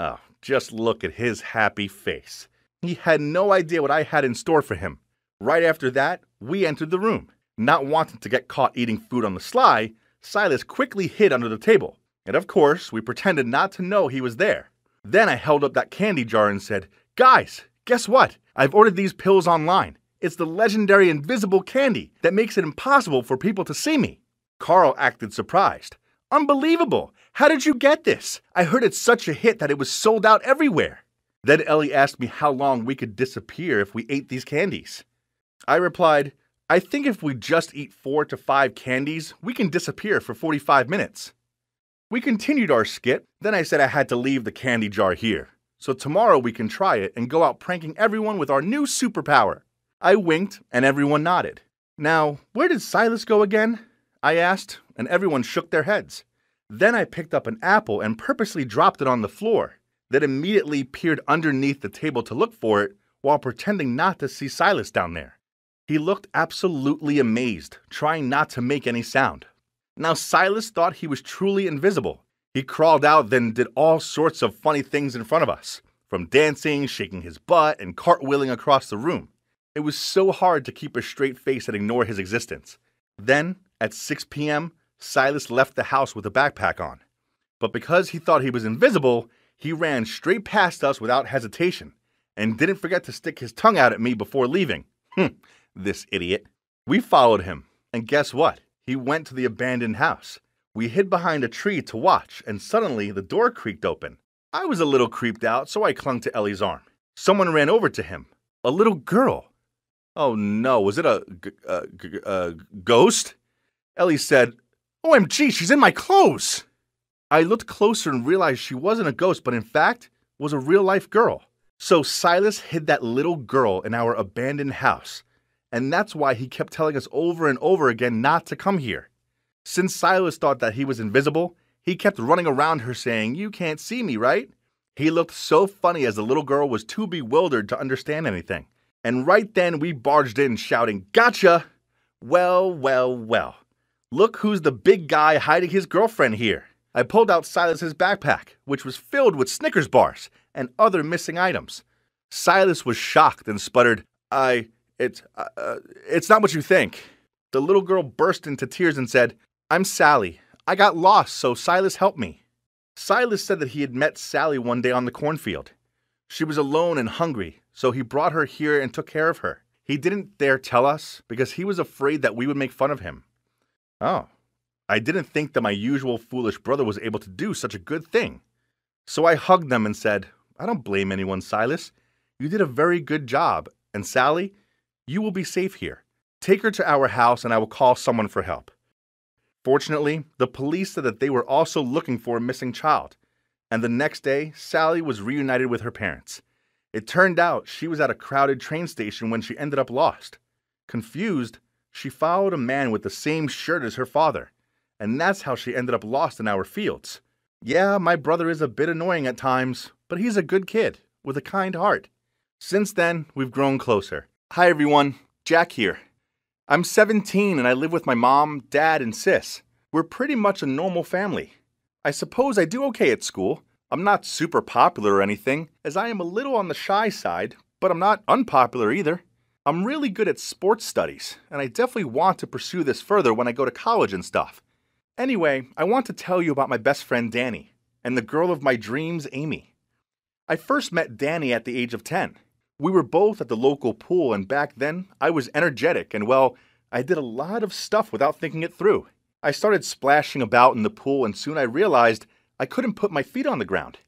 Oh, just look at his happy face. He had no idea what I had in store for him. Right after that, we entered the room. Not wanting to get caught eating food on the sly, Silas quickly hid under the table. And of course, we pretended not to know he was there. Then I held up that candy jar and said, Guys, guess what? I've ordered these pills online. It's the legendary invisible candy that makes it impossible for people to see me. Carl acted surprised. Unbelievable! How did you get this? I heard it's such a hit that it was sold out everywhere. Then Ellie asked me how long we could disappear if we ate these candies. I replied, I think if we just eat four to five candies, we can disappear for 45 minutes. We continued our skit, then I said I had to leave the candy jar here. So tomorrow we can try it and go out pranking everyone with our new superpower. I winked and everyone nodded. Now, where did Silas go again? I asked, and everyone shook their heads. Then I picked up an apple and purposely dropped it on the floor, then immediately peered underneath the table to look for it while pretending not to see Silas down there. He looked absolutely amazed, trying not to make any sound. Now, Silas thought he was truly invisible. He crawled out, then did all sorts of funny things in front of us, from dancing, shaking his butt, and cartwheeling across the room. It was so hard to keep a straight face and ignore his existence. Then, at 6 p.m., Silas left the house with a backpack on. But because he thought he was invisible, he ran straight past us without hesitation and didn't forget to stick his tongue out at me before leaving. Hm, this idiot. We followed him, and guess what? He went to the abandoned house. We hid behind a tree to watch, and suddenly the door creaked open. I was a little creeped out, so I clung to Ellie's arm. Someone ran over to him. A little girl. Oh no, was it a, a, g- uh, a uh, ghost? Ellie said, OMG, she's in my clothes! I looked closer and realized she wasn't a ghost, but in fact was a real life girl. So Silas hid that little girl in our abandoned house, and that's why he kept telling us over and over again not to come here. Since Silas thought that he was invisible, he kept running around her saying, You can't see me, right? He looked so funny as the little girl was too bewildered to understand anything. And right then we barged in shouting, Gotcha! Well, well, well. Look who's the big guy hiding his girlfriend here. I pulled out Silas's backpack, which was filled with Snickers bars and other missing items. Silas was shocked and sputtered, I, it's, uh, uh, it's not what you think. The little girl burst into tears and said, I'm Sally. I got lost, so Silas helped me. Silas said that he had met Sally one day on the cornfield. She was alone and hungry, so he brought her here and took care of her. He didn't dare tell us because he was afraid that we would make fun of him. Oh, I didn't think that my usual foolish brother was able to do such a good thing. So I hugged them and said, I don't blame anyone, Silas. You did a very good job, and Sally, you will be safe here. Take her to our house and I will call someone for help. Fortunately, the police said that they were also looking for a missing child, and the next day, Sally was reunited with her parents. It turned out she was at a crowded train station when she ended up lost. Confused, she followed a man with the same shirt as her father, and that's how she ended up lost in our fields. Yeah, my brother is a bit annoying at times, but he's a good kid with a kind heart. Since then, we've grown closer. Hi everyone, Jack here. I'm 17 and I live with my mom, dad, and sis. We're pretty much a normal family. I suppose I do okay at school. I'm not super popular or anything, as I am a little on the shy side, but I'm not unpopular either. I'm really good at sports studies, and I definitely want to pursue this further when I go to college and stuff. Anyway, I want to tell you about my best friend Danny, and the girl of my dreams, Amy. I first met Danny at the age of 10. We were both at the local pool, and back then I was energetic and, well, I did a lot of stuff without thinking it through. I started splashing about in the pool, and soon I realized I couldn't put my feet on the ground.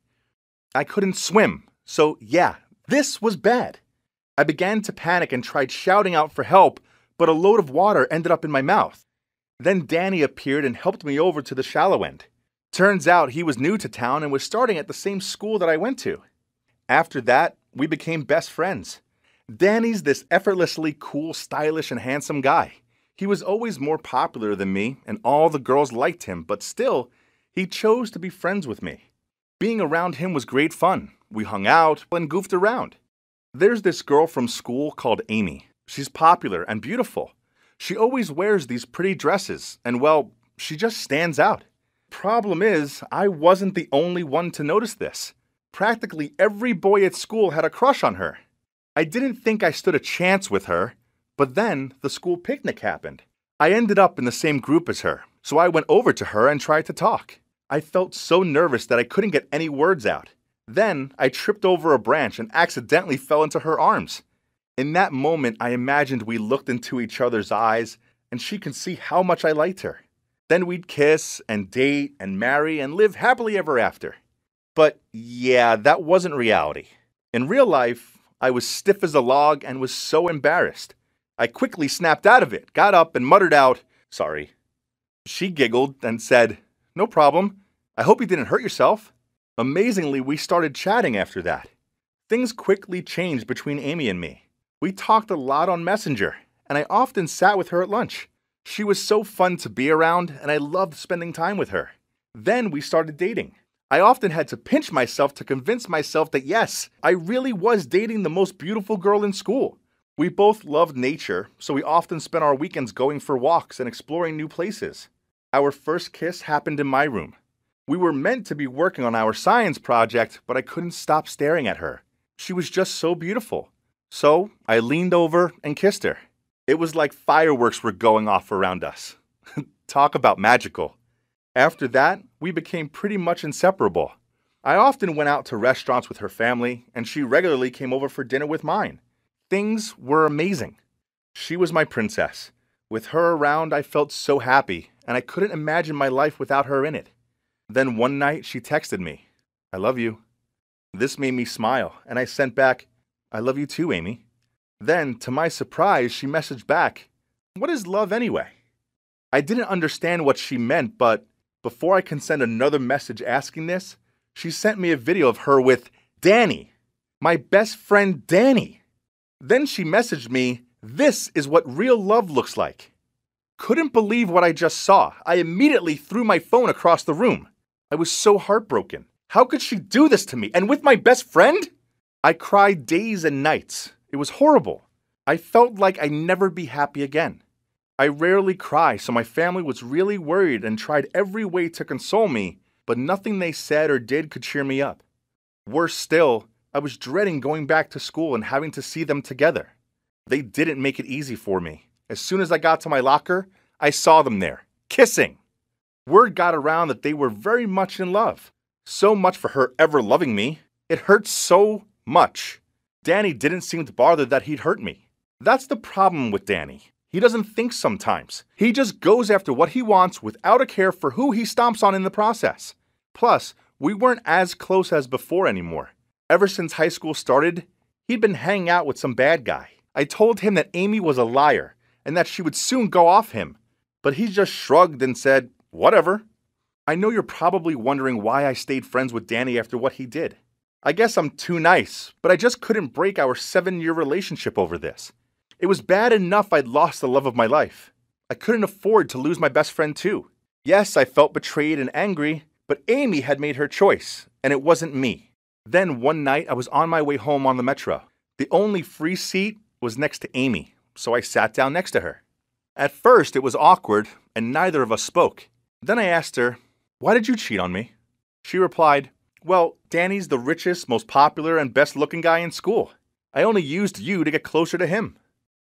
I couldn't swim, so yeah, this was bad. I began to panic and tried shouting out for help, but a load of water ended up in my mouth. Then Danny appeared and helped me over to the shallow end. Turns out he was new to town and was starting at the same school that I went to. After that, we became best friends. Danny's this effortlessly cool, stylish, and handsome guy. He was always more popular than me, and all the girls liked him, but still, he chose to be friends with me. Being around him was great fun. We hung out and goofed around. There's this girl from school called Amy. She's popular and beautiful. She always wears these pretty dresses, and well, she just stands out. Problem is, I wasn't the only one to notice this. Practically every boy at school had a crush on her. I didn't think I stood a chance with her, but then the school picnic happened. I ended up in the same group as her, so I went over to her and tried to talk. I felt so nervous that I couldn't get any words out. Then I tripped over a branch and accidentally fell into her arms. In that moment, I imagined we looked into each other's eyes and she could see how much I liked her. Then we'd kiss and date and marry and live happily ever after. But yeah, that wasn't reality. In real life, I was stiff as a log and was so embarrassed. I quickly snapped out of it, got up, and muttered out, Sorry. She giggled and said, No problem. I hope you didn't hurt yourself. Amazingly, we started chatting after that. Things quickly changed between Amy and me. We talked a lot on Messenger, and I often sat with her at lunch. She was so fun to be around, and I loved spending time with her. Then we started dating. I often had to pinch myself to convince myself that yes, I really was dating the most beautiful girl in school. We both loved nature, so we often spent our weekends going for walks and exploring new places. Our first kiss happened in my room. We were meant to be working on our science project, but I couldn't stop staring at her. She was just so beautiful. So I leaned over and kissed her. It was like fireworks were going off around us. Talk about magical. After that, we became pretty much inseparable. I often went out to restaurants with her family, and she regularly came over for dinner with mine. Things were amazing. She was my princess. With her around, I felt so happy, and I couldn't imagine my life without her in it. Then one night, she texted me, I love you. This made me smile, and I sent back, I love you too, Amy. Then, to my surprise, she messaged back, What is love anyway? I didn't understand what she meant, but before I can send another message asking this, she sent me a video of her with Danny, my best friend Danny. Then she messaged me, This is what real love looks like. Couldn't believe what I just saw. I immediately threw my phone across the room. I was so heartbroken. How could she do this to me? And with my best friend? I cried days and nights. It was horrible. I felt like I'd never be happy again. I rarely cry, so my family was really worried and tried every way to console me, but nothing they said or did could cheer me up. Worse still, I was dreading going back to school and having to see them together. They didn't make it easy for me. As soon as I got to my locker, I saw them there, kissing. Word got around that they were very much in love. So much for her ever loving me. It hurt so much. Danny didn't seem to bother that he'd hurt me. That's the problem with Danny. He doesn't think sometimes. He just goes after what he wants without a care for who he stomps on in the process. Plus, we weren't as close as before anymore. Ever since high school started, he'd been hanging out with some bad guy. I told him that Amy was a liar and that she would soon go off him, but he just shrugged and said, Whatever. I know you're probably wondering why I stayed friends with Danny after what he did. I guess I'm too nice, but I just couldn't break our seven year relationship over this. It was bad enough I'd lost the love of my life. I couldn't afford to lose my best friend, too. Yes, I felt betrayed and angry, but Amy had made her choice, and it wasn't me. Then one night I was on my way home on the metro. The only free seat was next to Amy, so I sat down next to her. At first it was awkward, and neither of us spoke. Then I asked her, Why did you cheat on me? She replied, well, Danny's the richest, most popular, and best looking guy in school. I only used you to get closer to him.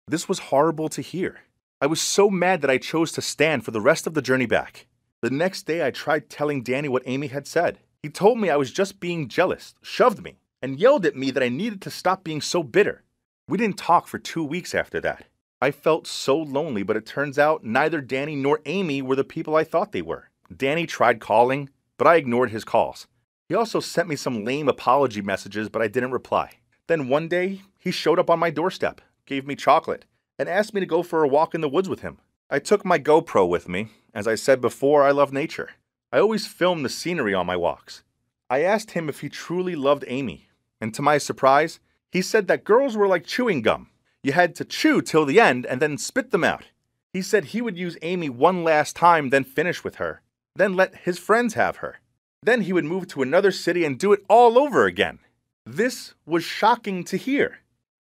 This was horrible to hear. I was so mad that I chose to stand for the rest of the journey back. The next day, I tried telling Danny what Amy had said. He told me I was just being jealous, shoved me, and yelled at me that I needed to stop being so bitter. We didn't talk for two weeks after that. I felt so lonely, but it turns out neither Danny nor Amy were the people I thought they were. Danny tried calling, but I ignored his calls. He also sent me some lame apology messages, but I didn't reply. Then one day, he showed up on my doorstep, gave me chocolate, and asked me to go for a walk in the woods with him. I took my GoPro with me. As I said before, I love nature. I always film the scenery on my walks. I asked him if he truly loved Amy, and to my surprise, He said that girls were like chewing gum. You had to chew till the end and then spit them out. He said he would use Amy one last time, then finish with her, then let his friends have her. Then he would move to another city and do it all over again. This was shocking to hear.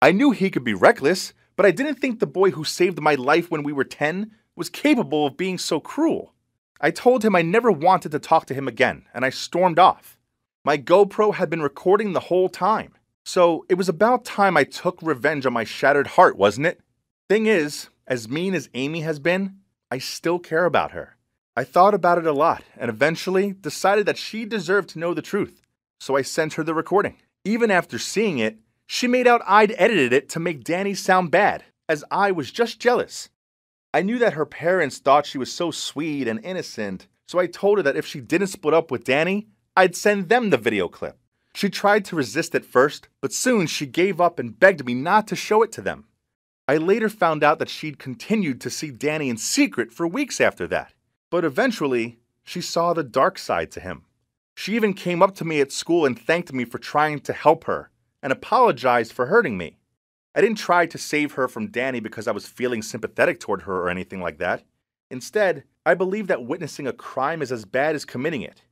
I knew he could be reckless, but I didn't think the boy who saved my life when we were 10 was capable of being so cruel. I told him I never wanted to talk to him again, and I stormed off. My GoPro had been recording the whole time, so it was about time I took revenge on my shattered heart, wasn't it? Thing is, as mean as Amy has been, I still care about her. I thought about it a lot and eventually decided that she deserved to know the truth, so I sent her the recording. Even after seeing it, she made out I'd edited it to make Danny sound bad, as I was just jealous. I knew that her parents thought she was so sweet and innocent, so I told her that if she didn't split up with Danny, I'd send them the video clip. She tried to resist at first, but soon she gave up and begged me not to show it to them. I later found out that she'd continued to see Danny in secret for weeks after that, but eventually, she saw the dark side to him. She even came up to me at school and thanked me for trying to help her and apologized for hurting me. I didn't try to save her from Danny because I was feeling sympathetic toward her or anything like that. Instead, I believe that witnessing a crime is as bad as committing it.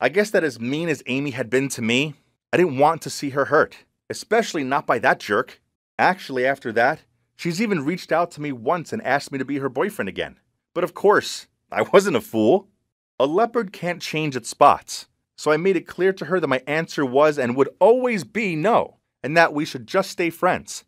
I guess that as mean as Amy had been to me, I didn't want to see her hurt, especially not by that jerk. Actually, after that, she's even reached out to me once and asked me to be her boyfriend again. But of course, I wasn't a fool. A leopard can't change its spots, so I made it clear to her that my answer was and would always be no, and that we should just stay friends.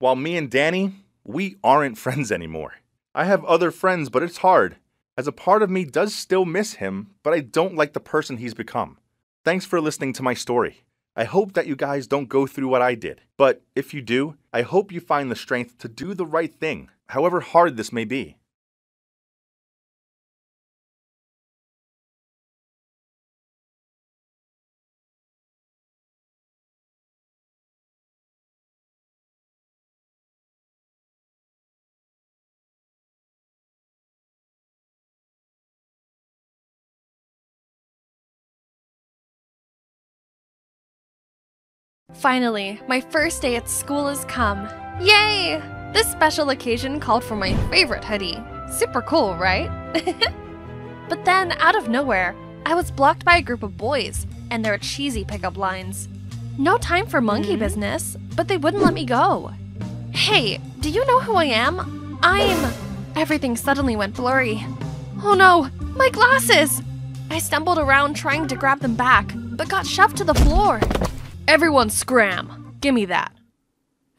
While me and Danny, we aren't friends anymore. I have other friends, but it's hard, as a part of me does still miss him, but I don't like the person he's become. Thanks for listening to my story. I hope that you guys don't go through what I did, but if you do, I hope you find the strength to do the right thing, however hard this may be. Finally, my first day at school has come. Yay! This special occasion called for my favorite hoodie. Super cool, right? but then, out of nowhere, I was blocked by a group of boys and their cheesy pickup lines. No time for monkey Mm-hmm. business, but they wouldn't let me go. Hey, do you know who I am? I'm. Everything suddenly went blurry. Oh no, my glasses! I stumbled around trying to grab them back, but got shoved to the floor. Everyone scram! Gimme that.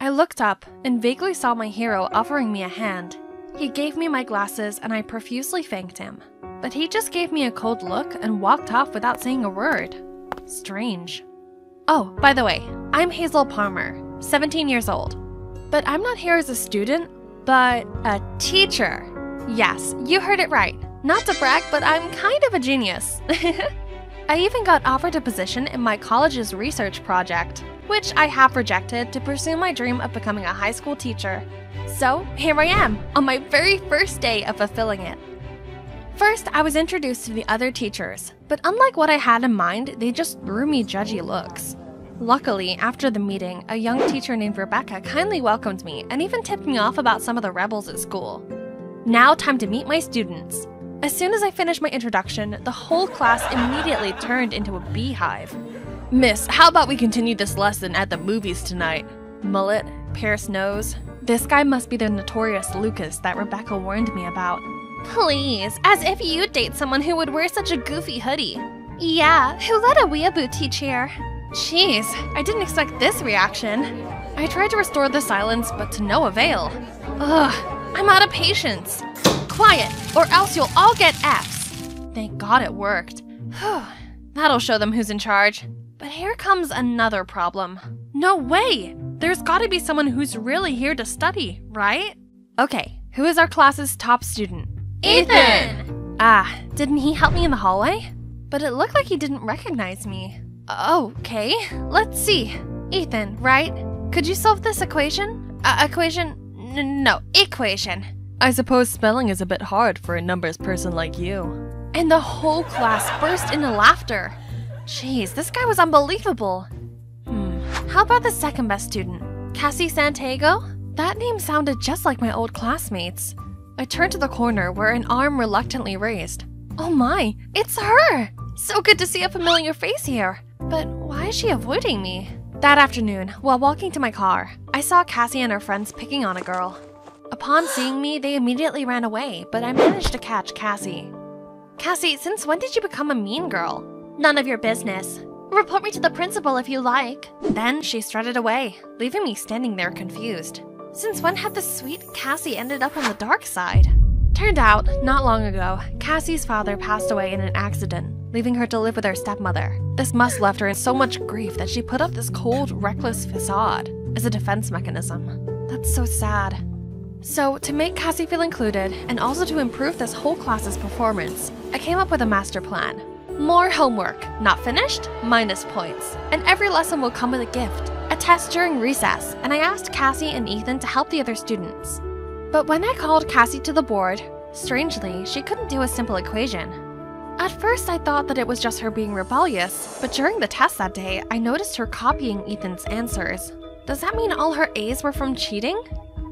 I looked up and vaguely saw my hero offering me a hand. He gave me my glasses and I profusely thanked him. But he just gave me a cold look and walked off without saying a word. Strange. Oh, by the way, I'm Hazel Palmer, 17 years old. But I'm not here as a student, but a teacher. Yes, you heard it right. Not to brag, but I'm kind of a genius. I even got offered a position in my college's research project, which I have rejected to pursue my dream of becoming a high school teacher. So, here I am, on my very first day of fulfilling it. First, I was introduced to the other teachers, but unlike what I had in mind, they just threw me judgy looks. Luckily, after the meeting, a young teacher named Rebecca kindly welcomed me and even tipped me off about some of the rebels at school. Now, time to meet my students. As soon as I finished my introduction, the whole class immediately turned into a beehive. Miss, how about we continue this lesson at the movies tonight? Mullet, pierced nose. This guy must be the notorious Lucas that Rebecca warned me about. Please, as if you'd date someone who would wear such a goofy hoodie. Yeah, who let a weeaboo teach here? Jeez, I didn't expect this reaction. I tried to restore the silence, but to no avail. Ugh, I'm out of patience. Quiet, or else you'll all get F's. Thank God it worked. Whew, That'll show them who's in charge. But here comes another problem. No way! There's gotta be someone who's really here to study, right? Okay, who is our class's top student? Ethan! Ah, didn't he help me in the hallway? But it looked like he didn't recognize me. Okay, let's see. Ethan, right? Could you solve this equation? Uh, equation? N- no, equation. I suppose spelling is a bit hard for a numbers person like you. And the whole class burst into laughter. Jeez, this guy was unbelievable. Hmm, How about the second best student? Cassie Santiago? That name sounded just like my old classmates. I turned to the corner where an arm reluctantly raised. Oh my, it's her! So good to see a familiar face here. But why is she avoiding me? That afternoon, while walking to my car, I saw Cassie and her friends picking on a girl. Upon seeing me, they immediately ran away, but I managed to catch Cassie. Cassie, since when did you become a mean girl? None of your business. Report me to the principal if you like. Then she strutted away, leaving me standing there confused. Since when had the sweet Cassie ended up on the dark side? Turned out, not long ago, Cassie's father passed away in an accident, leaving her to live with her stepmother. This must left her in so much grief that she put up this cold, reckless facade as a defense mechanism. That's so sad. So, to make Cassie feel included, and also to improve this whole class's performance, I came up with a master plan. More homework, not finished, minus points. And every lesson will come with a gift, a test during recess, and I asked Cassie and Ethan to help the other students. But when I called Cassie to the board, strangely, she couldn't do a simple equation. At first, I thought that it was just her being rebellious, but during the test that day, I noticed her copying Ethan's answers. Does that mean all her A's were from cheating?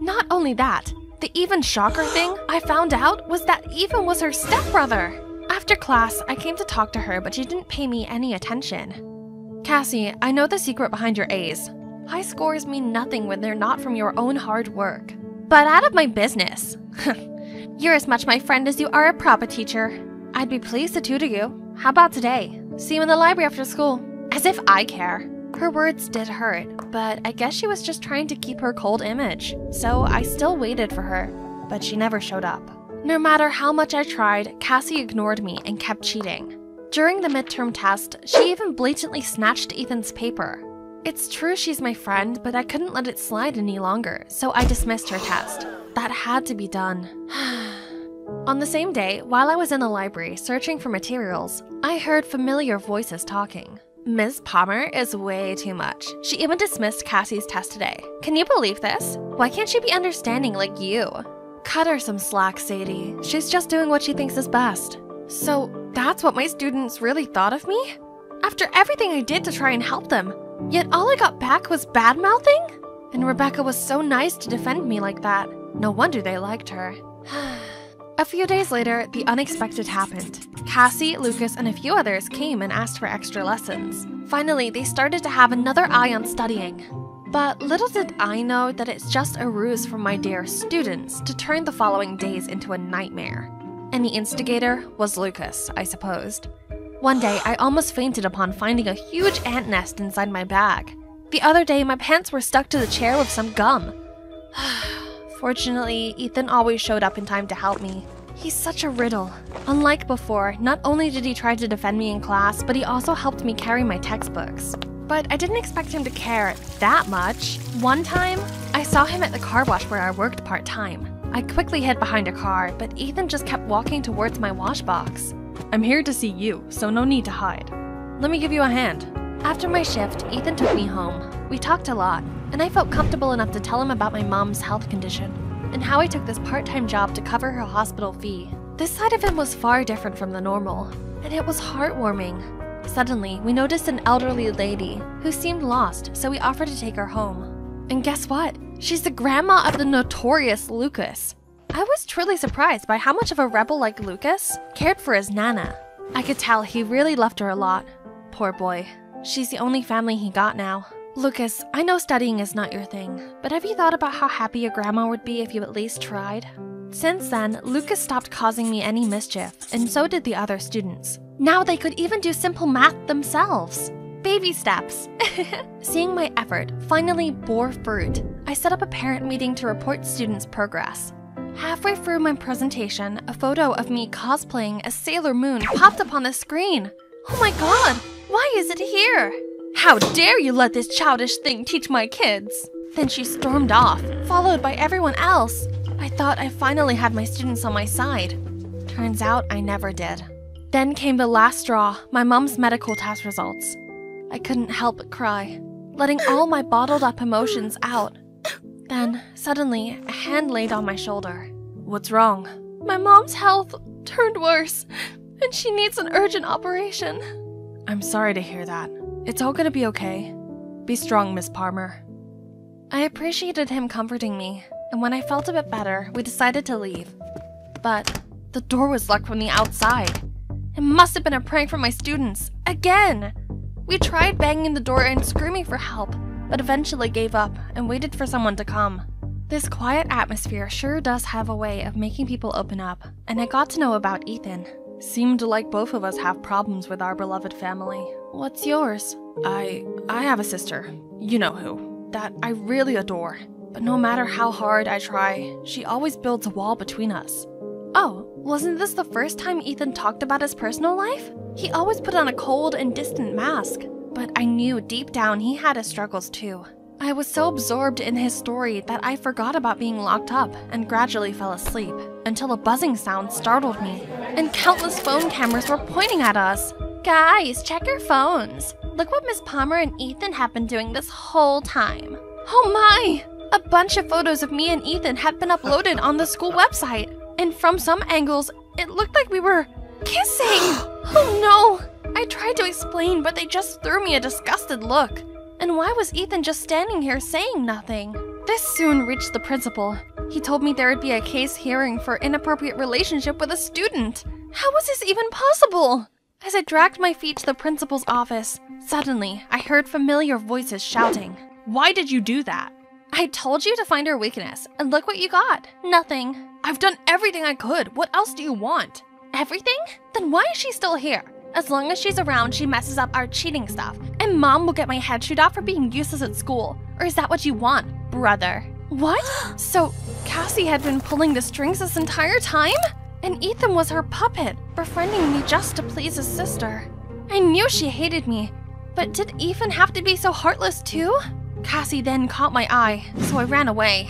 Not only that, the even shocker thing I found out was that Ethan was her stepbrother. After class, I came to talk to her, but she didn't pay me any attention. Cassie, I know the secret behind your A's. High scores mean nothing when they're not from your own hard work. But out of my business. You're as much my friend as you are a proper teacher. I'd be pleased to tutor you. How about today? See you in the library after school. As if I care. Her words did hurt, but I guess she was just trying to keep her cold image. So I still waited for her, but she never showed up. No matter how much I tried, Cassie ignored me and kept cheating. During the midterm test, she even blatantly snatched Ethan's paper. It's true she's my friend, but I couldn't let it slide any longer, so I dismissed her test. That had to be done. On the same day, while I was in the library searching for materials, I heard familiar voices talking. Ms. Palmer is way too much. She even dismissed Cassie's test today. Can you believe this? Why can't she be understanding like you? Cut her some slack, Sadie. She's just doing what she thinks is best. So, that's what my students really thought of me? After everything I did to try and help them, yet all I got back was bad mouthing? And Rebecca was so nice to defend me like that. No wonder they liked her. a few days later, the unexpected happened. Cassie, Lucas, and a few others came and asked for extra lessons. Finally, they started to have another eye on studying. But little did I know that it's just a ruse from my dear students to turn the following days into a nightmare. And the instigator was Lucas, I supposed. One day, I almost fainted upon finding a huge ant nest inside my bag. The other day, my pants were stuck to the chair with some gum. Fortunately, Ethan always showed up in time to help me. He's such a riddle. Unlike before, not only did he try to defend me in class, but he also helped me carry my textbooks. But I didn't expect him to care that much. One time, I saw him at the car wash where I worked part time. I quickly hid behind a car, but Ethan just kept walking towards my wash box. I'm here to see you, so no need to hide. Let me give you a hand. After my shift, Ethan took me home. We talked a lot, and I felt comfortable enough to tell him about my mom's health condition and how I took this part time job to cover her hospital fee. This side of him was far different from the normal, and it was heartwarming. Suddenly, we noticed an elderly lady who seemed lost, so we offered to take her home. And guess what? She's the grandma of the notorious Lucas. I was truly surprised by how much of a rebel like Lucas cared for his Nana. I could tell he really loved her a lot. Poor boy. She's the only family he got now. Lucas, I know studying is not your thing, but have you thought about how happy your grandma would be if you at least tried? Since then, Lucas stopped causing me any mischief, and so did the other students. Now they could even do simple math themselves. Baby steps. Seeing my effort finally bore fruit, I set up a parent meeting to report students' progress. Halfway through my presentation, a photo of me cosplaying as Sailor Moon popped up on the screen. Oh my god, why is it here? How dare you let this childish thing teach my kids? Then she stormed off, followed by everyone else. I thought I finally had my students on my side. Turns out I never did. Then came the last straw, my mom's medical test results. I couldn't help but cry, letting all my bottled up emotions out. Then, suddenly, a hand laid on my shoulder. What's wrong? My mom's health turned worse, and she needs an urgent operation. I'm sorry to hear that. It's all gonna be okay. Be strong, Miss Palmer. I appreciated him comforting me, and when I felt a bit better, we decided to leave. But the door was locked from the outside. It must have been a prank from my students. Again! We tried banging the door and screaming for help, but eventually gave up and waited for someone to come. This quiet atmosphere sure does have a way of making people open up, and I got to know about Ethan. Seemed like both of us have problems with our beloved family. What's yours? I I have a sister. You know who. That I really adore. But no matter how hard I try, she always builds a wall between us. Oh, wasn't this the first time Ethan talked about his personal life? He always put on a cold and distant mask, but I knew deep down he had his struggles too. I was so absorbed in his story that I forgot about being locked up and gradually fell asleep until a buzzing sound startled me, and countless phone cameras were pointing at us. Guys, check your phones. Look what Miss Palmer and Ethan have been doing this whole time. Oh my! A bunch of photos of me and Ethan had been uploaded on the school website, and from some angles, it looked like we were kissing! oh no! I tried to explain, but they just threw me a disgusted look. And why was Ethan just standing here saying nothing? This soon reached the principal. He told me there would be a case hearing for inappropriate relationship with a student. How was this even possible? As I dragged my feet to the principal's office, suddenly I heard familiar voices shouting. Why did you do that? I told you to find her weakness, and look what you got. Nothing. I've done everything I could. What else do you want? Everything? Then why is she still here? As long as she's around, she messes up our cheating stuff, and mom will get my head chewed off for being useless at school. Or is that what you want, brother? What? so, Cassie had been pulling the strings this entire time? And Ethan was her puppet, befriending me just to please his sister. I knew she hated me, but did Ethan have to be so heartless too? Cassie then caught my eye, so I ran away.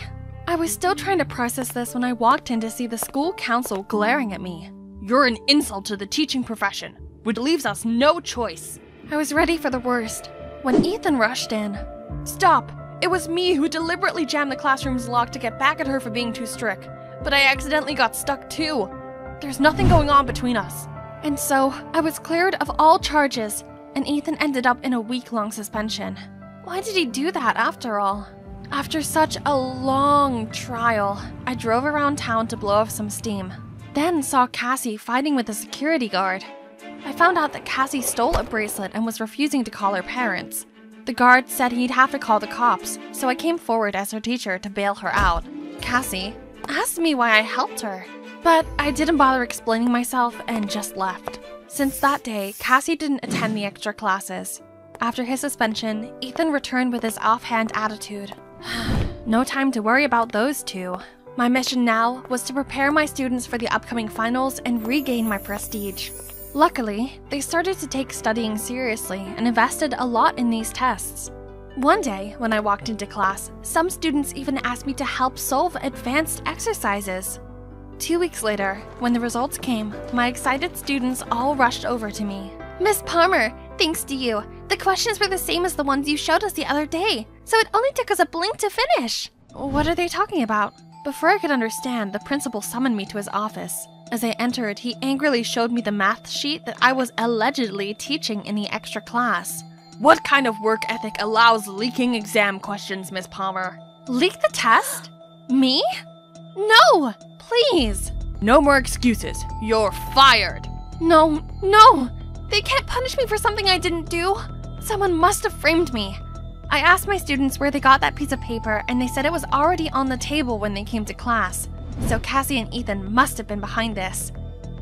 I was still trying to process this when I walked in to see the school council glaring at me. You're an insult to the teaching profession, which leaves us no choice. I was ready for the worst when Ethan rushed in. Stop! It was me who deliberately jammed the classroom's lock to get back at her for being too strict, but I accidentally got stuck too. There's nothing going on between us. And so, I was cleared of all charges, and Ethan ended up in a week long suspension. Why did he do that after all? After such a long trial, I drove around town to blow off some steam. Then saw Cassie fighting with a security guard. I found out that Cassie stole a bracelet and was refusing to call her parents. The guard said he'd have to call the cops, so I came forward as her teacher to bail her out. Cassie asked me why I helped her, but I didn't bother explaining myself and just left. Since that day, Cassie didn't attend the extra classes. After his suspension, Ethan returned with his offhand attitude. no time to worry about those two. My mission now was to prepare my students for the upcoming finals and regain my prestige. Luckily, they started to take studying seriously and invested a lot in these tests. One day, when I walked into class, some students even asked me to help solve advanced exercises. Two weeks later, when the results came, my excited students all rushed over to me. Miss Palmer, thanks to you, the questions were the same as the ones you showed us the other day, so it only took us a blink to finish. What are they talking about? Before I could understand, the principal summoned me to his office. As I entered, he angrily showed me the math sheet that I was allegedly teaching in the extra class. What kind of work ethic allows leaking exam questions, Miss Palmer? Leak the test? Me? No! Please! No more excuses. You're fired. No, no! They can't punish me for something I didn't do. Someone must have framed me. I asked my students where they got that piece of paper, and they said it was already on the table when they came to class. So Cassie and Ethan must have been behind this.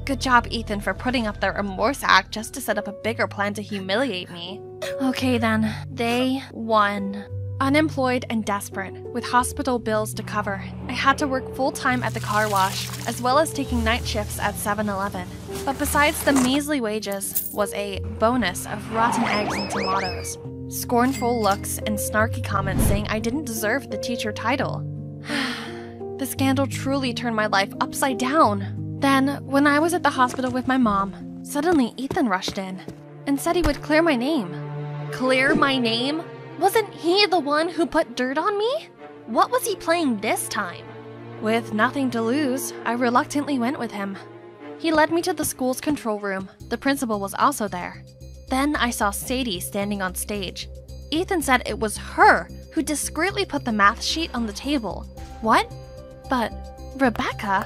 Good job, Ethan, for putting up their remorse act just to set up a bigger plan to humiliate me. Okay then, they won. Unemployed and desperate, with hospital bills to cover, I had to work full time at the car wash, as well as taking night shifts at 7 Eleven. But besides the measly wages, was a bonus of rotten eggs and tomatoes, scornful looks, and snarky comments saying I didn't deserve the teacher title. the scandal truly turned my life upside down. Then, when I was at the hospital with my mom, suddenly Ethan rushed in and said he would clear my name. Clear my name? Wasn't he the one who put dirt on me? What was he playing this time? With nothing to lose, I reluctantly went with him. He led me to the school's control room. The principal was also there. Then I saw Sadie standing on stage. Ethan said it was her who discreetly put the math sheet on the table. What? But Rebecca?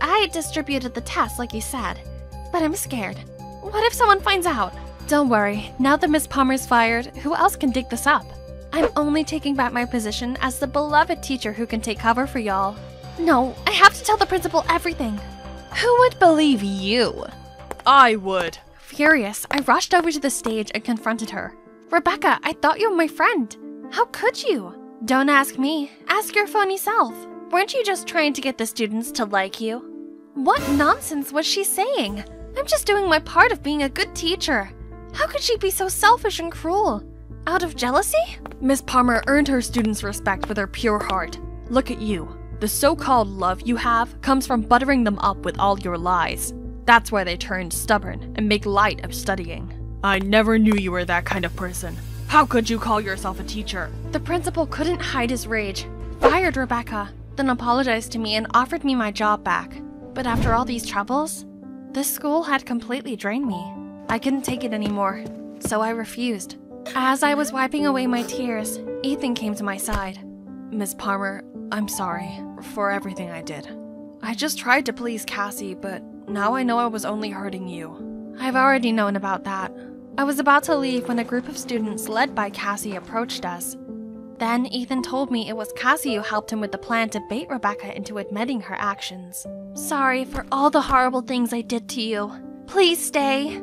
I distributed the test like you said, but I'm scared. What if someone finds out? Don't worry, now that Miss Palmer's fired, who else can dig this up? I'm only taking back my position as the beloved teacher who can take cover for y'all. No, I have to tell the principal everything. Who would believe you? I would. Furious, I rushed over to the stage and confronted her. Rebecca, I thought you were my friend. How could you? Don't ask me. Ask your phony self. Weren't you just trying to get the students to like you? What nonsense was she saying? I'm just doing my part of being a good teacher. How could she be so selfish and cruel? Out of jealousy? Miss Palmer earned her students' respect with her pure heart. Look at you. The so called love you have comes from buttering them up with all your lies. That's why they turn stubborn and make light of studying. I never knew you were that kind of person. How could you call yourself a teacher? The principal couldn't hide his rage, fired Rebecca, then apologized to me and offered me my job back. But after all these troubles, this school had completely drained me. I couldn't take it anymore, so I refused. As I was wiping away my tears, Ethan came to my side. Miss Palmer, I'm sorry for everything I did. I just tried to please Cassie, but now I know I was only hurting you. I've already known about that. I was about to leave when a group of students led by Cassie approached us. Then Ethan told me it was Cassie who helped him with the plan to bait Rebecca into admitting her actions. Sorry for all the horrible things I did to you. Please stay.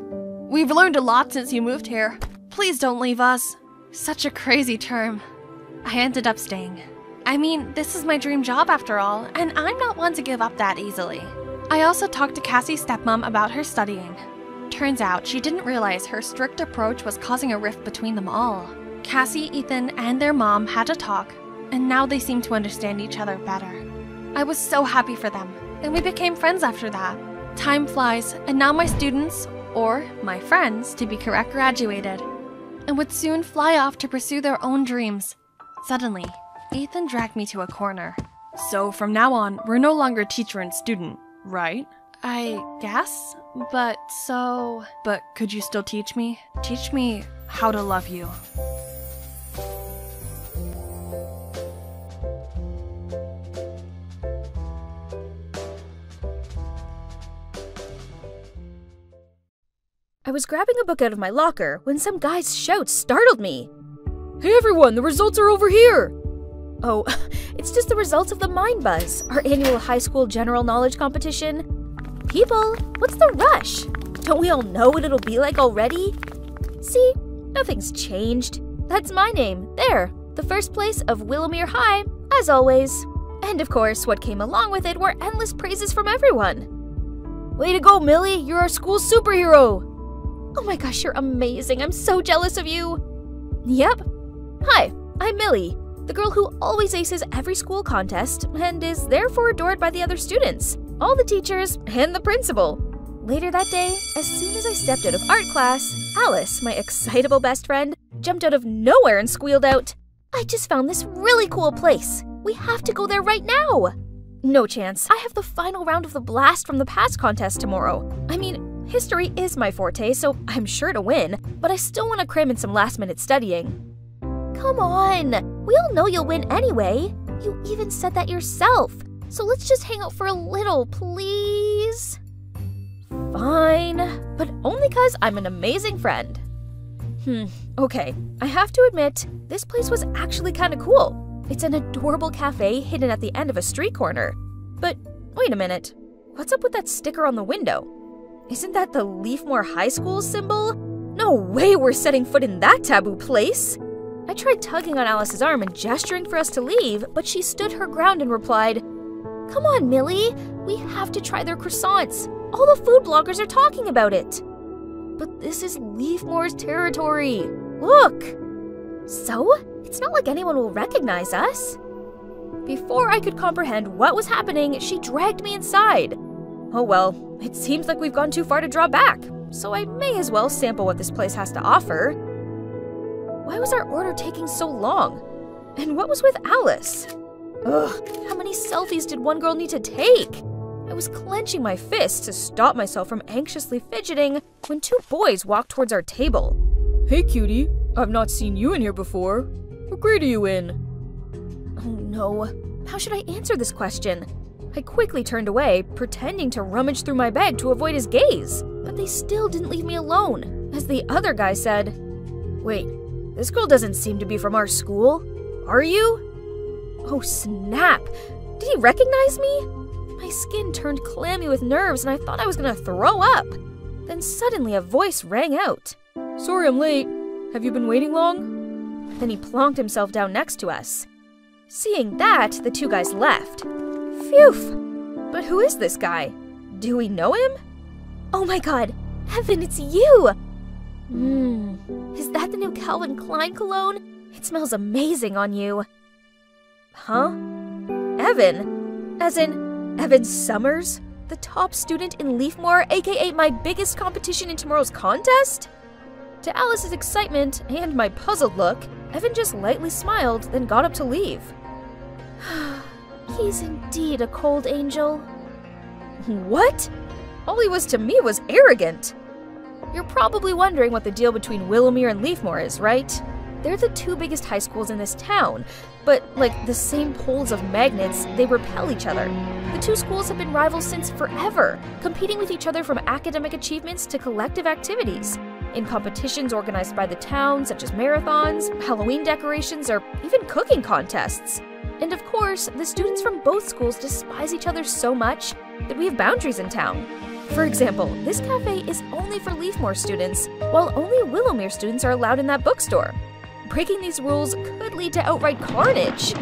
We've learned a lot since you moved here. Please don't leave us. Such a crazy term. I ended up staying. I mean, this is my dream job after all, and I'm not one to give up that easily. I also talked to Cassie's stepmom about her studying. Turns out she didn't realize her strict approach was causing a rift between them all. Cassie, Ethan, and their mom had a talk, and now they seem to understand each other better. I was so happy for them, and we became friends after that. Time flies, and now my students, or my friends to be correct, graduated, and would soon fly off to pursue their own dreams. Suddenly, Ethan dragged me to a corner. So from now on, we're no longer teacher and student, right? I guess, but so. But could you still teach me? Teach me how to love you. I was grabbing a book out of my locker when some guy's shouts startled me. Hey everyone, the results are over here! Oh, it's just the results of the Mind Buzz, our annual high school general knowledge competition. People, what's the rush? Don't we all know what it'll be like already? See, nothing's changed. That's my name, there, the first place of Willowmere High, as always. And of course, what came along with it were endless praises from everyone. Way to go, Millie! You're our school superhero! Oh my gosh, you're amazing. I'm so jealous of you. Yep. Hi, I'm Millie, the girl who always aces every school contest and is therefore adored by the other students, all the teachers, and the principal. Later that day, as soon as I stepped out of art class, Alice, my excitable best friend, jumped out of nowhere and squealed out, I just found this really cool place. We have to go there right now. No chance. I have the final round of the blast from the past contest tomorrow. I mean, History is my forte, so I'm sure to win, but I still want to cram in some last minute studying. Come on! We all know you'll win anyway. You even said that yourself. So let's just hang out for a little, please. Fine, but only because I'm an amazing friend. Hmm, okay. I have to admit, this place was actually kind of cool. It's an adorable cafe hidden at the end of a street corner. But wait a minute. What's up with that sticker on the window? Isn't that the Leafmore High School symbol? No way we're setting foot in that taboo place! I tried tugging on Alice's arm and gesturing for us to leave, but she stood her ground and replied, Come on, Millie, we have to try their croissants. All the food bloggers are talking about it. But this is Leafmore's territory. Look! So? It's not like anyone will recognize us. Before I could comprehend what was happening, she dragged me inside. Oh well, it seems like we've gone too far to draw back, so I may as well sample what this place has to offer. Why was our order taking so long? And what was with Alice? Ugh, how many selfies did one girl need to take? I was clenching my fists to stop myself from anxiously fidgeting when two boys walked towards our table. Hey, cutie, I've not seen you in here before. What grade are you in? Oh no. How should I answer this question? I quickly turned away, pretending to rummage through my bag to avoid his gaze. But they still didn't leave me alone, as the other guy said, Wait, this girl doesn't seem to be from our school. Are you? Oh, snap! Did he recognize me? My skin turned clammy with nerves and I thought I was gonna throw up. Then suddenly a voice rang out. Sorry I'm late. Have you been waiting long? Then he plonked himself down next to us. Seeing that, the two guys left. Phew! But who is this guy? Do we know him? Oh my god! Evan, it's you! Mmm. Is that the new Calvin Klein cologne? It smells amazing on you. Huh? Evan? As in, Evan Summers? The top student in Leafmore, aka my biggest competition in tomorrow's contest? To Alice's excitement and my puzzled look, Evan just lightly smiled, then got up to leave. He's indeed a cold angel. What? All he was to me was arrogant. You're probably wondering what the deal between Willowmere and Leafmore is, right? They're the two biggest high schools in this town, but like the same poles of magnets, they repel each other. The two schools have been rivals since forever, competing with each other from academic achievements to collective activities. In competitions organized by the town, such as marathons, Halloween decorations, or even cooking contests. And of course, the students from both schools despise each other so much that we have boundaries in town. For example, this cafe is only for Leafmore students, while only Willowmere students are allowed in that bookstore. Breaking these rules could lead to outright carnage.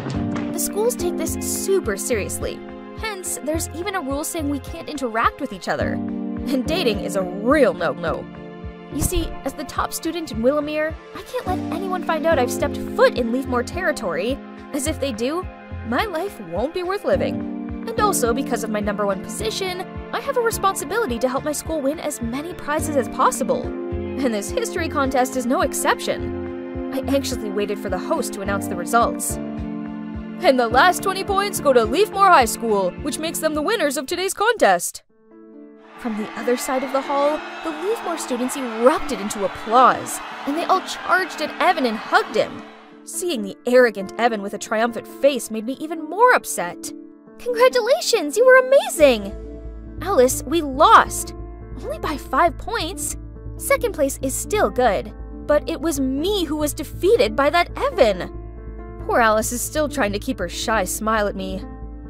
The schools take this super seriously. Hence, there's even a rule saying we can't interact with each other. And dating is a real no no. You see, as the top student in Willowmere, I can't let anyone find out I've stepped foot in Leafmore territory, as if they do, my life won't be worth living. And also, because of my number one position, I have a responsibility to help my school win as many prizes as possible. And this history contest is no exception. I anxiously waited for the host to announce the results. And the last 20 points go to Leafmore High School, which makes them the winners of today's contest. From the other side of the hall, the Leafmore students erupted into applause, and they all charged at Evan and hugged him. Seeing the arrogant Evan with a triumphant face made me even more upset. Congratulations, you were amazing! Alice, we lost! Only by five points. Second place is still good but it was me who was defeated by that Evan. Poor Alice is still trying to keep her shy smile at me.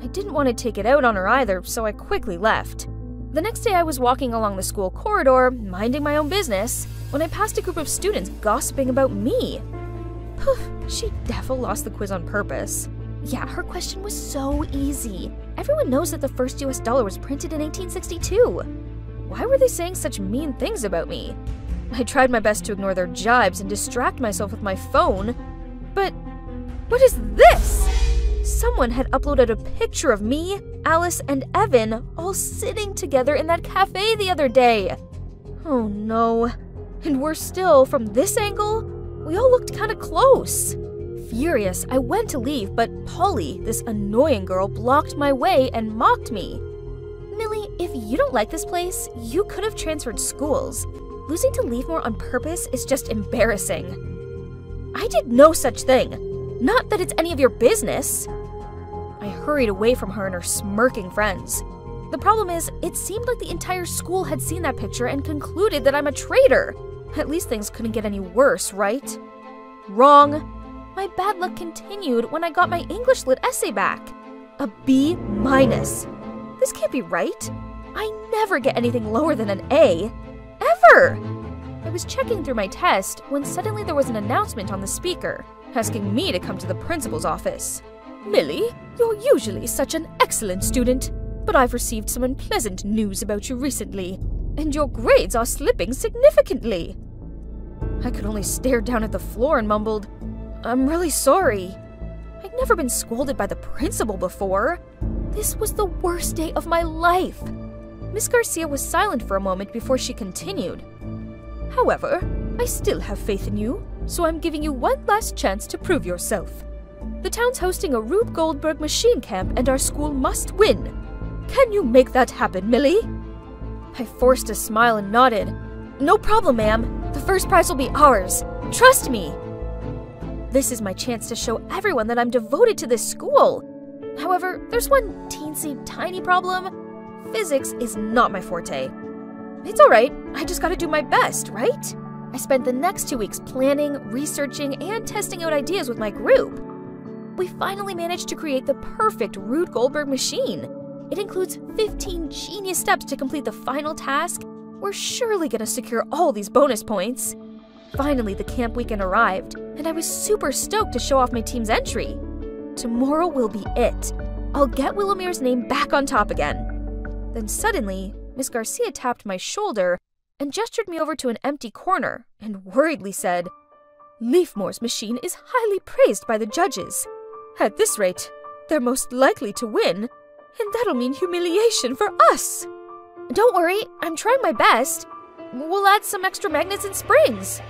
I didn't want to take it out on her either, so I quickly left. The next day, I was walking along the school corridor, minding my own business, when I passed a group of students gossiping about me. She defo lost the quiz on purpose. Yeah, her question was so easy. Everyone knows that the first US dollar was printed in 1862. Why were they saying such mean things about me? I tried my best to ignore their jibes and distract myself with my phone, but what is this? Someone had uploaded a picture of me, Alice, and Evan all sitting together in that cafe the other day. Oh no. And worse still, from this angle, we all looked kind of close. Furious, I went to leave, but Polly, this annoying girl, blocked my way and mocked me. Millie, if you don't like this place, you could have transferred schools. Losing to Leafmore on purpose is just embarrassing. I did no such thing. Not that it's any of your business. I hurried away from her and her smirking friends. The problem is, it seemed like the entire school had seen that picture and concluded that I'm a traitor. At least things couldn't get any worse, right? Wrong. My bad luck continued when I got my English lit essay back. A B minus. This can't be right. I never get anything lower than an A. Ever! I was checking through my test when suddenly there was an announcement on the speaker, asking me to come to the principal's office. Millie, you're usually such an excellent student, but I've received some unpleasant news about you recently, and your grades are slipping significantly. I could only stare down at the floor and mumbled, I'm really sorry. I'd never been scolded by the principal before. This was the worst day of my life. Miss Garcia was silent for a moment before she continued. However, I still have faith in you, so I'm giving you one last chance to prove yourself. The town's hosting a Rube Goldberg machine camp and our school must win. Can you make that happen, Millie? I forced a smile and nodded. No problem, ma'am. The first prize will be ours. Trust me! This is my chance to show everyone that I'm devoted to this school. However, there's one teensy tiny problem. Physics is not my forte. It's alright, I just gotta do my best, right? I spent the next two weeks planning, researching, and testing out ideas with my group. We finally managed to create the perfect Rube Goldberg machine. It includes 15 genius steps to complete the final task. We're surely gonna secure all these bonus points. Finally, the camp weekend arrived, and I was super stoked to show off my team's entry. Tomorrow will be it. I'll get Willowmere's name back on top again. Then suddenly, Miss Garcia tapped my shoulder and gestured me over to an empty corner and worriedly said, Leafmore's machine is highly praised by the judges. At this rate, they're most likely to win, and that'll mean humiliation for us. Don't worry, I'm trying my best. We'll add some extra magnets and springs.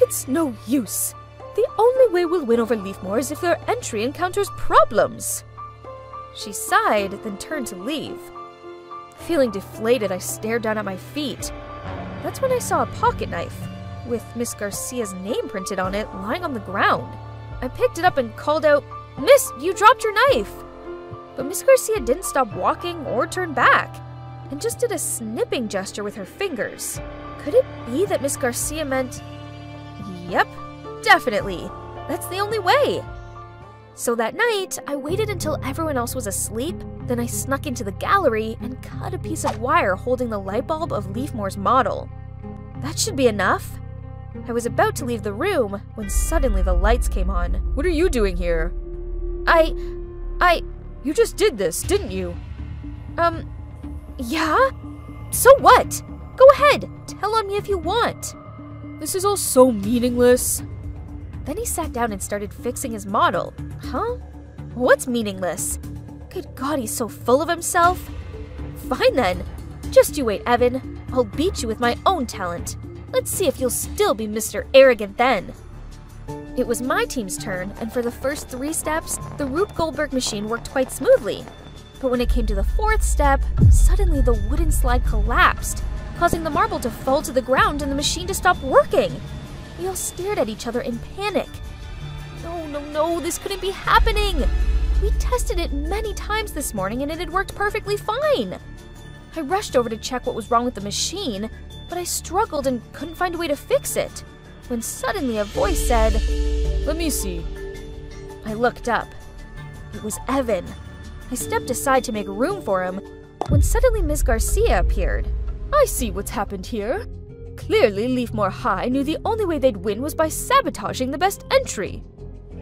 It's no use. The only way we'll win over Leafmore is if their entry encounters problems. She sighed, then turned to leave. Feeling deflated, I stared down at my feet. That's when I saw a pocket knife, with Miss Garcia's name printed on it, lying on the ground. I picked it up and called out, Miss, you dropped your knife! But Miss Garcia didn't stop walking or turn back, and just did a snipping gesture with her fingers. Could it be that Miss Garcia meant. Yep, definitely. That's the only way. So that night, I waited until everyone else was asleep, then I snuck into the gallery and cut a piece of wire holding the light bulb of Leafmore's model. That should be enough. I was about to leave the room when suddenly the lights came on. What are you doing here? I. I. You just did this, didn't you? Um. Yeah? So what? Go ahead, tell on me if you want. This is all so meaningless. Then he sat down and started fixing his model. Huh? What's meaningless? Good God, he's so full of himself. Fine then. Just you wait, Evan. I'll beat you with my own talent. Let's see if you'll still be Mr. Arrogant then. It was my team's turn, and for the first three steps, the Rube Goldberg machine worked quite smoothly. But when it came to the fourth step, suddenly the wooden slide collapsed, causing the marble to fall to the ground and the machine to stop working. We all stared at each other in panic. No, no, no, this couldn't be happening! We tested it many times this morning and it had worked perfectly fine. I rushed over to check what was wrong with the machine, but I struggled and couldn't find a way to fix it. When suddenly a voice said, Let me see. I looked up. It was Evan. I stepped aside to make room for him when suddenly Miss Garcia appeared. I see what's happened here. Clearly, Leafmore High knew the only way they'd win was by sabotaging the best entry.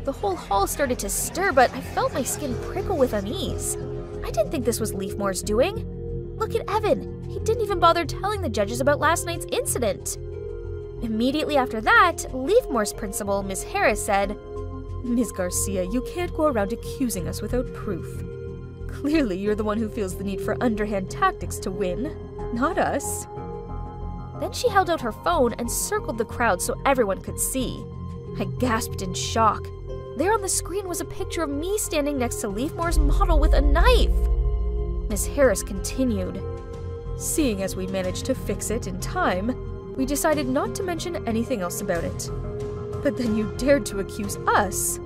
The whole hall started to stir, but I felt my skin prickle with unease. I didn't think this was Leafmore's doing. Look at Evan. He didn't even bother telling the judges about last night's incident. Immediately after that, Leafmore's principal, Miss Harris, said, Miss Garcia, you can't go around accusing us without proof. Clearly, you're the one who feels the need for underhand tactics to win, not us. Then she held out her phone and circled the crowd so everyone could see. I gasped in shock. There on the screen was a picture of me standing next to Leafmore's model with a knife. Miss Harris continued. Seeing as we managed to fix it in time, we decided not to mention anything else about it. But then you dared to accuse us.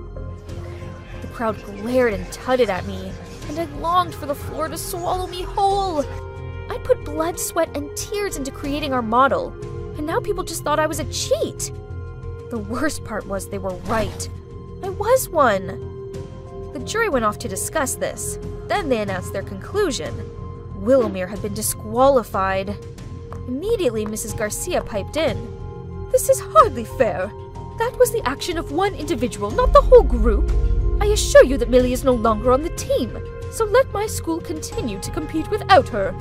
The crowd glared and tutted at me, and I longed for the floor to swallow me whole. I put blood, sweat, and tears into creating our model, and now people just thought I was a cheat. The worst part was they were right. I was one. The jury went off to discuss this. Then they announced their conclusion. Willowmere had been disqualified. Immediately, Mrs. Garcia piped in. This is hardly fair. That was the action of one individual, not the whole group. I assure you that Millie is no longer on the team, so let my school continue to compete without her.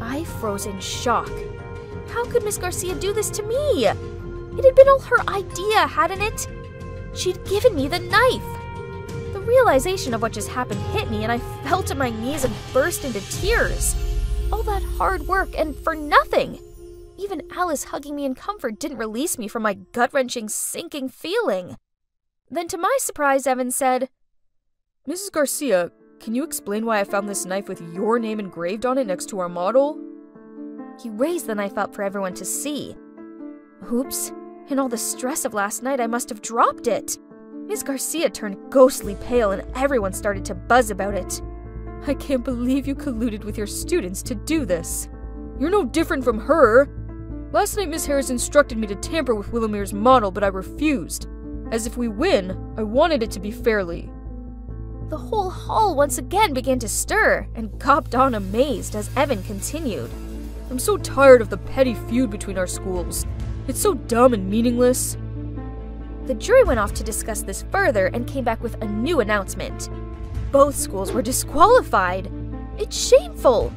I froze in shock. How could Miss Garcia do this to me? It had been all her idea, hadn't it? She'd given me the knife. The realization of what just happened hit me, and I fell to my knees and burst into tears. All that hard work, and for nothing. Even Alice hugging me in comfort didn't release me from my gut wrenching, sinking feeling. Then, to my surprise, Evan said, Mrs. Garcia, can you explain why I found this knife with your name engraved on it next to our model? He raised the knife up for everyone to see. Oops, In all the stress of last night, I must have dropped it. Miss Garcia turned ghostly pale and everyone started to buzz about it. I can't believe you colluded with your students to do this. You're no different from her. Last night, Miss Harris instructed me to tamper with Willowmere's model, but I refused. As if we win, I wanted it to be fairly. The whole hall once again began to stir and gawped on amazed as Evan continued. I'm so tired of the petty feud between our schools. It's so dumb and meaningless. The jury went off to discuss this further and came back with a new announcement. Both schools were disqualified. It's shameful.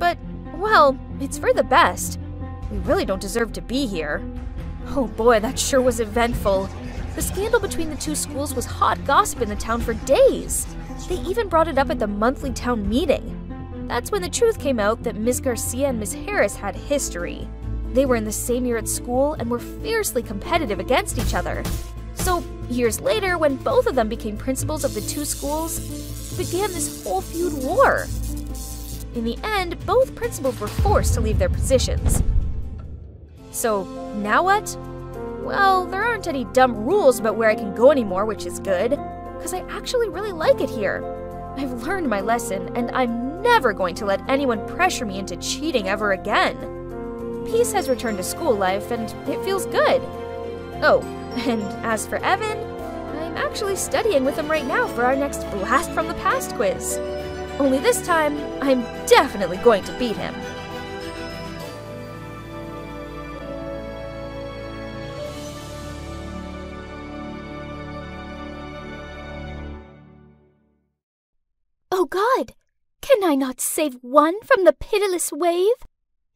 But, well, it's for the best. We really don't deserve to be here. Oh boy, that sure was eventful. The scandal between the two schools was hot gossip in the town for days. They even brought it up at the monthly town meeting. That's when the truth came out that Miss Garcia and Miss Harris had history. They were in the same year at school and were fiercely competitive against each other. So, years later, when both of them became principals of the two schools, began this whole feud war. In the end, both principals were forced to leave their positions. So, now what? Well, there aren't any dumb rules about where I can go anymore, which is good, because I actually really like it here. I've learned my lesson, and I'm never going to let anyone pressure me into cheating ever again. Peace has returned to school life, and it feels good. Oh, and as for Evan, I'm actually studying with him right now for our next Blast from the Past quiz. Only this time, I'm definitely going to beat him. Oh God! Can I not save one from the pitiless wave?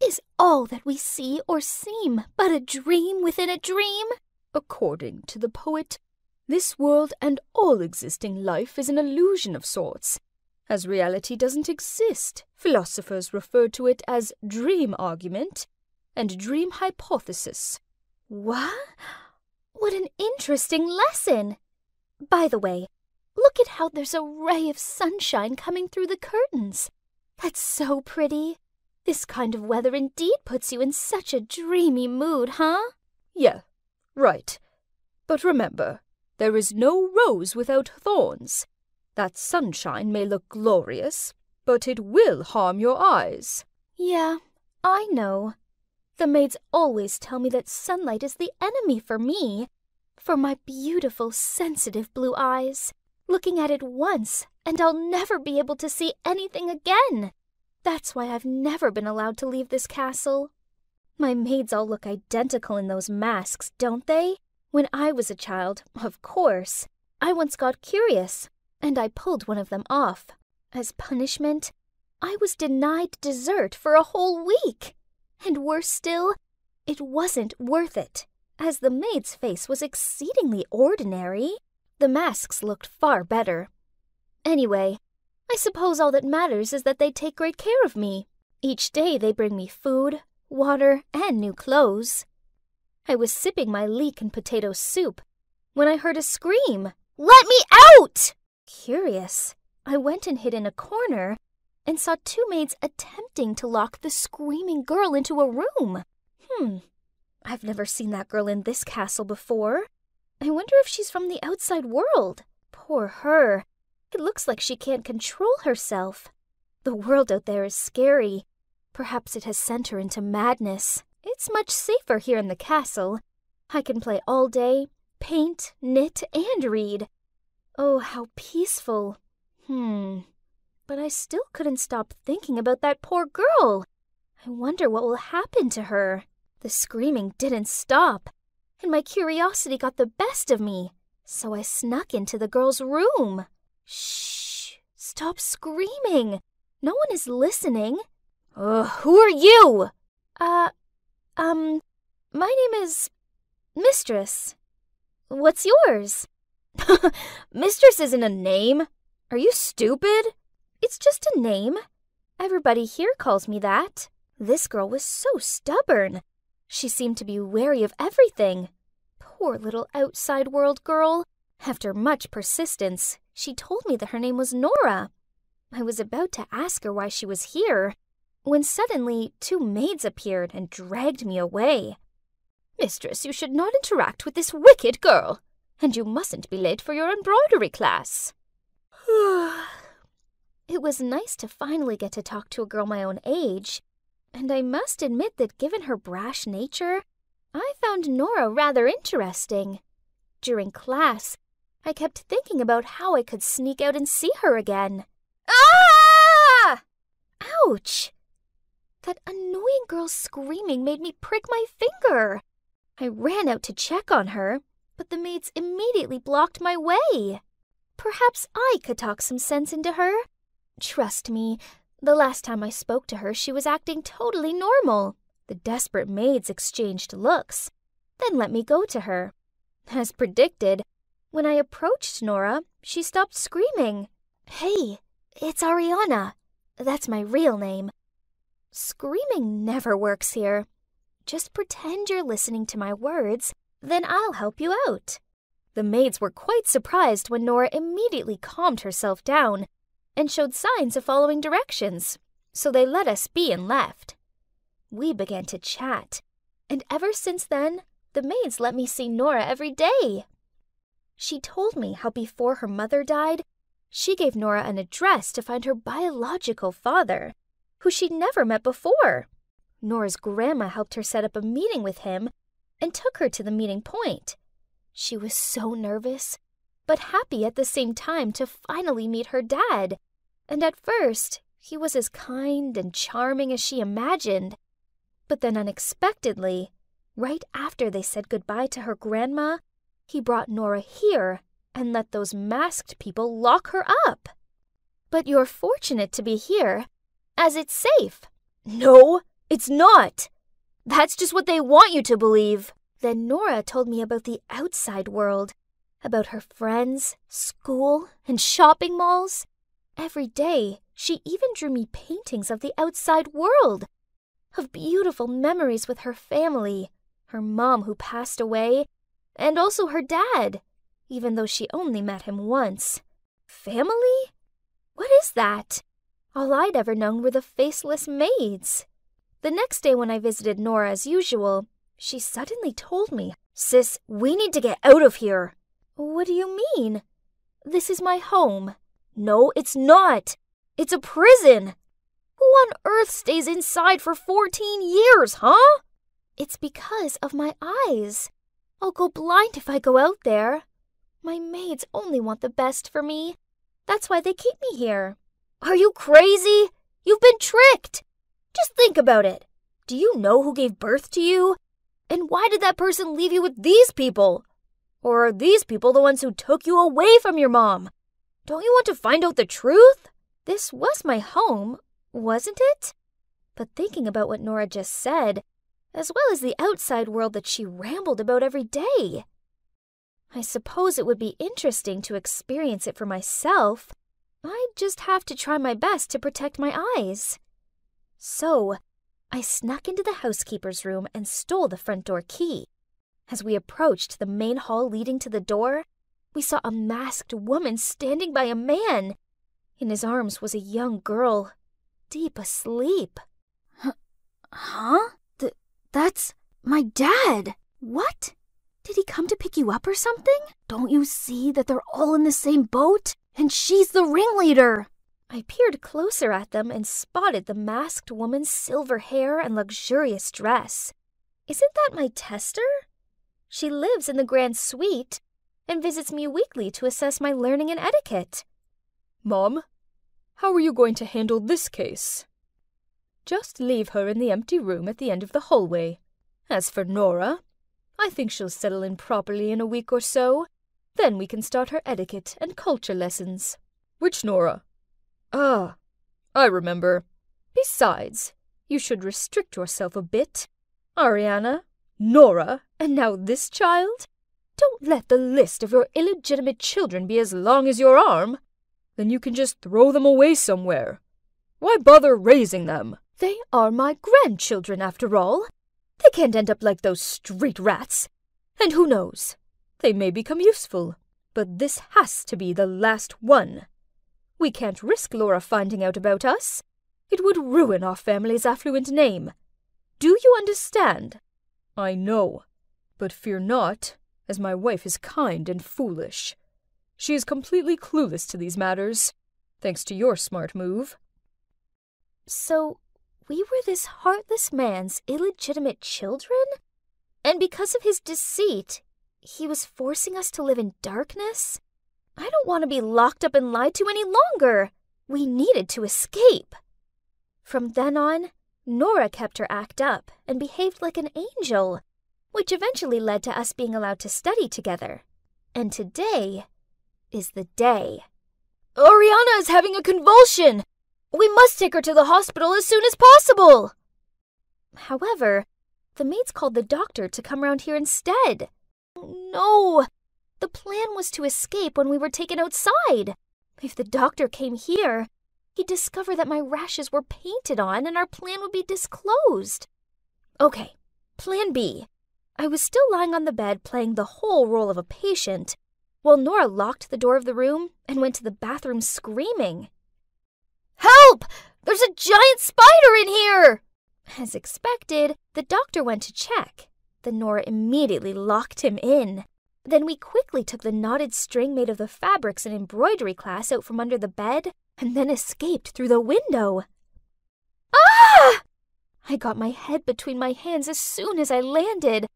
Is all that we see or seem but a dream within a dream? According to the poet, this world and all existing life is an illusion of sorts. As reality doesn't exist, philosophers refer to it as dream argument and dream hypothesis. What? What an interesting lesson! By the way, look at how there's a ray of sunshine coming through the curtains. That's so pretty. This kind of weather indeed puts you in such a dreamy mood, huh? Yeah, right. But remember, there is no rose without thorns. That sunshine may look glorious, but it will harm your eyes. Yeah, I know. The maids always tell me that sunlight is the enemy for me, for my beautiful, sensitive blue eyes. Looking at it once, and I'll never be able to see anything again. That's why I've never been allowed to leave this castle. My maids all look identical in those masks, don't they? When I was a child, of course, I once got curious, and I pulled one of them off. As punishment, I was denied dessert for a whole week. And worse still, it wasn't worth it, as the maid's face was exceedingly ordinary. The masks looked far better. Anyway, I suppose all that matters is that they take great care of me. Each day they bring me food, water, and new clothes. I was sipping my leek and potato soup when I heard a scream. Let me out! Curious, I went and hid in a corner and saw two maids attempting to lock the screaming girl into a room. Hmm, I've never seen that girl in this castle before. I wonder if she's from the outside world. Poor her. It looks like she can't control herself. The world out there is scary. Perhaps it has sent her into madness. It's much safer here in the castle. I can play all day, paint, knit, and read. Oh, how peaceful. Hmm. But I still couldn't stop thinking about that poor girl. I wonder what will happen to her. The screaming didn't stop, and my curiosity got the best of me, so I snuck into the girl's room. Shh! Stop screaming! No one is listening. Ugh, who are you? Uh, um, my name is Mistress. What's yours? Mistress isn't a name. Are you stupid? It's just a name. Everybody here calls me that. This girl was so stubborn. She seemed to be wary of everything. Poor little outside world girl. After much persistence, she told me that her name was Nora. I was about to ask her why she was here when suddenly two maids appeared and dragged me away. Mistress, you should not interact with this wicked girl, and you mustn't be late for your embroidery class. it was nice to finally get to talk to a girl my own age, and I must admit that given her brash nature, I found Nora rather interesting. During class, I kept thinking about how I could sneak out and see her again. Ah! Ouch! That annoying girl's screaming made me prick my finger. I ran out to check on her, but the maids immediately blocked my way. Perhaps I could talk some sense into her. Trust me, the last time I spoke to her, she was acting totally normal. The desperate maids exchanged looks, then let me go to her. As predicted, when I approached Nora, she stopped screaming. Hey, it's Ariana. That's my real name. Screaming never works here. Just pretend you're listening to my words, then I'll help you out. The maids were quite surprised when Nora immediately calmed herself down and showed signs of following directions, so they let us be and left. We began to chat, and ever since then, the maids let me see Nora every day. She told me how before her mother died, she gave Nora an address to find her biological father, who she'd never met before. Nora's grandma helped her set up a meeting with him and took her to the meeting point. She was so nervous, but happy at the same time to finally meet her dad. And at first, he was as kind and charming as she imagined. But then unexpectedly, right after they said goodbye to her grandma, he brought Nora here and let those masked people lock her up. But you're fortunate to be here, as it's safe. No, it's not. That's just what they want you to believe. Then Nora told me about the outside world, about her friends, school, and shopping malls. Every day, she even drew me paintings of the outside world, of beautiful memories with her family, her mom who passed away, and also her dad, even though she only met him once. Family? What is that? All I'd ever known were the faceless maids. The next day, when I visited Nora as usual, she suddenly told me, Sis, we need to get out of here. What do you mean? This is my home. No, it's not. It's a prison. Who on earth stays inside for 14 years, huh? It's because of my eyes. I'll go blind if I go out there. My maids only want the best for me. That's why they keep me here. Are you crazy? You've been tricked. Just think about it. Do you know who gave birth to you? And why did that person leave you with these people? Or are these people the ones who took you away from your mom? Don't you want to find out the truth? This was my home, wasn't it? But thinking about what Nora just said, as well as the outside world that she rambled about every day, I suppose it would be interesting to experience it for myself. I'd just have to try my best to protect my eyes. So, I snuck into the housekeeper's room and stole the front door key. As we approached the main hall leading to the door, we saw a masked woman standing by a man. In his arms was a young girl, deep asleep. Huh? Th- that's my dad. What? Did he come to pick you up or something? Don't you see that they're all in the same boat? And she's the ringleader! I peered closer at them and spotted the masked woman's silver hair and luxurious dress. Isn't that my tester? She lives in the Grand Suite and visits me weekly to assess my learning and etiquette. Mom, how are you going to handle this case? Just leave her in the empty room at the end of the hallway. As for Nora, I think she'll settle in properly in a week or so. Then we can start her etiquette and culture lessons. Which Nora? Ah, I remember. Besides, you should restrict yourself a bit. Ariana, Nora, and now this child? Don't let the list of your illegitimate children be as long as your arm. Then you can just throw them away somewhere. Why bother raising them? They are my grandchildren, after all. They can't end up like those street rats. And who knows? They may become useful. But this has to be the last one. We can't risk Laura finding out about us. It would ruin our family's affluent name. Do you understand? I know. But fear not, as my wife is kind and foolish. She is completely clueless to these matters, thanks to your smart move. So, we were this heartless man's illegitimate children? And because of his deceit, he was forcing us to live in darkness? I don't want to be locked up and lied to any longer. We needed to escape. From then on, Nora kept her act up and behaved like an angel, which eventually led to us being allowed to study together. And today is the day. Ariana is having a convulsion! We must take her to the hospital as soon as possible! However, the maids called the doctor to come round here instead. No! The plan was to escape when we were taken outside. If the doctor came here, he'd discover that my rashes were painted on and our plan would be disclosed. Okay, plan B. I was still lying on the bed playing the whole role of a patient while Nora locked the door of the room and went to the bathroom screaming. Help! There's a giant spider in here! As expected, the doctor went to check. Then Nora immediately locked him in. Then we quickly took the knotted string made of the fabrics and embroidery class out from under the bed and then escaped through the window. Ah! I got my head between my hands as soon as I landed.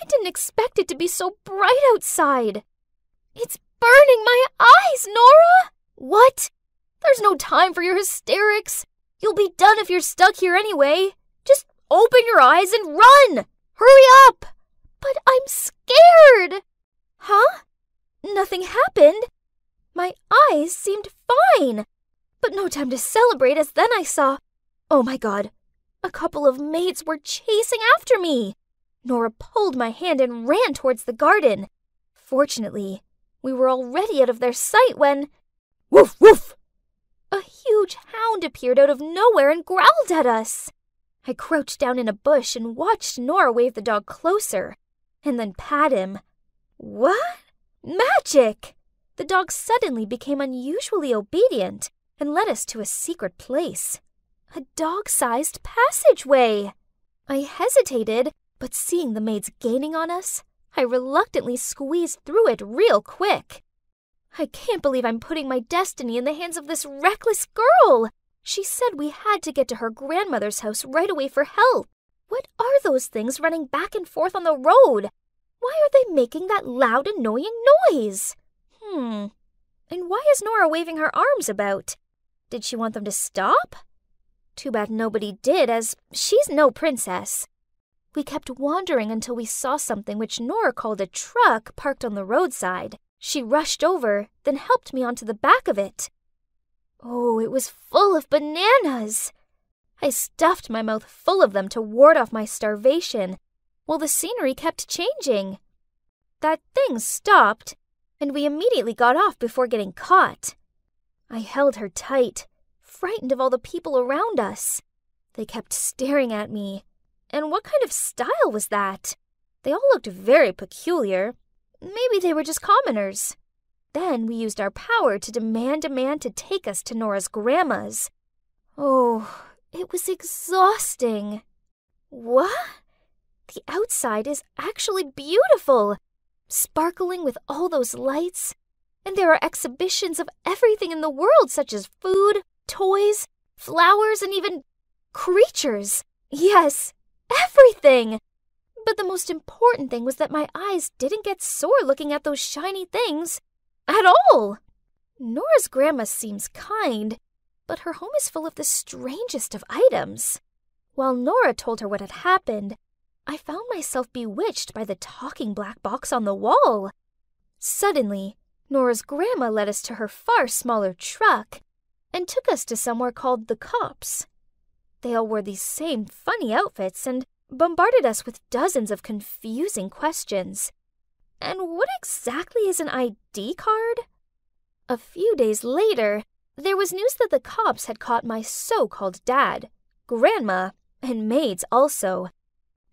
I didn't expect it to be so bright outside. It's burning my eyes, Nora! What? There's no time for your hysterics. You'll be done if you're stuck here anyway. Just open your eyes and run! Hurry up! But I'm scared! Huh? Nothing happened. My eyes seemed fine. But no time to celebrate as then I saw. Oh my god. A couple of maids were chasing after me. Nora pulled my hand and ran towards the garden. Fortunately, we were already out of their sight when. Woof, woof! A huge hound appeared out of nowhere and growled at us. I crouched down in a bush and watched Nora wave the dog closer, and then pat him. What? Magic! The dog suddenly became unusually obedient and led us to a secret place. A dog sized passageway. I hesitated, but seeing the maids gaining on us, I reluctantly squeezed through it real quick. I can't believe I'm putting my destiny in the hands of this reckless girl. She said we had to get to her grandmother's house right away for help. What are those things running back and forth on the road? Why are they making that loud, annoying noise? Hmm. And why is Nora waving her arms about? Did she want them to stop? Too bad nobody did, as she's no princess. We kept wandering until we saw something which Nora called a truck parked on the roadside. She rushed over, then helped me onto the back of it. Oh, it was full of bananas! I stuffed my mouth full of them to ward off my starvation, while the scenery kept changing. That thing stopped, and we immediately got off before getting caught. I held her tight, frightened of all the people around us. They kept staring at me, and what kind of style was that? They all looked very peculiar. Maybe they were just commoners. Then we used our power to demand a man to take us to Nora's grandma's. Oh, it was exhausting. What? The outside is actually beautiful, sparkling with all those lights. And there are exhibitions of everything in the world, such as food, toys, flowers, and even creatures. Yes, everything! But the most important thing was that my eyes didn't get sore looking at those shiny things at all. Nora's grandma seems kind, but her home is full of the strangest of items. While Nora told her what had happened, I found myself bewitched by the talking black box on the wall. Suddenly, Nora's grandma led us to her far smaller truck and took us to somewhere called the Cops. They all wore these same funny outfits and bombarded us with dozens of confusing questions. And what exactly is an ID card? A few days later, there was news that the cops had caught my so called dad, grandma, and maids also.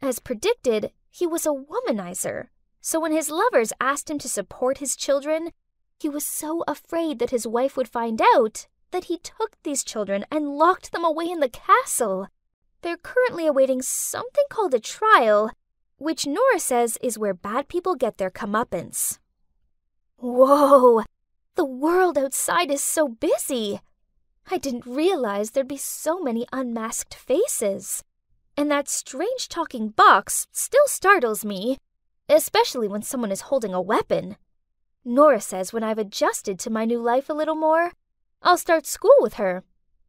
As predicted, he was a womanizer, so when his lovers asked him to support his children, he was so afraid that his wife would find out that he took these children and locked them away in the castle. They're currently awaiting something called a trial, which Nora says is where bad people get their comeuppance. Whoa! The world outside is so busy! I didn't realize there'd be so many unmasked faces. And that strange talking box still startles me, especially when someone is holding a weapon. Nora says when I've adjusted to my new life a little more, I'll start school with her.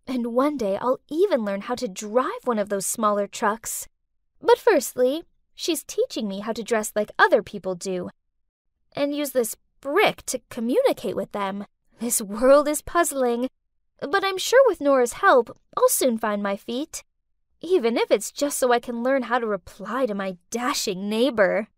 And one day I'll even learn how to drive one of those smaller trucks. But firstly, she's teaching me how to dress like other people do and use this brick to communicate with them. This world is puzzling, but I'm sure with Nora's help, I'll soon find my feet. Even if it's just so I can learn how to reply to my dashing neighbor.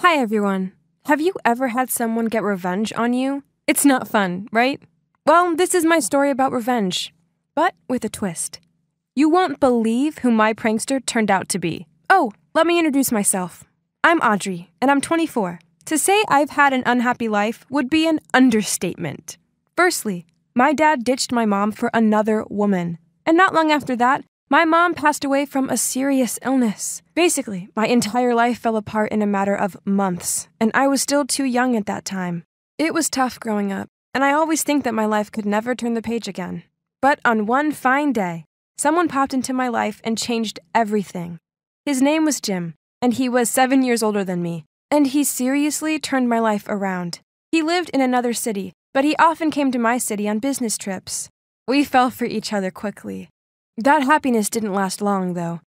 Hi, everyone. Have you ever had someone get revenge on you? It's not fun, right? Well, this is my story about revenge, but with a twist. You won't believe who my prankster turned out to be. Oh, let me introduce myself. I'm Audrey, and I'm 24. To say I've had an unhappy life would be an understatement. Firstly, my dad ditched my mom for another woman. And not long after that, my mom passed away from a serious illness. Basically, my entire life fell apart in a matter of months, and I was still too young at that time. It was tough growing up, and I always think that my life could never turn the page again. But on one fine day, someone popped into my life and changed everything. His name was Jim, and he was seven years older than me, and he seriously turned my life around. He lived in another city, but he often came to my city on business trips. We fell for each other quickly. That happiness didn't last long, though.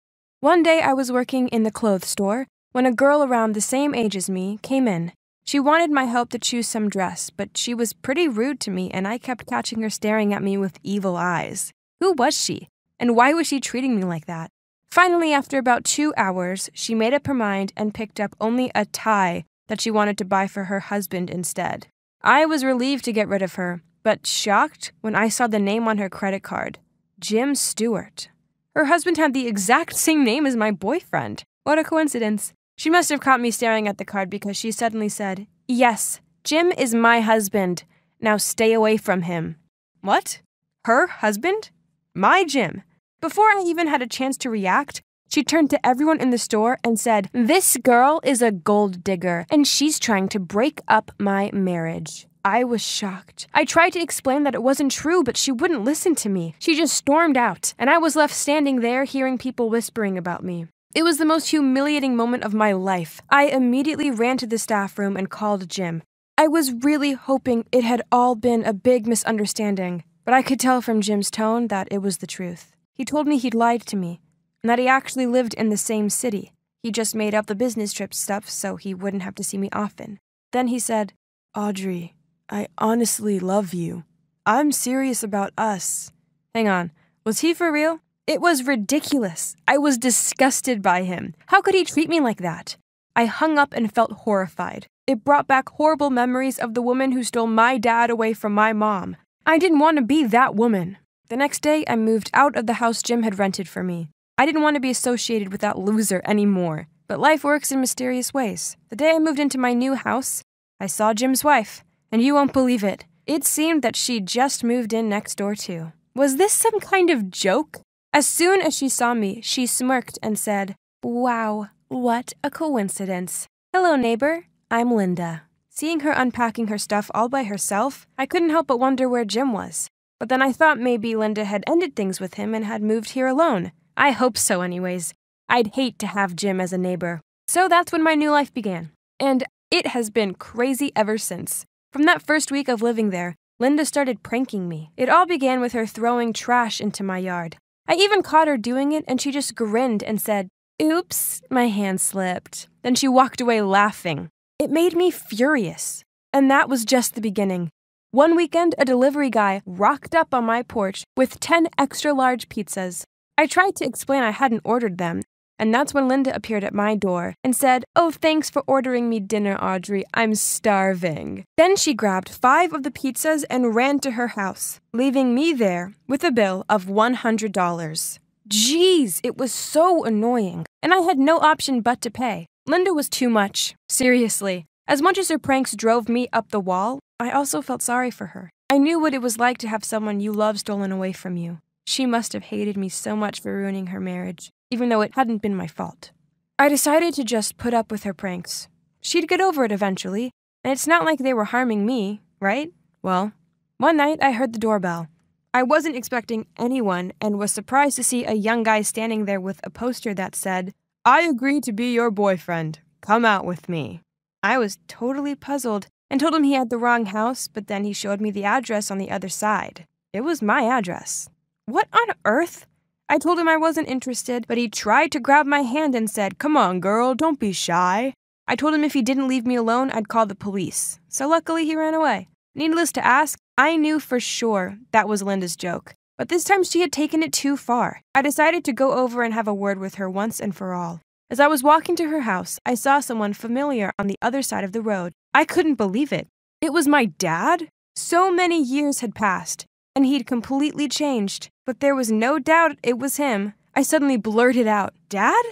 One day I was working in the clothes store when a girl around the same age as me came in. She wanted my help to choose some dress, but she was pretty rude to me, and I kept catching her staring at me with evil eyes. Who was she? And why was she treating me like that? Finally, after about two hours, she made up her mind and picked up only a tie that she wanted to buy for her husband instead. I was relieved to get rid of her, but shocked when I saw the name on her credit card. Jim Stewart. Her husband had the exact same name as my boyfriend. What a coincidence. She must have caught me staring at the card because she suddenly said, Yes, Jim is my husband. Now stay away from him. What? Her husband? My Jim. Before I even had a chance to react, she turned to everyone in the store and said, This girl is a gold digger, and she's trying to break up my marriage. I was shocked. I tried to explain that it wasn't true, but she wouldn't listen to me. She just stormed out, and I was left standing there hearing people whispering about me. It was the most humiliating moment of my life. I immediately ran to the staff room and called Jim. I was really hoping it had all been a big misunderstanding, but I could tell from Jim's tone that it was the truth. He told me he'd lied to me, and that he actually lived in the same city. He just made up the business trip stuff so he wouldn't have to see me often. Then he said, Audrey, I honestly love you. I'm serious about us. Hang on, was he for real? It was ridiculous. I was disgusted by him. How could he treat me like that? I hung up and felt horrified. It brought back horrible memories of the woman who stole my dad away from my mom. I didn't want to be that woman. The next day, I moved out of the house Jim had rented for me. I didn't want to be associated with that loser anymore. But life works in mysterious ways. The day I moved into my new house, I saw Jim's wife. And you won't believe it. It seemed that she just moved in next door, too. Was this some kind of joke? As soon as she saw me, she smirked and said, Wow, what a coincidence. Hello, neighbor. I'm Linda. Seeing her unpacking her stuff all by herself, I couldn't help but wonder where Jim was. But then I thought maybe Linda had ended things with him and had moved here alone. I hope so, anyways. I'd hate to have Jim as a neighbor. So that's when my new life began. And it has been crazy ever since. From that first week of living there, Linda started pranking me. It all began with her throwing trash into my yard. I even caught her doing it, and she just grinned and said, Oops, my hand slipped. Then she walked away laughing. It made me furious. And that was just the beginning. One weekend, a delivery guy rocked up on my porch with 10 extra large pizzas. I tried to explain I hadn't ordered them, and that's when Linda appeared at my door and said, Oh, thanks for ordering me dinner, Audrey. I'm starving. Then she grabbed five of the pizzas and ran to her house, leaving me there with a bill of $100. Jeez, it was so annoying, and I had no option but to pay. Linda was too much. Seriously. As much as her pranks drove me up the wall, I also felt sorry for her. I knew what it was like to have someone you love stolen away from you. She must have hated me so much for ruining her marriage, even though it hadn't been my fault. I decided to just put up with her pranks. She'd get over it eventually, and it's not like they were harming me, right? Well, one night I heard the doorbell. I wasn't expecting anyone and was surprised to see a young guy standing there with a poster that said, I agree to be your boyfriend. Come out with me. I was totally puzzled and told him he had the wrong house, but then he showed me the address on the other side. It was my address. What on earth? I told him I wasn't interested, but he tried to grab my hand and said, Come on, girl, don't be shy. I told him if he didn't leave me alone, I'd call the police. So luckily, he ran away. Needless to ask, I knew for sure that was Linda's joke. But this time she had taken it too far. I decided to go over and have a word with her once and for all. As I was walking to her house, I saw someone familiar on the other side of the road. I couldn't believe it. It was my dad? So many years had passed, and he'd completely changed, but there was no doubt it was him. I suddenly blurted out, Dad?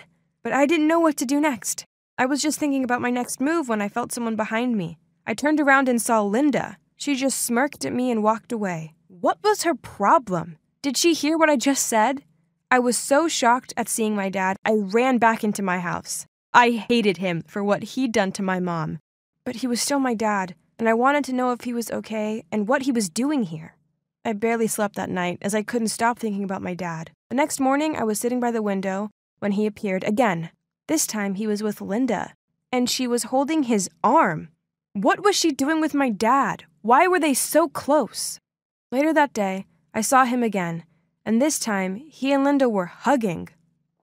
But I didn't know what to do next. I was just thinking about my next move when I felt someone behind me. I turned around and saw Linda. She just smirked at me and walked away. What was her problem? Did she hear what I just said? I was so shocked at seeing my dad, I ran back into my house. I hated him for what he'd done to my mom. But he was still my dad, and I wanted to know if he was okay and what he was doing here. I barely slept that night as I couldn't stop thinking about my dad. The next morning, I was sitting by the window when he appeared again. This time, he was with Linda, and she was holding his arm. What was she doing with my dad? Why were they so close? Later that day, I saw him again, and this time he and Linda were hugging.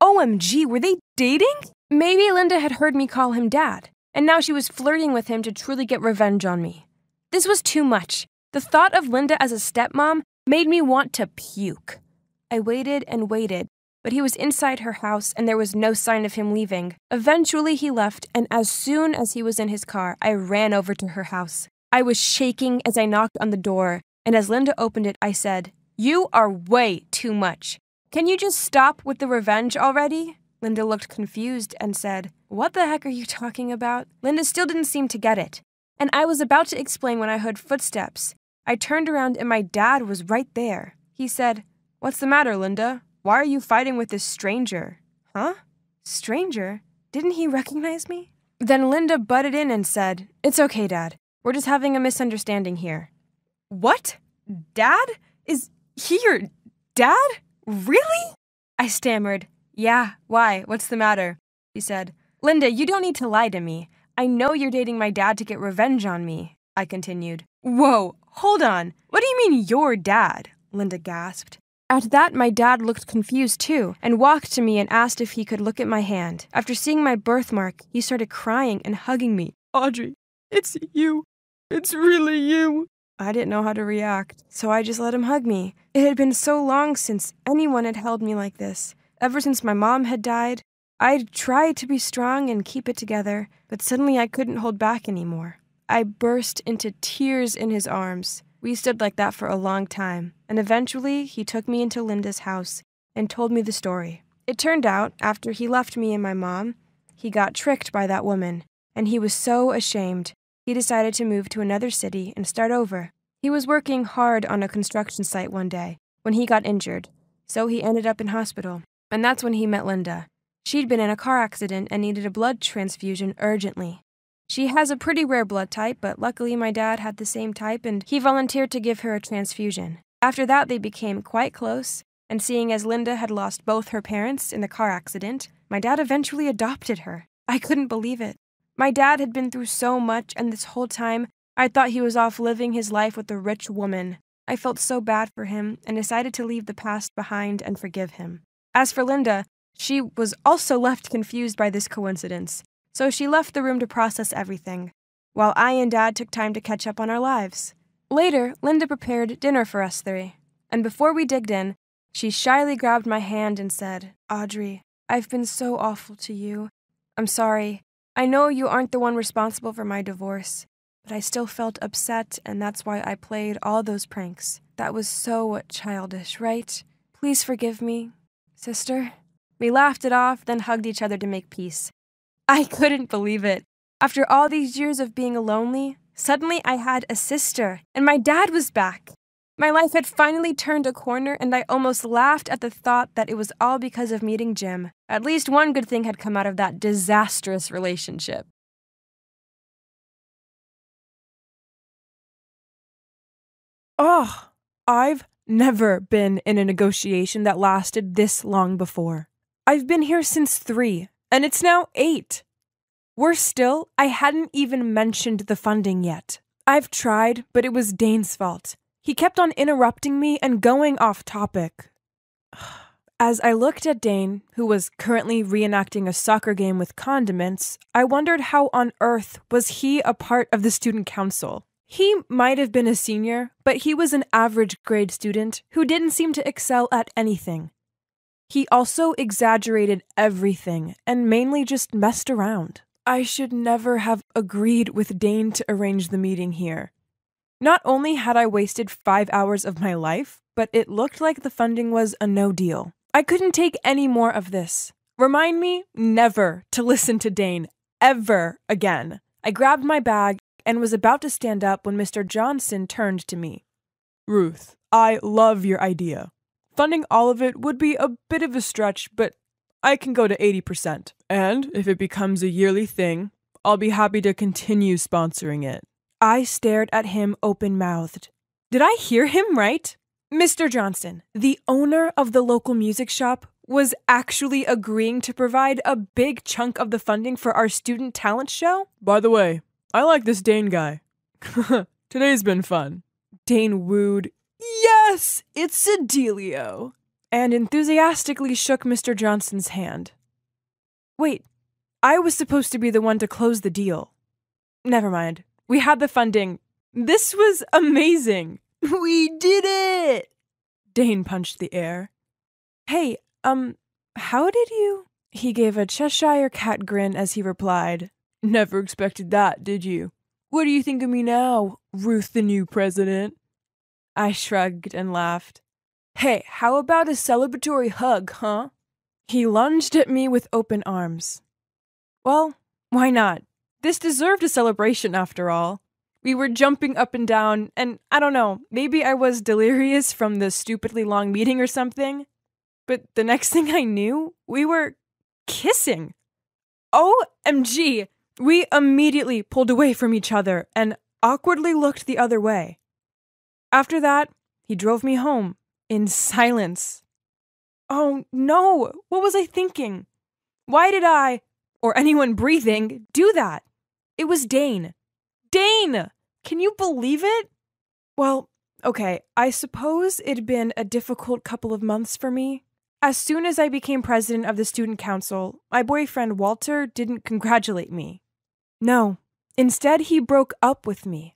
OMG, were they dating? Maybe Linda had heard me call him dad, and now she was flirting with him to truly get revenge on me. This was too much. The thought of Linda as a stepmom made me want to puke. I waited and waited, but he was inside her house and there was no sign of him leaving. Eventually, he left, and as soon as he was in his car, I ran over to her house. I was shaking as I knocked on the door, and as Linda opened it, I said, You are way too much. Can you just stop with the revenge already? Linda looked confused and said, What the heck are you talking about? Linda still didn't seem to get it. And I was about to explain when I heard footsteps. I turned around and my dad was right there. He said, What's the matter, Linda? Why are you fighting with this stranger? Huh? Stranger? Didn't he recognize me? Then Linda butted in and said, It's okay, Dad. We're just having a misunderstanding here. What? Dad? Is he your dad? Really? I stammered. Yeah, why? What's the matter? He said, Linda, you don't need to lie to me. I know you're dating my dad to get revenge on me. I continued. Whoa, hold on. What do you mean, your dad? Linda gasped. At that, my dad looked confused too and walked to me and asked if he could look at my hand. After seeing my birthmark, he started crying and hugging me. Audrey, it's you. It's really you. I didn't know how to react, so I just let him hug me. It had been so long since anyone had held me like this. Ever since my mom had died, I'd tried to be strong and keep it together, but suddenly I couldn't hold back anymore. I burst into tears in his arms. We stood like that for a long time, and eventually he took me into Linda's house and told me the story. It turned out, after he left me and my mom, he got tricked by that woman, and he was so ashamed, he decided to move to another city and start over. He was working hard on a construction site one day when he got injured, so he ended up in hospital. And that's when he met Linda. She'd been in a car accident and needed a blood transfusion urgently. She has a pretty rare blood type, but luckily my dad had the same type and he volunteered to give her a transfusion. After that, they became quite close, and seeing as Linda had lost both her parents in the car accident, my dad eventually adopted her. I couldn't believe it. My dad had been through so much, and this whole time, I thought he was off living his life with a rich woman. I felt so bad for him and decided to leave the past behind and forgive him. As for Linda, she was also left confused by this coincidence so she left the room to process everything, while I and Dad took time to catch up on our lives. Later, Linda prepared dinner for us three, and before we digged in, she shyly grabbed my hand and said, Audrey, I've been so awful to you. I'm sorry. I know you aren't the one responsible for my divorce, but I still felt upset, and that's why I played all those pranks. That was so childish, right? Please forgive me, sister. We laughed it off, then hugged each other to make peace. I couldn't believe it. After all these years of being lonely, Suddenly, I had a sister, and my dad was back. My life had finally turned a corner, and I almost laughed at the thought that it was all because of meeting Jim. At least one good thing had come out of that disastrous relationship. Oh, I've never been in a negotiation that lasted this long before. I've been here since three, and it's now eight. Worse still, I hadn't even mentioned the funding yet. I've tried, but it was Dane's fault. He kept on interrupting me and going off topic. As I looked at Dane, who was currently reenacting a soccer game with condiments, I wondered how on earth was he a part of the student council. He might have been a senior, but he was an average grade student who didn't seem to excel at anything. He also exaggerated everything and mainly just messed around. I should never have agreed with Dane to arrange the meeting here. Not only had I wasted five hours of my life, but it looked like the funding was a no deal. I couldn't take any more of this. Remind me never to listen to Dane ever again. I grabbed my bag and was about to stand up when Mr. Johnson turned to me. Ruth, I love your idea. Funding all of it would be a bit of a stretch, but I can go to 80%. And if it becomes a yearly thing, I'll be happy to continue sponsoring it. I stared at him open mouthed. Did I hear him right? Mr. Johnson, the owner of the local music shop, was actually agreeing to provide a big chunk of the funding for our student talent show? By the way, I like this Dane guy. Today's been fun. Dane wooed, Yes, it's a and enthusiastically shook Mr. Johnson's hand. Wait, I was supposed to be the one to close the deal. Never mind. We had the funding. This was amazing. We did it! Dane punched the air. Hey, um, how did you? He gave a Cheshire cat grin as he replied, Never expected that, did you? What do you think of me now, Ruth, the new president? I shrugged and laughed. Hey, how about a celebratory hug, huh? He lunged at me with open arms. Well, why not? This deserved a celebration after all. We were jumping up and down, and I don't know, maybe I was delirious from the stupidly long meeting or something. But the next thing I knew, we were kissing. OMG! We immediately pulled away from each other and awkwardly looked the other way. After that, he drove me home in silence. Oh no, what was I thinking? Why did I, or anyone breathing, do that? It was Dane. Dane! Can you believe it? Well, okay, I suppose it'd been a difficult couple of months for me. As soon as I became president of the student council, my boyfriend Walter didn't congratulate me. No, instead, he broke up with me.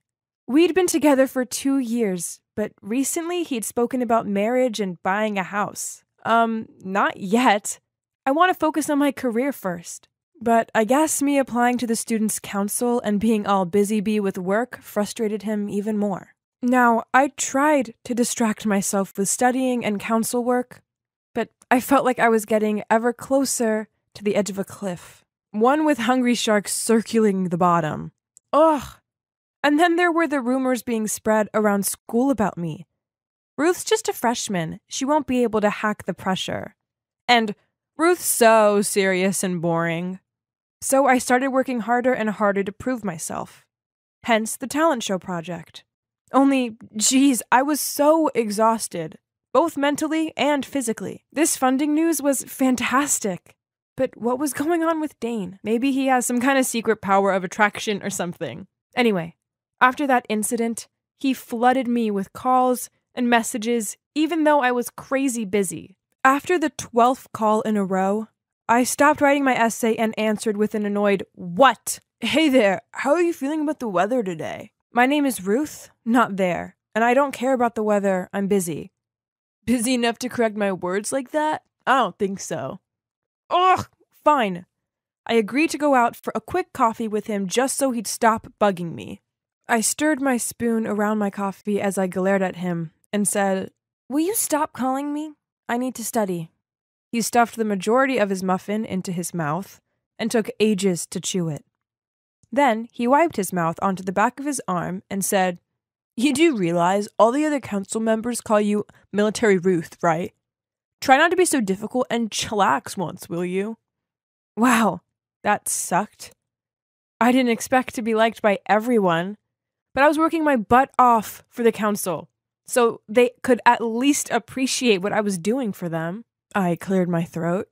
We'd been together for two years, but recently he'd spoken about marriage and buying a house. Um, not yet. I want to focus on my career first. But I guess me applying to the Students' Council and being all busy bee with work frustrated him even more. Now, I tried to distract myself with studying and council work, but I felt like I was getting ever closer to the edge of a cliff one with hungry sharks circling the bottom. Ugh. And then there were the rumors being spread around school about me. Ruth's just a freshman. She won't be able to hack the pressure. And Ruth's so serious and boring. So I started working harder and harder to prove myself. Hence the talent show project. Only, geez, I was so exhausted, both mentally and physically. This funding news was fantastic. But what was going on with Dane? Maybe he has some kind of secret power of attraction or something. Anyway, after that incident, he flooded me with calls and messages, even though I was crazy busy. After the 12th call in a row, I stopped writing my essay and answered with an annoyed, What? Hey there, how are you feeling about the weather today? My name is Ruth, not there, and I don't care about the weather, I'm busy. Busy enough to correct my words like that? I don't think so. Ugh, fine. I agreed to go out for a quick coffee with him just so he'd stop bugging me. I stirred my spoon around my coffee as I glared at him and said, Will you stop calling me? I need to study. He stuffed the majority of his muffin into his mouth and took ages to chew it. Then he wiped his mouth onto the back of his arm and said, You do realize all the other council members call you Military Ruth, right? Try not to be so difficult and chillax once, will you? Wow, that sucked. I didn't expect to be liked by everyone, but I was working my butt off for the council, so they could at least appreciate what I was doing for them. I cleared my throat.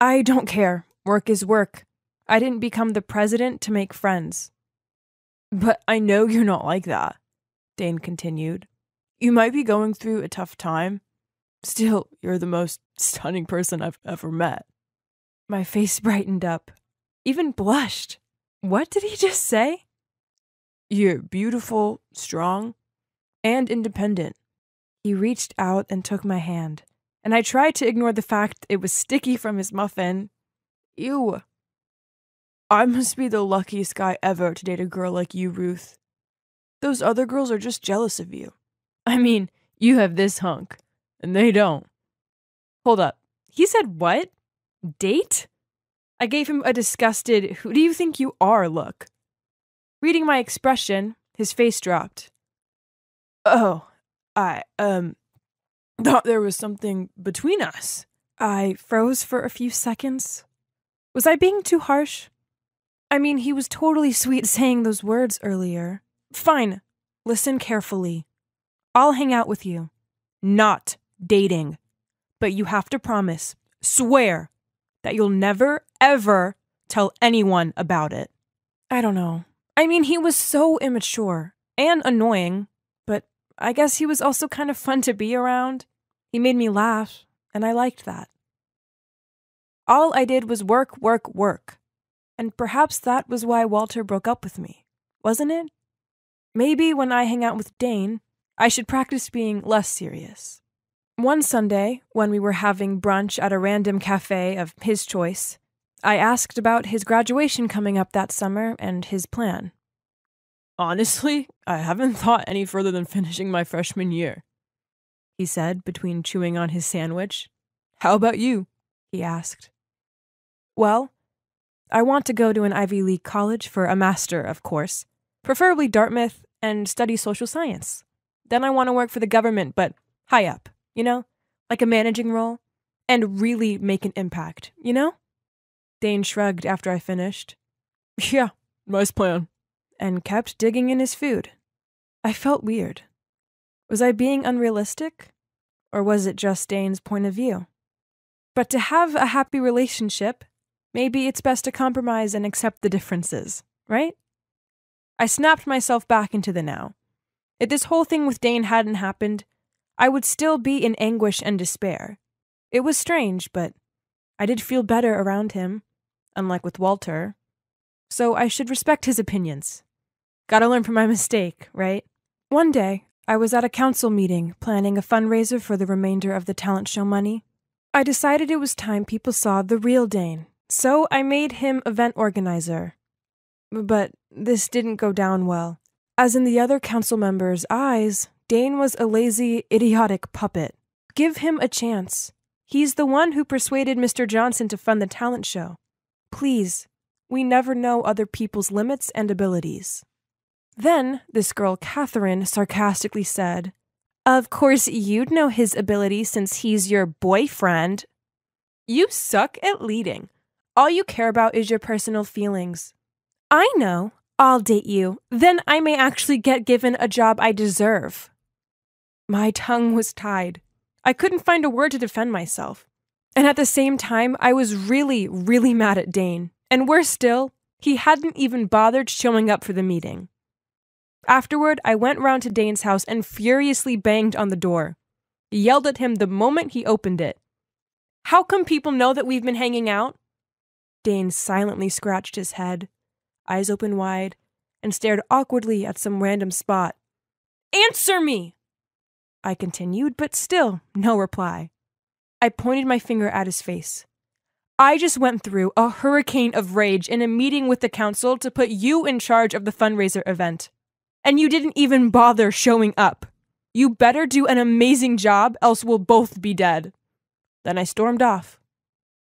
I don't care. Work is work. I didn't become the president to make friends. But I know you're not like that, Dane continued. You might be going through a tough time. Still, you're the most stunning person I've ever met. My face brightened up, even blushed. What did he just say? You're beautiful, strong, and independent. He reached out and took my hand, and I tried to ignore the fact it was sticky from his muffin. Ew. I must be the luckiest guy ever to date a girl like you, Ruth. Those other girls are just jealous of you. I mean, you have this hunk, and they don't. Hold up. He said what? Date? I gave him a disgusted, who do you think you are look. Reading my expression, his face dropped. Oh, I, um, thought there was something between us. I froze for a few seconds. Was I being too harsh? I mean, he was totally sweet saying those words earlier. Fine, listen carefully. I'll hang out with you. Not dating. But you have to promise, swear, that you'll never, ever tell anyone about it. I don't know. I mean, he was so immature and annoying, but I guess he was also kind of fun to be around. He made me laugh, and I liked that. All I did was work, work, work. And perhaps that was why Walter broke up with me, wasn't it? Maybe when I hang out with Dane, I should practice being less serious. One Sunday, when we were having brunch at a random cafe of his choice, I asked about his graduation coming up that summer and his plan. Honestly, I haven't thought any further than finishing my freshman year, he said between chewing on his sandwich. How about you? he asked. Well, I want to go to an Ivy League college for a master, of course, preferably Dartmouth, and study social science. Then I want to work for the government, but high up you know, like a managing role, and really make an impact, you know? Dane shrugged after I finished. Yeah, nice plan. And kept digging in his food. I felt weird. Was I being unrealistic? Or was it just Dane's point of view? But to have a happy relationship, maybe it's best to compromise and accept the differences, right? I snapped myself back into the now. If this whole thing with Dane hadn't happened, I would still be in anguish and despair. It was strange, but I did feel better around him, unlike with Walter. So I should respect his opinions. Gotta learn from my mistake, right? One day, I was at a council meeting planning a fundraiser for the remainder of the talent show money. I decided it was time people saw the real Dane, so I made him event organizer. But this didn't go down well. As in the other council members' eyes, Dane was a lazy, idiotic puppet. Give him a chance. He's the one who persuaded Mr. Johnson to fund the talent show. Please, we never know other people's limits and abilities. Then this girl, Catherine, sarcastically said, Of course, you'd know his ability since he's your boyfriend. You suck at leading. All you care about is your personal feelings. I know. I'll date you. Then I may actually get given a job I deserve. My tongue was tied. I couldn't find a word to defend myself. And at the same time, I was really, really mad at Dane. And worse still, he hadn't even bothered showing up for the meeting. Afterward, I went round to Dane's house and furiously banged on the door. Yelled at him the moment he opened it. How come people know that we've been hanging out? Dane silently scratched his head, eyes open wide, and stared awkwardly at some random spot. Answer me! I continued, but still no reply. I pointed my finger at his face. I just went through a hurricane of rage in a meeting with the council to put you in charge of the fundraiser event. And you didn't even bother showing up. You better do an amazing job, else we'll both be dead. Then I stormed off.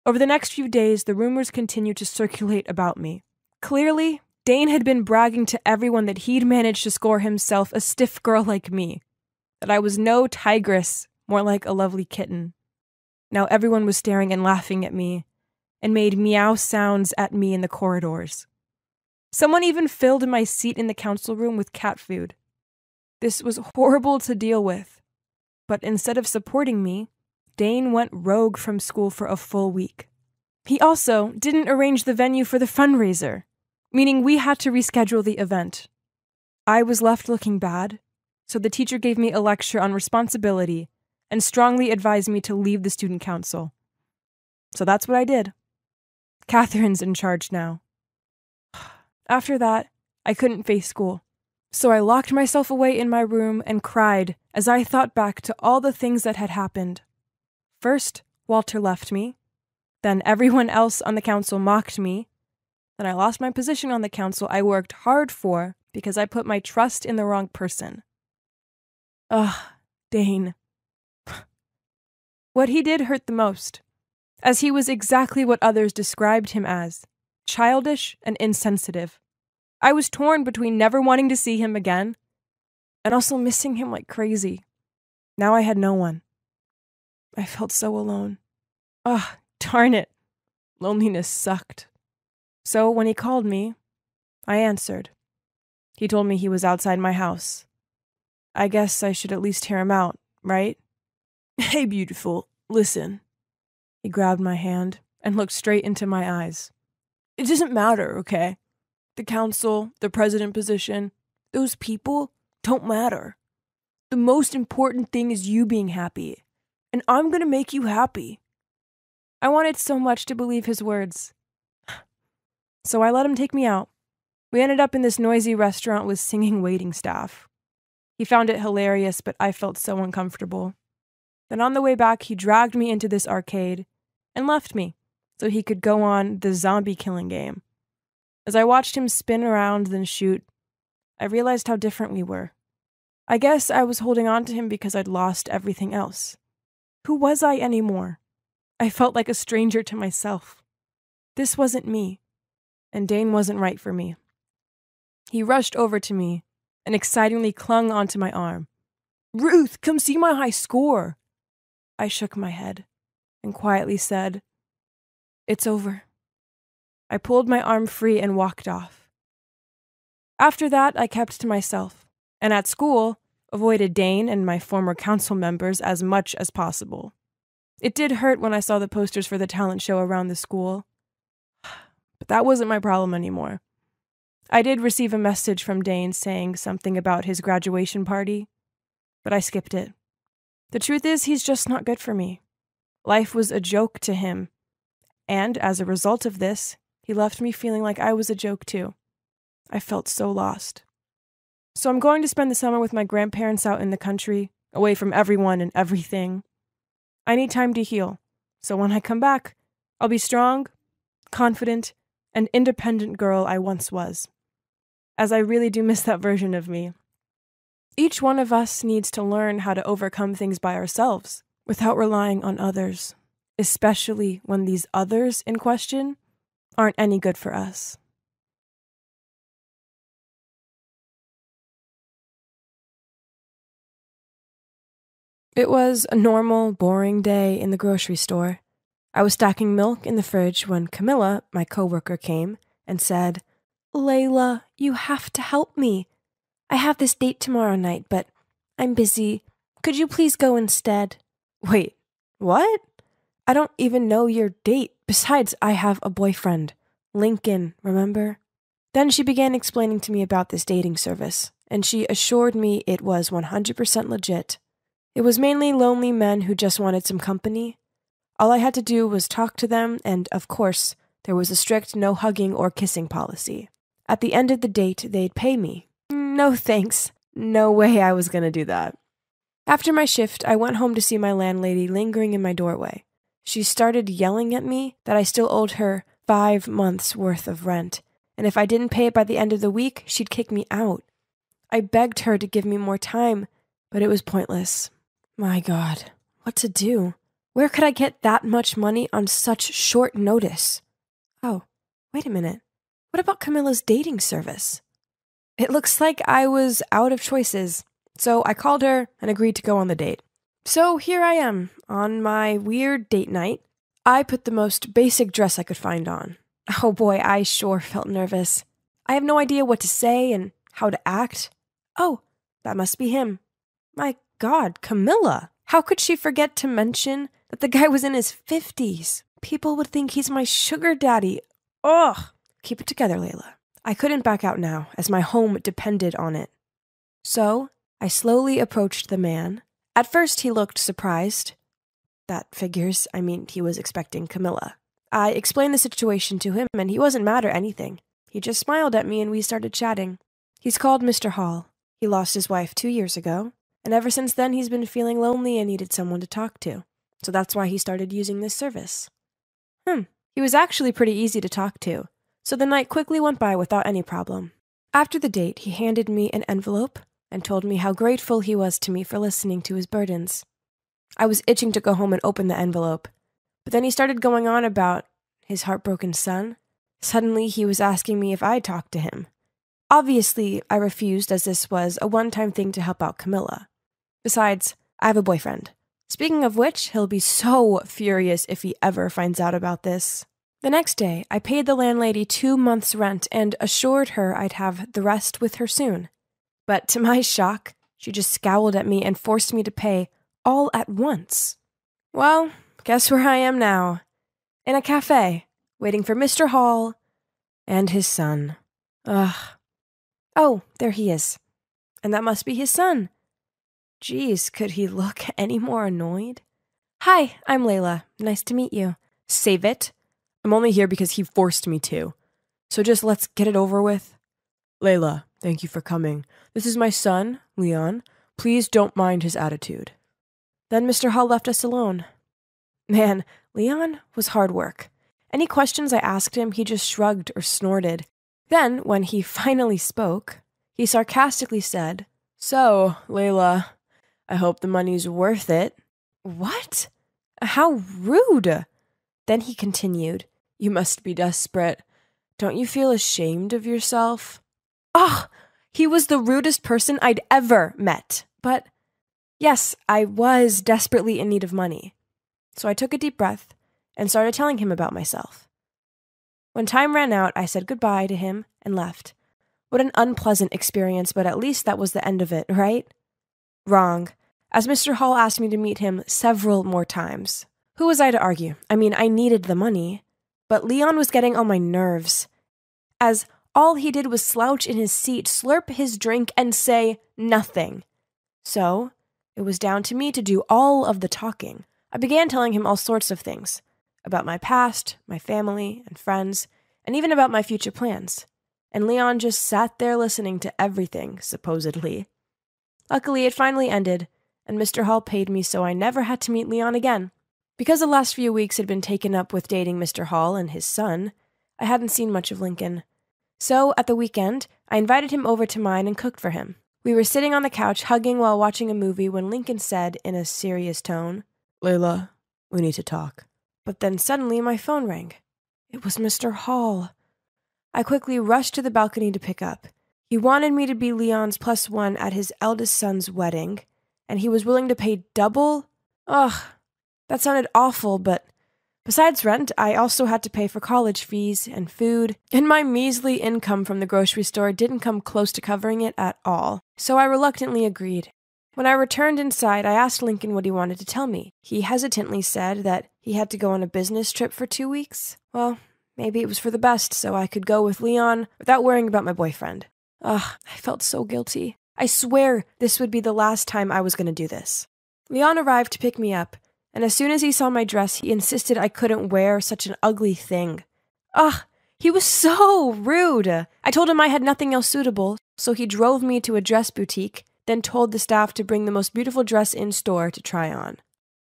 Over the next few days, the rumors continued to circulate about me. Clearly, Dane had been bragging to everyone that he'd managed to score himself a stiff girl like me, that I was no tigress, more like a lovely kitten. Now everyone was staring and laughing at me, and made meow sounds at me in the corridors. Someone even filled my seat in the council room with cat food. This was horrible to deal with, but instead of supporting me, Dane went rogue from school for a full week. He also didn't arrange the venue for the fundraiser, meaning we had to reschedule the event. I was left looking bad, so the teacher gave me a lecture on responsibility and strongly advised me to leave the student council. So that's what I did. Catherine's in charge now. After that, I couldn't face school. So I locked myself away in my room and cried as I thought back to all the things that had happened. First, Walter left me. Then everyone else on the council mocked me. Then I lost my position on the council I worked hard for because I put my trust in the wrong person. Ugh, Dane. What he did hurt the most, as he was exactly what others described him as childish and insensitive. I was torn between never wanting to see him again and also missing him like crazy. Now I had no one. I felt so alone. Ugh, darn it. Loneliness sucked. So when he called me, I answered. He told me he was outside my house. I guess I should at least hear him out, right? Hey, beautiful, listen. He grabbed my hand and looked straight into my eyes. It doesn't matter, okay? The council, the president position, those people don't matter. The most important thing is you being happy, and I'm gonna make you happy. I wanted so much to believe his words. So I let him take me out. We ended up in this noisy restaurant with singing waiting staff. He found it hilarious, but I felt so uncomfortable. Then on the way back, he dragged me into this arcade and left me so he could go on the zombie killing game. As I watched him spin around, then shoot, I realized how different we were. I guess I was holding on to him because I'd lost everything else. Who was I anymore? I felt like a stranger to myself. This wasn't me, and Dane wasn't right for me. He rushed over to me and excitingly clung onto my arm. Ruth, come see my high score. I shook my head and quietly said, it's over. I pulled my arm free and walked off. After that, I kept to myself, and at school, avoided Dane and my former council members as much as possible. It did hurt when I saw the posters for the talent show around the school, but that wasn't my problem anymore. I did receive a message from Dane saying something about his graduation party, but I skipped it. The truth is, he's just not good for me. Life was a joke to him, and as a result of this, he left me feeling like I was a joke too. I felt so lost. So I'm going to spend the summer with my grandparents out in the country, away from everyone and everything. I need time to heal, so when I come back, I'll be strong, confident, and independent girl I once was. As I really do miss that version of me. Each one of us needs to learn how to overcome things by ourselves without relying on others especially when these others in question aren't any good for us. It was a normal, boring day in the grocery store. I was stacking milk in the fridge when Camilla, my coworker, came and said, Layla, you have to help me. I have this date tomorrow night, but I'm busy. Could you please go instead? Wait, what? I don't even know your date. Besides, I have a boyfriend. Lincoln, remember? Then she began explaining to me about this dating service, and she assured me it was 100% legit. It was mainly lonely men who just wanted some company. All I had to do was talk to them, and of course, there was a strict no hugging or kissing policy. At the end of the date, they'd pay me. No thanks. No way I was gonna do that. After my shift, I went home to see my landlady lingering in my doorway she started yelling at me that I still owed her five months' worth of rent, and if I didn't pay it by the end of the week, she'd kick me out. I begged her to give me more time, but it was pointless. My God, what to do? Where could I get that much money on such short notice? Oh, wait a minute. What about Camilla's dating service? It looks like I was out of choices, so I called her and agreed to go on the date. So here I am, on my weird date night. I put the most basic dress I could find on. Oh boy, I sure felt nervous. I have no idea what to say and how to act. Oh, that must be him. My god, Camilla! How could she forget to mention that the guy was in his 50s? People would think he's my sugar daddy. Ugh! Keep it together, Layla. I couldn't back out now, as my home depended on it. So, I slowly approached the man. At first, he looked surprised. That figures. I mean, he was expecting Camilla. I explained the situation to him, and he wasn't mad or anything. He just smiled at me, and we started chatting. He's called Mr. Hall. He lost his wife two years ago, and ever since then, he's been feeling lonely and needed someone to talk to. So that's why he started using this service. Hmm. He was actually pretty easy to talk to so the night quickly went by without any problem. After the date, he handed me an envelope and told me how grateful he was to me for listening to his burdens. I was itching to go home and open the envelope, but then he started going on about his heartbroken son. Suddenly, he was asking me if I talked to him. Obviously, I refused as this was a one time thing to help out Camilla. Besides, I have a boyfriend. Speaking of which, he'll be so furious if he ever finds out about this. The next day, I paid the landlady two months' rent and assured her I'd have the rest with her soon. But to my shock, she just scowled at me and forced me to pay all at once. Well, guess where I am now? In a cafe, waiting for Mr. Hall and his son. Ugh. Oh, there he is. And that must be his son. Geez, could he look any more annoyed? Hi, I'm Layla. Nice to meet you. Save it. I'm only here because he forced me to. So just let's get it over with. Layla, thank you for coming. This is my son, Leon. Please don't mind his attitude. Then Mr. Hall left us alone. Man, Leon was hard work. Any questions I asked him, he just shrugged or snorted. Then, when he finally spoke, he sarcastically said, So, Layla, I hope the money's worth it. What? How rude! Then he continued, you must be desperate. Don't you feel ashamed of yourself? Ah, oh, he was the rudest person I'd ever met. But yes, I was desperately in need of money. So I took a deep breath and started telling him about myself. When time ran out, I said goodbye to him and left. What an unpleasant experience, but at least that was the end of it, right? Wrong, as Mr. Hall asked me to meet him several more times. Who was I to argue? I mean, I needed the money. But Leon was getting on my nerves, as all he did was slouch in his seat, slurp his drink, and say nothing. So, it was down to me to do all of the talking. I began telling him all sorts of things about my past, my family, and friends, and even about my future plans. And Leon just sat there listening to everything, supposedly. Luckily, it finally ended, and Mr. Hall paid me so I never had to meet Leon again. Because the last few weeks had been taken up with dating Mr. Hall and his son, I hadn't seen much of Lincoln. So, at the weekend, I invited him over to mine and cooked for him. We were sitting on the couch hugging while watching a movie when Lincoln said, in a serious tone, Layla, we need to talk. But then suddenly my phone rang. It was Mr. Hall. I quickly rushed to the balcony to pick up. He wanted me to be Leon's plus one at his eldest son's wedding, and he was willing to pay double? Ugh, that sounded awful, but besides rent, I also had to pay for college fees and food, and my measly income from the grocery store didn't come close to covering it at all. So I reluctantly agreed. When I returned inside, I asked Lincoln what he wanted to tell me. He hesitantly said that he had to go on a business trip for two weeks. Well, maybe it was for the best, so I could go with Leon without worrying about my boyfriend. Ugh, I felt so guilty. I swear this would be the last time I was going to do this. Leon arrived to pick me up, and as soon as he saw my dress, he insisted I couldn't wear such an ugly thing. Ugh, he was so rude. I told him I had nothing else suitable, so he drove me to a dress boutique, then told the staff to bring the most beautiful dress in store to try on.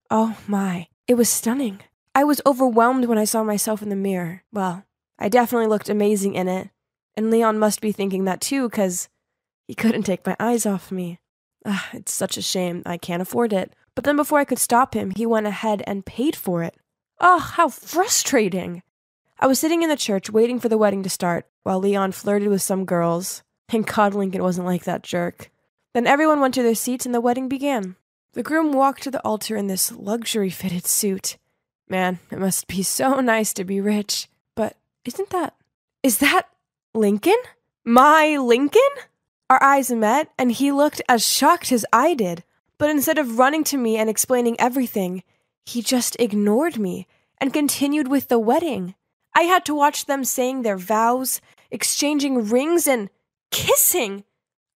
Oh my, it was stunning. I was overwhelmed when I saw myself in the mirror. Well, I definitely looked amazing in it, and Leon must be thinking that too, because he couldn't take my eyes off me. Ugh, it's such a shame I can't afford it. But then before I could stop him, he went ahead and paid for it. Oh, how frustrating! I was sitting in the church waiting for the wedding to start while Leon flirted with some girls. Thank God Lincoln wasn't like that jerk. Then everyone went to their seats and the wedding began. The groom walked to the altar in this luxury fitted suit. Man, it must be so nice to be rich. But isn't that. Is that Lincoln? My Lincoln? Our eyes met, and he looked as shocked as I did. But instead of running to me and explaining everything, he just ignored me and continued with the wedding. I had to watch them saying their vows, exchanging rings, and kissing.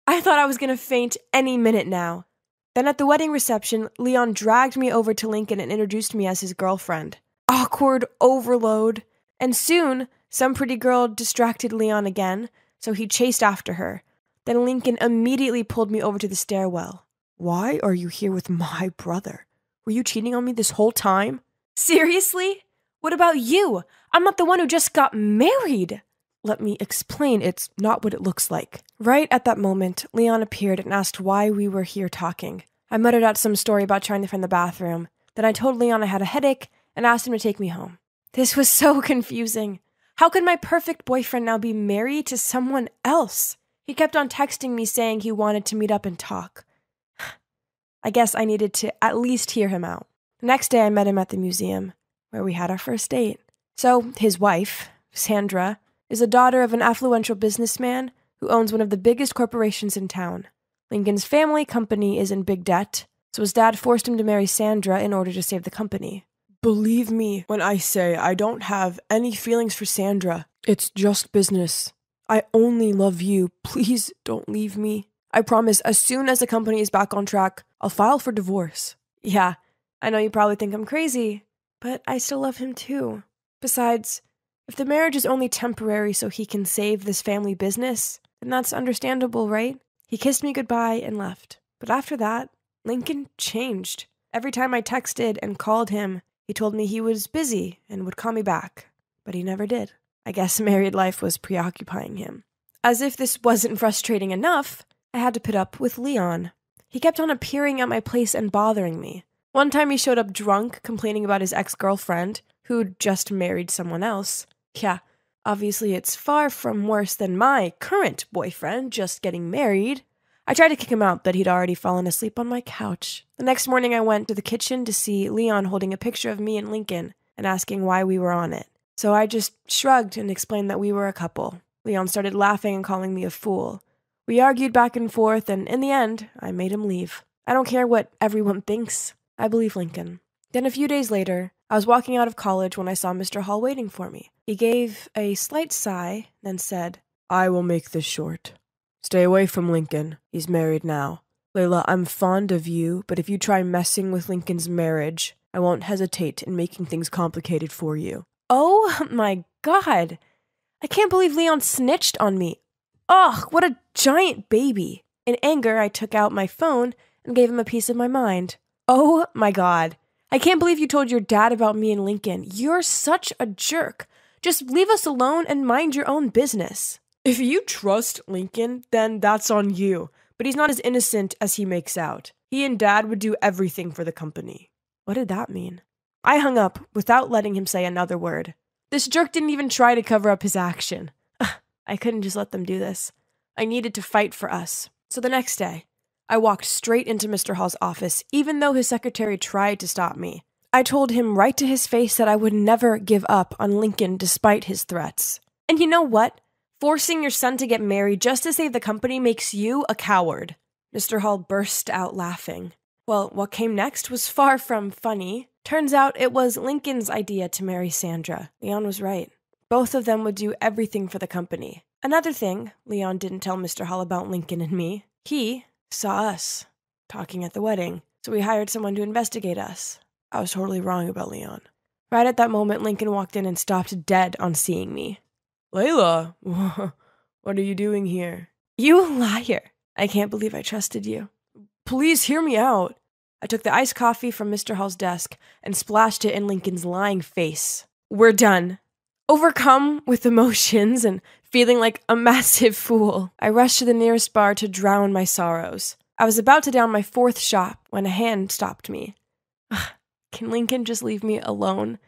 I thought I was going to faint any minute now. Then at the wedding reception, Leon dragged me over to Lincoln and introduced me as his girlfriend. Awkward overload. And soon, some pretty girl distracted Leon again, so he chased after her. Then Lincoln immediately pulled me over to the stairwell. Why are you here with my brother? Were you cheating on me this whole time? Seriously? What about you? I'm not the one who just got married. Let me explain, it's not what it looks like. Right at that moment, Leon appeared and asked why we were here talking. I muttered out some story about trying to find the bathroom. Then I told Leon I had a headache and asked him to take me home. This was so confusing. How could my perfect boyfriend now be married to someone else? He kept on texting me saying he wanted to meet up and talk. I guess I needed to at least hear him out. The next day, I met him at the museum, where we had our first date. So, his wife, Sandra, is a daughter of an affluential businessman who owns one of the biggest corporations in town. Lincoln's family company is in big debt, so his dad forced him to marry Sandra in order to save the company. Believe me when I say I don't have any feelings for Sandra. It's just business. I only love you. Please don't leave me. I promise, as soon as the company is back on track, I'll file for divorce. Yeah, I know you probably think I'm crazy, but I still love him too. Besides, if the marriage is only temporary so he can save this family business, then that's understandable, right? He kissed me goodbye and left. But after that, Lincoln changed. Every time I texted and called him, he told me he was busy and would call me back. But he never did. I guess married life was preoccupying him. As if this wasn't frustrating enough, I had to put up with Leon. He kept on appearing at my place and bothering me. One time he showed up drunk, complaining about his ex girlfriend, who'd just married someone else. Yeah, obviously it's far from worse than my current boyfriend just getting married. I tried to kick him out, but he'd already fallen asleep on my couch. The next morning, I went to the kitchen to see Leon holding a picture of me and Lincoln and asking why we were on it. So I just shrugged and explained that we were a couple. Leon started laughing and calling me a fool. We argued back and forth, and in the end, I made him leave. I don't care what everyone thinks. I believe Lincoln. Then a few days later, I was walking out of college when I saw Mr. Hall waiting for me. He gave a slight sigh, then said, I will make this short. Stay away from Lincoln. He's married now. Layla, I'm fond of you, but if you try messing with Lincoln's marriage, I won't hesitate in making things complicated for you. Oh my god! I can't believe Leon snitched on me. Ugh, what a giant baby. In anger, I took out my phone and gave him a piece of my mind. Oh my god. I can't believe you told your dad about me and Lincoln. You're such a jerk. Just leave us alone and mind your own business. If you trust Lincoln, then that's on you. But he's not as innocent as he makes out. He and dad would do everything for the company. What did that mean? I hung up without letting him say another word. This jerk didn't even try to cover up his action. I couldn't just let them do this. I needed to fight for us. So the next day, I walked straight into Mr. Hall's office, even though his secretary tried to stop me. I told him right to his face that I would never give up on Lincoln despite his threats. And you know what? Forcing your son to get married just to save the company makes you a coward. Mr. Hall burst out laughing. Well, what came next was far from funny. Turns out it was Lincoln's idea to marry Sandra. Leon was right. Both of them would do everything for the company. Another thing Leon didn't tell Mr. Hall about Lincoln and me he saw us talking at the wedding, so we hired someone to investigate us. I was totally wrong about Leon. Right at that moment, Lincoln walked in and stopped dead on seeing me. Layla, what are you doing here? You liar. I can't believe I trusted you. Please hear me out. I took the iced coffee from Mr. Hall's desk and splashed it in Lincoln's lying face. We're done. Overcome with emotions and feeling like a massive fool, I rushed to the nearest bar to drown my sorrows. I was about to down my fourth shot when a hand stopped me. Can Lincoln just leave me alone?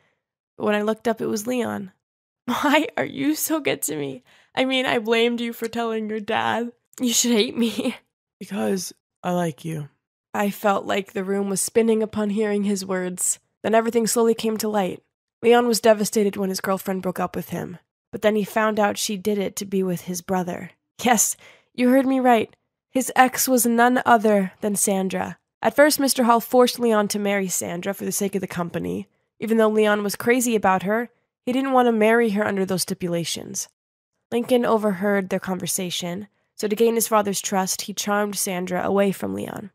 But when I looked up, it was Leon. Why are you so good to me? I mean, I blamed you for telling your dad. You should hate me. Because I like you. I felt like the room was spinning upon hearing his words. Then everything slowly came to light. Leon was devastated when his girlfriend broke up with him, but then he found out she did it to be with his brother. Yes, you heard me right. His ex was none other than Sandra. At first, Mr. Hall forced Leon to marry Sandra for the sake of the company. Even though Leon was crazy about her, he didn't want to marry her under those stipulations. Lincoln overheard their conversation, so to gain his father's trust, he charmed Sandra away from Leon.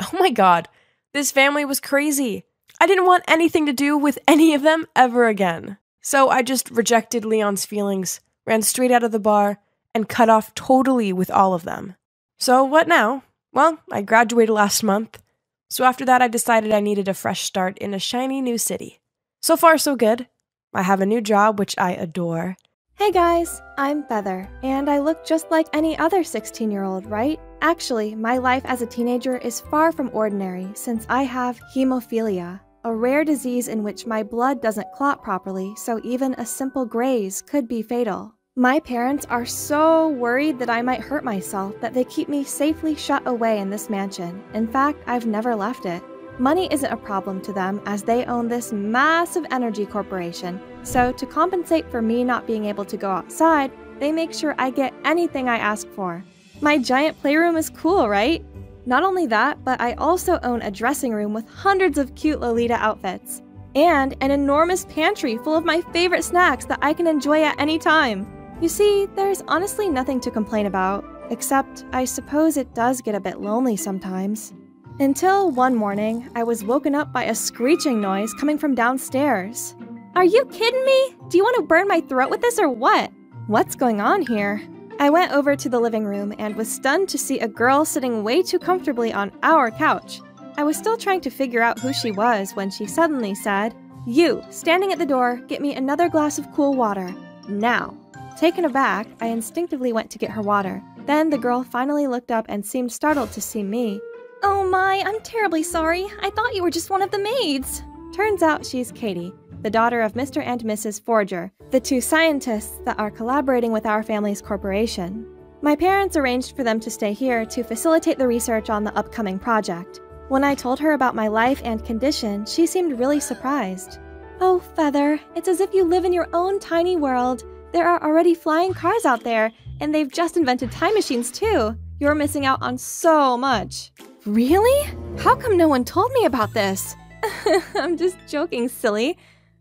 Oh my god, this family was crazy. I didn't want anything to do with any of them ever again. So I just rejected Leon's feelings, ran straight out of the bar, and cut off totally with all of them. So what now? Well, I graduated last month. So after that, I decided I needed a fresh start in a shiny new city. So far, so good. I have a new job, which I adore. Hey guys, I'm Feather, and I look just like any other 16 year old, right? Actually, my life as a teenager is far from ordinary since I have hemophilia, a rare disease in which my blood doesn't clot properly, so even a simple graze could be fatal. My parents are so worried that I might hurt myself that they keep me safely shut away in this mansion. In fact, I've never left it. Money isn't a problem to them as they own this massive energy corporation, so to compensate for me not being able to go outside, they make sure I get anything I ask for. My giant playroom is cool, right? Not only that, but I also own a dressing room with hundreds of cute Lolita outfits, and an enormous pantry full of my favorite snacks that I can enjoy at any time. You see, there's honestly nothing to complain about, except I suppose it does get a bit lonely sometimes. Until one morning, I was woken up by a screeching noise coming from downstairs. Are you kidding me? Do you want to burn my throat with this or what? What's going on here? I went over to the living room and was stunned to see a girl sitting way too comfortably on our couch. I was still trying to figure out who she was when she suddenly said, You, standing at the door, get me another glass of cool water. Now. Taken aback, I instinctively went to get her water. Then the girl finally looked up and seemed startled to see me. Oh my, I'm terribly sorry. I thought you were just one of the maids. Turns out she's Katie, the daughter of Mr. and Mrs. Forger, the two scientists that are collaborating with our family's corporation. My parents arranged for them to stay here to facilitate the research on the upcoming project. When I told her about my life and condition, she seemed really surprised. Oh, Feather, it's as if you live in your own tiny world. There are already flying cars out there, and they've just invented time machines too. You're missing out on so much. Really? How come no one told me about this? I'm just joking, silly.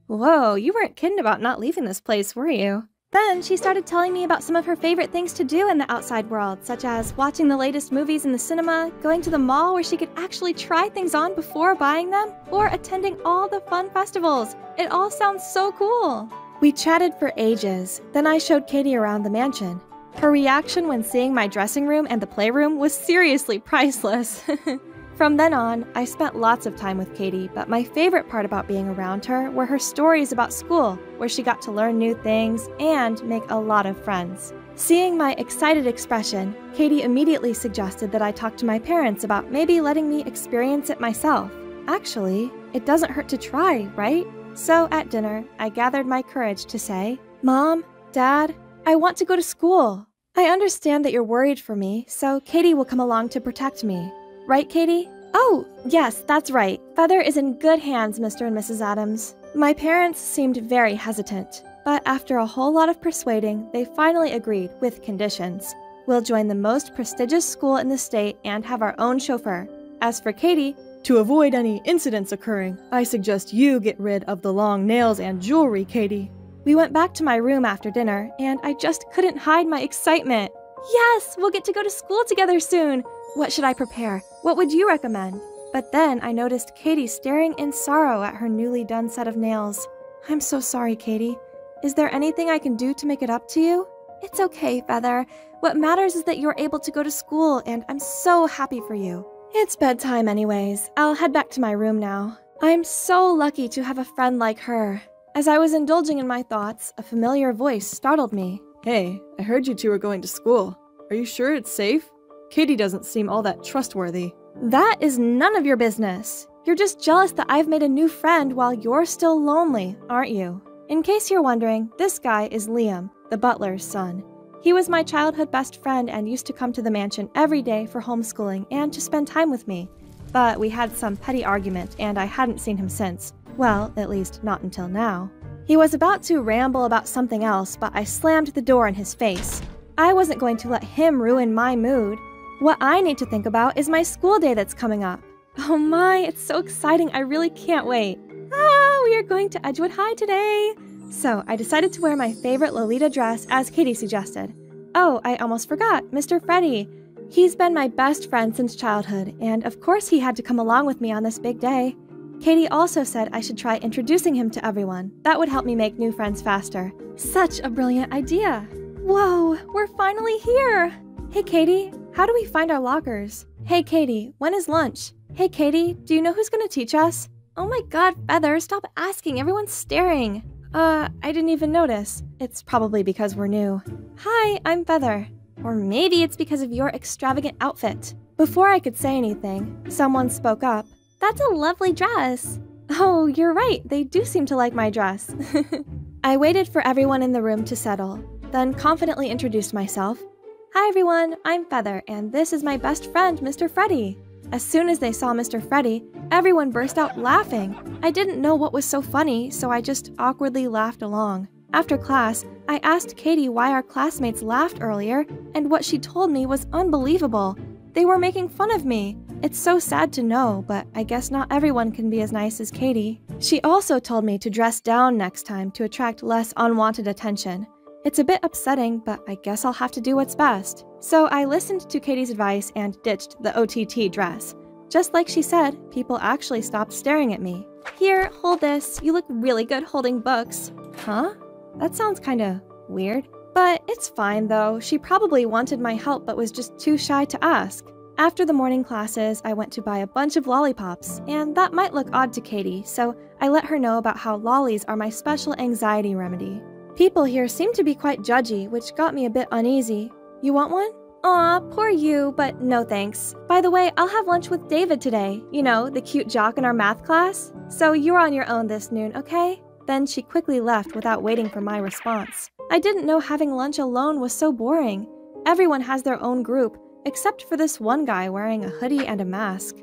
Whoa, you weren't kidding about not leaving this place, were you? Then she started telling me about some of her favorite things to do in the outside world, such as watching the latest movies in the cinema, going to the mall where she could actually try things on before buying them, or attending all the fun festivals. It all sounds so cool. We chatted for ages, then I showed Katie around the mansion. Her reaction when seeing my dressing room and the playroom was seriously priceless. From then on, I spent lots of time with Katie, but my favorite part about being around her were her stories about school, where she got to learn new things and make a lot of friends. Seeing my excited expression, Katie immediately suggested that I talk to my parents about maybe letting me experience it myself. Actually, it doesn't hurt to try, right? So at dinner, I gathered my courage to say, Mom, Dad, I want to go to school. I understand that you're worried for me, so Katie will come along to protect me. Right, Katie? Oh, yes, that's right. Feather is in good hands, Mr. and Mrs. Adams. My parents seemed very hesitant, but after a whole lot of persuading, they finally agreed with conditions. We'll join the most prestigious school in the state and have our own chauffeur. As for Katie, to avoid any incidents occurring, I suggest you get rid of the long nails and jewelry, Katie. We went back to my room after dinner, and I just couldn't hide my excitement. Yes, we'll get to go to school together soon. What should I prepare? What would you recommend? But then I noticed Katie staring in sorrow at her newly done set of nails. I'm so sorry, Katie. Is there anything I can do to make it up to you? It's okay, Feather. What matters is that you're able to go to school, and I'm so happy for you. It's bedtime, anyways. I'll head back to my room now. I'm so lucky to have a friend like her. As I was indulging in my thoughts, a familiar voice startled me. Hey, I heard you two are going to school. Are you sure it's safe? Katie doesn't seem all that trustworthy. That is none of your business. You're just jealous that I've made a new friend while you're still lonely, aren't you? In case you're wondering, this guy is Liam, the butler's son. He was my childhood best friend and used to come to the mansion every day for homeschooling and to spend time with me. But we had some petty argument, and I hadn't seen him since. Well, at least not until now. He was about to ramble about something else, but I slammed the door in his face. I wasn't going to let him ruin my mood. What I need to think about is my school day that's coming up. Oh my, it's so exciting. I really can't wait. Ah, we are going to Edgewood High today. So I decided to wear my favorite Lolita dress as Katie suggested. Oh, I almost forgot, Mr. Freddy. He's been my best friend since childhood, and of course he had to come along with me on this big day. Katie also said I should try introducing him to everyone. That would help me make new friends faster. Such a brilliant idea. Whoa, we're finally here. Hey, Katie, how do we find our lockers? Hey, Katie, when is lunch? Hey, Katie, do you know who's gonna teach us? Oh my god, Feather, stop asking. Everyone's staring. Uh, I didn't even notice. It's probably because we're new. Hi, I'm Feather. Or maybe it's because of your extravagant outfit. Before I could say anything, someone spoke up. That's a lovely dress. Oh, you're right. They do seem to like my dress. I waited for everyone in the room to settle, then confidently introduced myself. Hi everyone, I'm Feather, and this is my best friend, Mr. Freddy. As soon as they saw Mr. Freddy, everyone burst out laughing. I didn't know what was so funny, so I just awkwardly laughed along. After class, I asked Katie why our classmates laughed earlier, and what she told me was unbelievable. They were making fun of me. It's so sad to know, but I guess not everyone can be as nice as Katie. She also told me to dress down next time to attract less unwanted attention. It's a bit upsetting, but I guess I'll have to do what's best. So I listened to Katie's advice and ditched the OTT dress. Just like she said, people actually stopped staring at me. Here, hold this. You look really good holding books. Huh? That sounds kinda weird. But it's fine though. She probably wanted my help but was just too shy to ask. After the morning classes, I went to buy a bunch of lollipops, and that might look odd to Katie, so I let her know about how lollies are my special anxiety remedy. People here seem to be quite judgy, which got me a bit uneasy. You want one? Aw, poor you, but no thanks. By the way, I'll have lunch with David today. You know, the cute jock in our math class. So you're on your own this noon, okay? Then she quickly left without waiting for my response. I didn't know having lunch alone was so boring. Everyone has their own group, except for this one guy wearing a hoodie and a mask.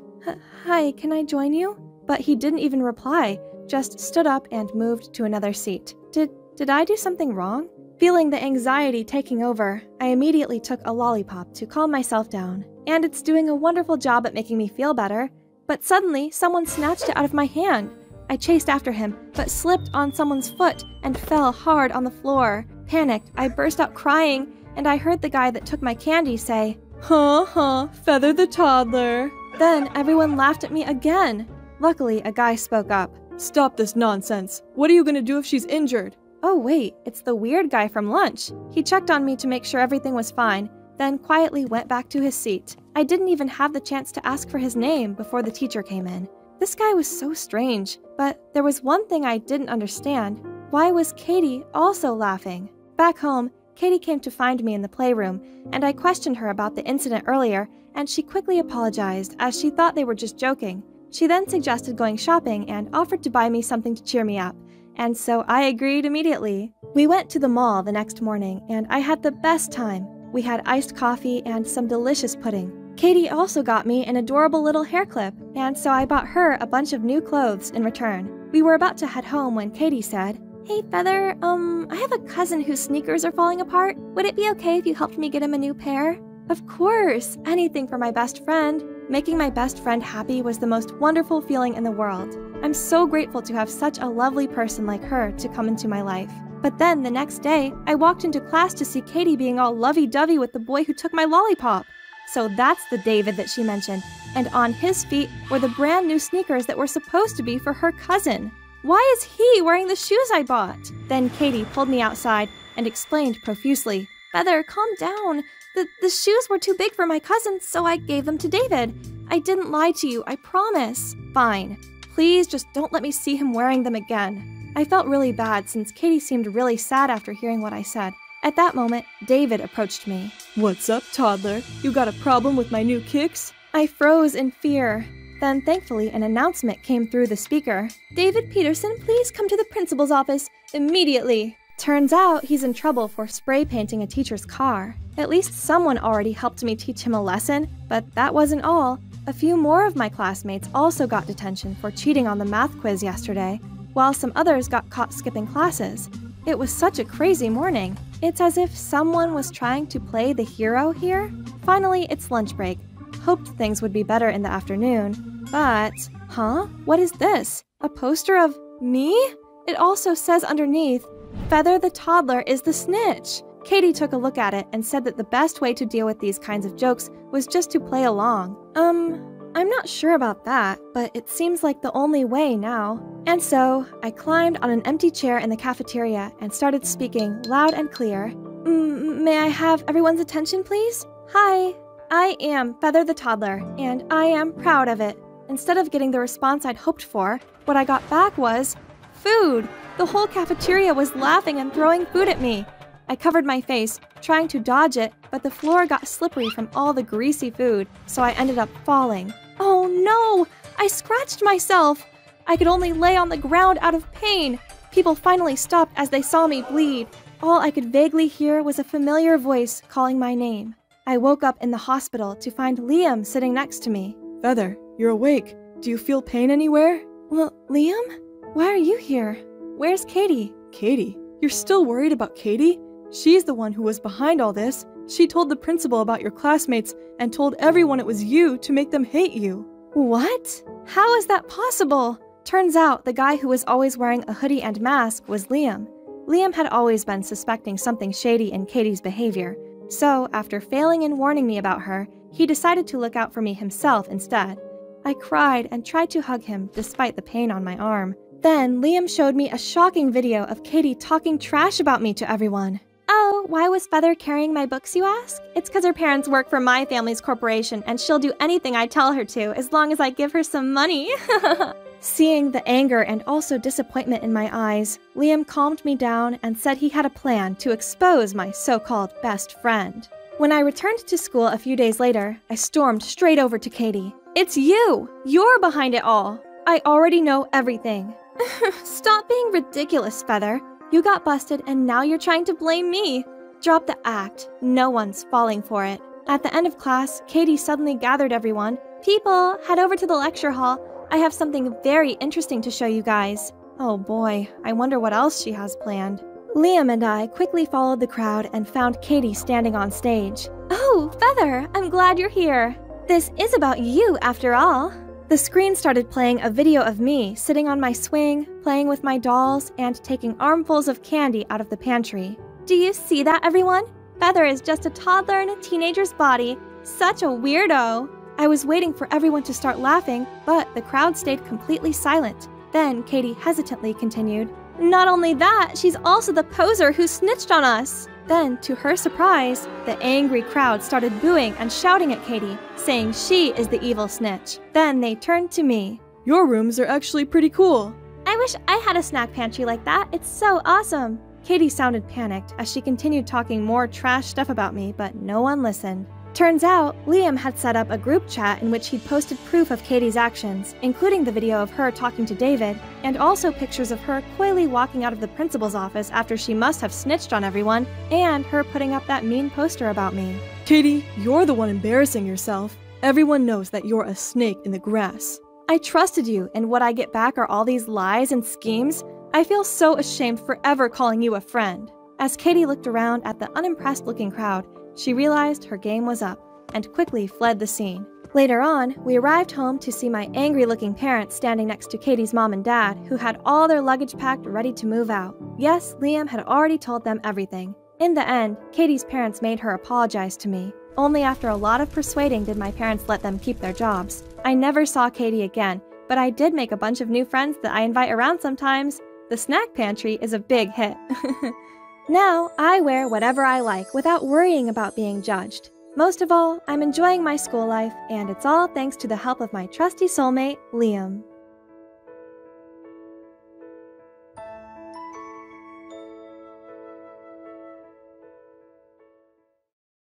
Hi, can I join you? But he didn't even reply, just stood up and moved to another seat. Did did I do something wrong? Feeling the anxiety taking over, I immediately took a lollipop to calm myself down. And it's doing a wonderful job at making me feel better. But suddenly, someone snatched it out of my hand. I chased after him, but slipped on someone's foot and fell hard on the floor. Panicked, I burst out crying, and I heard the guy that took my candy say, Huh, huh, Feather the toddler. Then everyone laughed at me again. Luckily, a guy spoke up. Stop this nonsense. What are you gonna do if she's injured? Oh, wait, it's the weird guy from lunch. He checked on me to make sure everything was fine, then quietly went back to his seat. I didn't even have the chance to ask for his name before the teacher came in. This guy was so strange, but there was one thing I didn't understand. Why was Katie also laughing? Back home, Katie came to find me in the playroom, and I questioned her about the incident earlier, and she quickly apologized as she thought they were just joking. She then suggested going shopping and offered to buy me something to cheer me up, and so I agreed immediately. We went to the mall the next morning, and I had the best time. We had iced coffee and some delicious pudding. Katie also got me an adorable little hair clip, and so I bought her a bunch of new clothes in return. We were about to head home when Katie said, Hey Feather, um, I have a cousin whose sneakers are falling apart. Would it be okay if you helped me get him a new pair? Of course, anything for my best friend. Making my best friend happy was the most wonderful feeling in the world. I'm so grateful to have such a lovely person like her to come into my life. But then the next day, I walked into class to see Katie being all lovey dovey with the boy who took my lollipop. So that's the David that she mentioned, and on his feet were the brand new sneakers that were supposed to be for her cousin. Why is he wearing the shoes I bought? Then Katie pulled me outside and explained profusely Feather, calm down. The, the shoes were too big for my cousin, so I gave them to David. I didn't lie to you, I promise. Fine. Please just don't let me see him wearing them again. I felt really bad since Katie seemed really sad after hearing what I said. At that moment, David approached me. What's up, toddler? You got a problem with my new kicks? I froze in fear. Then, thankfully, an announcement came through the speaker David Peterson, please come to the principal's office immediately. Turns out he's in trouble for spray painting a teacher's car. At least someone already helped me teach him a lesson, but that wasn't all. A few more of my classmates also got detention for cheating on the math quiz yesterday, while some others got caught skipping classes. It was such a crazy morning. It's as if someone was trying to play the hero here. Finally, it's lunch break. Hoped things would be better in the afternoon. But, huh? What is this? A poster of me? It also says underneath, Feather the toddler is the snitch. Katie took a look at it and said that the best way to deal with these kinds of jokes was just to play along. Um, I'm not sure about that, but it seems like the only way now. And so, I climbed on an empty chair in the cafeteria and started speaking loud and clear. May I have everyone's attention, please? Hi, I am Feather the Toddler, and I am proud of it. Instead of getting the response I'd hoped for, what I got back was food. The whole cafeteria was laughing and throwing food at me. I covered my face, trying to dodge it, but the floor got slippery from all the greasy food, so I ended up falling. Oh no! I scratched myself! I could only lay on the ground out of pain. People finally stopped as they saw me bleed. All I could vaguely hear was a familiar voice calling my name. I woke up in the hospital to find Liam sitting next to me. Feather, you're awake. Do you feel pain anywhere? Well, Liam? Why are you here? Where's Katie? Katie? You're still worried about Katie? She's the one who was behind all this. She told the principal about your classmates and told everyone it was you to make them hate you. What? How is that possible? Turns out the guy who was always wearing a hoodie and mask was Liam. Liam had always been suspecting something shady in Katie's behavior, so after failing in warning me about her, he decided to look out for me himself instead. I cried and tried to hug him despite the pain on my arm. Then Liam showed me a shocking video of Katie talking trash about me to everyone. Oh, why was Feather carrying my books, you ask? It's because her parents work for my family's corporation, and she'll do anything I tell her to, as long as I give her some money. Seeing the anger and also disappointment in my eyes, Liam calmed me down and said he had a plan to expose my so called best friend. When I returned to school a few days later, I stormed straight over to Katie. It's you! You're behind it all! I already know everything. Stop being ridiculous, Feather. You got busted and now you're trying to blame me. Drop the act. No one's falling for it. At the end of class, Katie suddenly gathered everyone. People, head over to the lecture hall. I have something very interesting to show you guys. Oh boy, I wonder what else she has planned. Liam and I quickly followed the crowd and found Katie standing on stage. Oh, Feather, I'm glad you're here. This is about you, after all. The screen started playing a video of me sitting on my swing, playing with my dolls, and taking armfuls of candy out of the pantry. Do you see that, everyone? Feather is just a toddler in a teenager's body. Such a weirdo. I was waiting for everyone to start laughing, but the crowd stayed completely silent. Then Katie hesitantly continued, Not only that, she's also the poser who snitched on us. Then, to her surprise, the angry crowd started booing and shouting at Katie, saying she is the evil snitch. Then they turned to me. Your rooms are actually pretty cool. I wish I had a snack pantry like that. It's so awesome. Katie sounded panicked as she continued talking more trash stuff about me, but no one listened. Turns out, Liam had set up a group chat in which he'd posted proof of Katie's actions, including the video of her talking to David, and also pictures of her coyly walking out of the principal's office after she must have snitched on everyone, and her putting up that mean poster about me. Katie, you're the one embarrassing yourself. Everyone knows that you're a snake in the grass. I trusted you, and what I get back are all these lies and schemes? I feel so ashamed for ever calling you a friend. As Katie looked around at the unimpressed looking crowd, she realized her game was up and quickly fled the scene. Later on, we arrived home to see my angry looking parents standing next to Katie's mom and dad, who had all their luggage packed ready to move out. Yes, Liam had already told them everything. In the end, Katie's parents made her apologize to me. Only after a lot of persuading did my parents let them keep their jobs. I never saw Katie again, but I did make a bunch of new friends that I invite around sometimes. The snack pantry is a big hit. Now, I wear whatever I like without worrying about being judged. Most of all, I'm enjoying my school life, and it's all thanks to the help of my trusty soulmate, Liam.